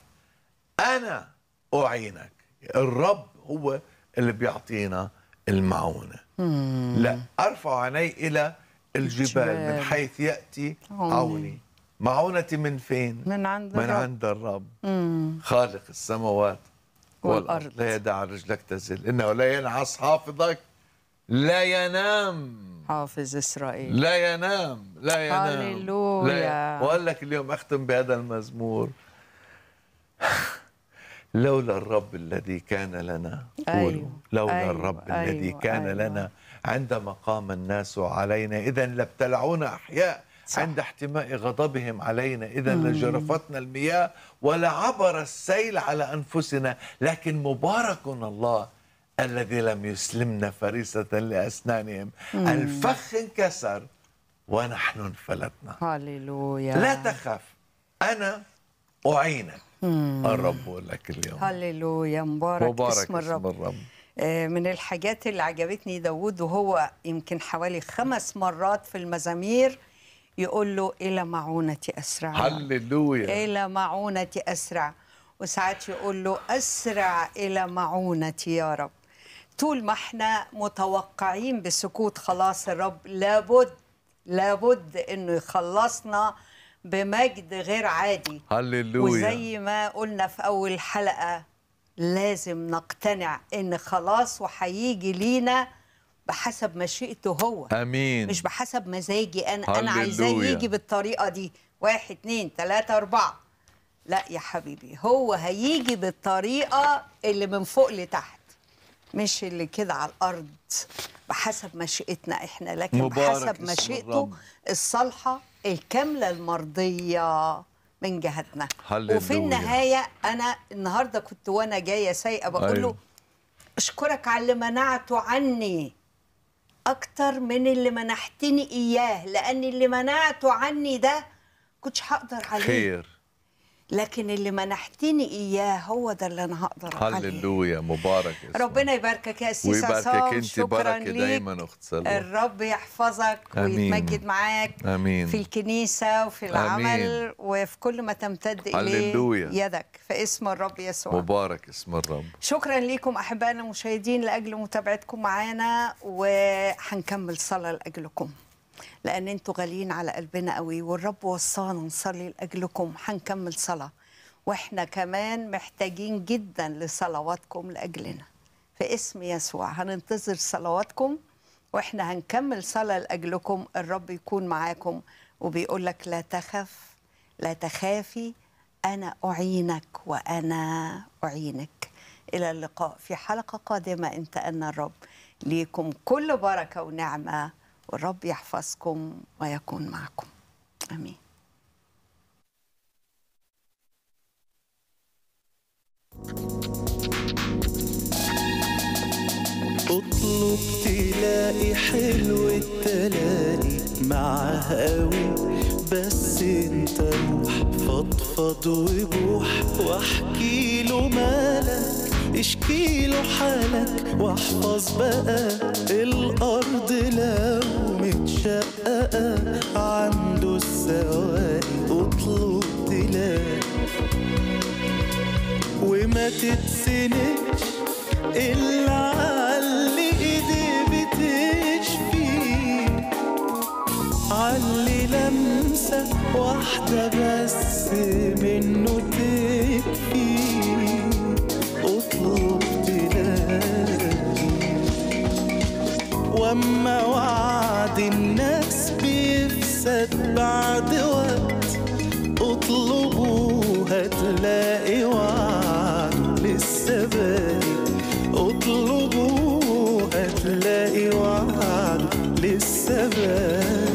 أنا أعينك. الرب هو اللي بيعطينا المعونة مم. لا أرفع عيني إلى الجبال من الجبال. حيث يأتي عوني. عوني معونتي من فين من عند من الرب. عند الرب مم. خالق السماوات والأرض والأرض. لا يدع رجلك تزل إنه لا ينعس حافظك لا ينام حافظ إسرائيل لا ينام لا ينام هللويا. وقال لك اليوم أختم بهذا المزمور لولا الرب الذي كان لنا. قولوا. أيوة، لولا أيوة، الرب أيوة، الذي كان أيوة. لنا عندما قام الناس علينا اذا لابتلعونا أحياء عند احتماء غضبهم علينا. اذا مم. لجرفتنا المياه ولعبر السيل على أنفسنا. لكن مبارك الله الذي لم يسلمنا فريسة لأسنانهم. مم. الفخ انكسر ونحن انفلتنا. هللويا لا تخف أنا أعينك. مم. الرب لك اليوم. هللويا. مبارك, مبارك اسم الرب. الرب. آه، من الحاجات اللي عجبتني داود وهو يمكن حوالي خمس مرات في المزامير يقول له إلى معونتي أسرع. هللويا. إلى معونتي أسرع. وساعات يقول له أسرع إلى معونتي يا رب. طول ما إحنا متوقعين بسكوت خلاص الرب لابد لابد إنه يخلصنا بمجد غير عادي. هللويا. وزي ما قلنا في أول حلقة لازم نقتنع إن خلاص وهيجي لينا بحسب مشيئته هو. آمين. مش بحسب مزاجي أنا. أنا عايزاه هللويا. يجي بالطريقة دي. واحد اتنين تلاتة أربعة. لا يا حبيبي هو هيجي بالطريقة اللي من فوق لتحت مش اللي كده على الأرض. بحسب مشيئتنا إحنا لكن بحسب مشيئته. الصالحه الكاملة المرضية من جهتنا هللويا. وفي النهاية أنا النهارده كنت وأنا جاية سايقة بقول له أيوة. أشكرك على اللي منعته عني أكتر من اللي منحتني إياه لأن اللي منعته عني ده كنتش هقدر عليه خير لكن اللي منحتني إياه هو ده اللي أنا هقدر عليه هللويا مبارك اسمه. ربنا يباركك يا سيسا ويباركك أنت بركة دايما أخت سلوى الرب يحفظك آمين. ويتمجد معاك آمين. في الكنيسة وفي العمل آمين. وفي كل ما تمتد إليه هللويا. يدك في اسم الرب يسوع مبارك اسم الرب شكرا لكم أحبائنا المشاهدين لأجل متابعتكم معانا وهنكمل صلاة لأجلكم لأن أنتوا غاليين على قلبنا قوي والرب وصانا نصلي لأجلكم هنكمل صلاة. وإحنا كمان محتاجين جدا لصلواتكم لأجلنا. في اسم يسوع هننتظر صلواتكم وإحنا هنكمل صلاة لأجلكم الرب يكون معاكم. وبيقول لك لا تخف لا تخافي أنا أعينك وأنا أعينك. إلى اللقاء في حلقة قادمة أنت أنا الرب ليكم كل بركة ونعمة. والرب يحفظكم ويكون معكم. آمين. اطلب تلاقي حلو التلاقي معاه قوي بس انت روح فضفض وبوح واحكي له مالك. اشكي له حالك واحفظ بقى الأرض لو متشققة. عنده السواقي اطلب تلاقي وما تتسندش إلا علي إيدي بتشفي. علي لمسة واحدة بس منه تكفي. اطلب تلاقي واما وعد الناس بيفسد بعد وقت. اطلبوا هتلاقي وعد لسه باقي اطلبوا هتلاقي وعد لسه باقي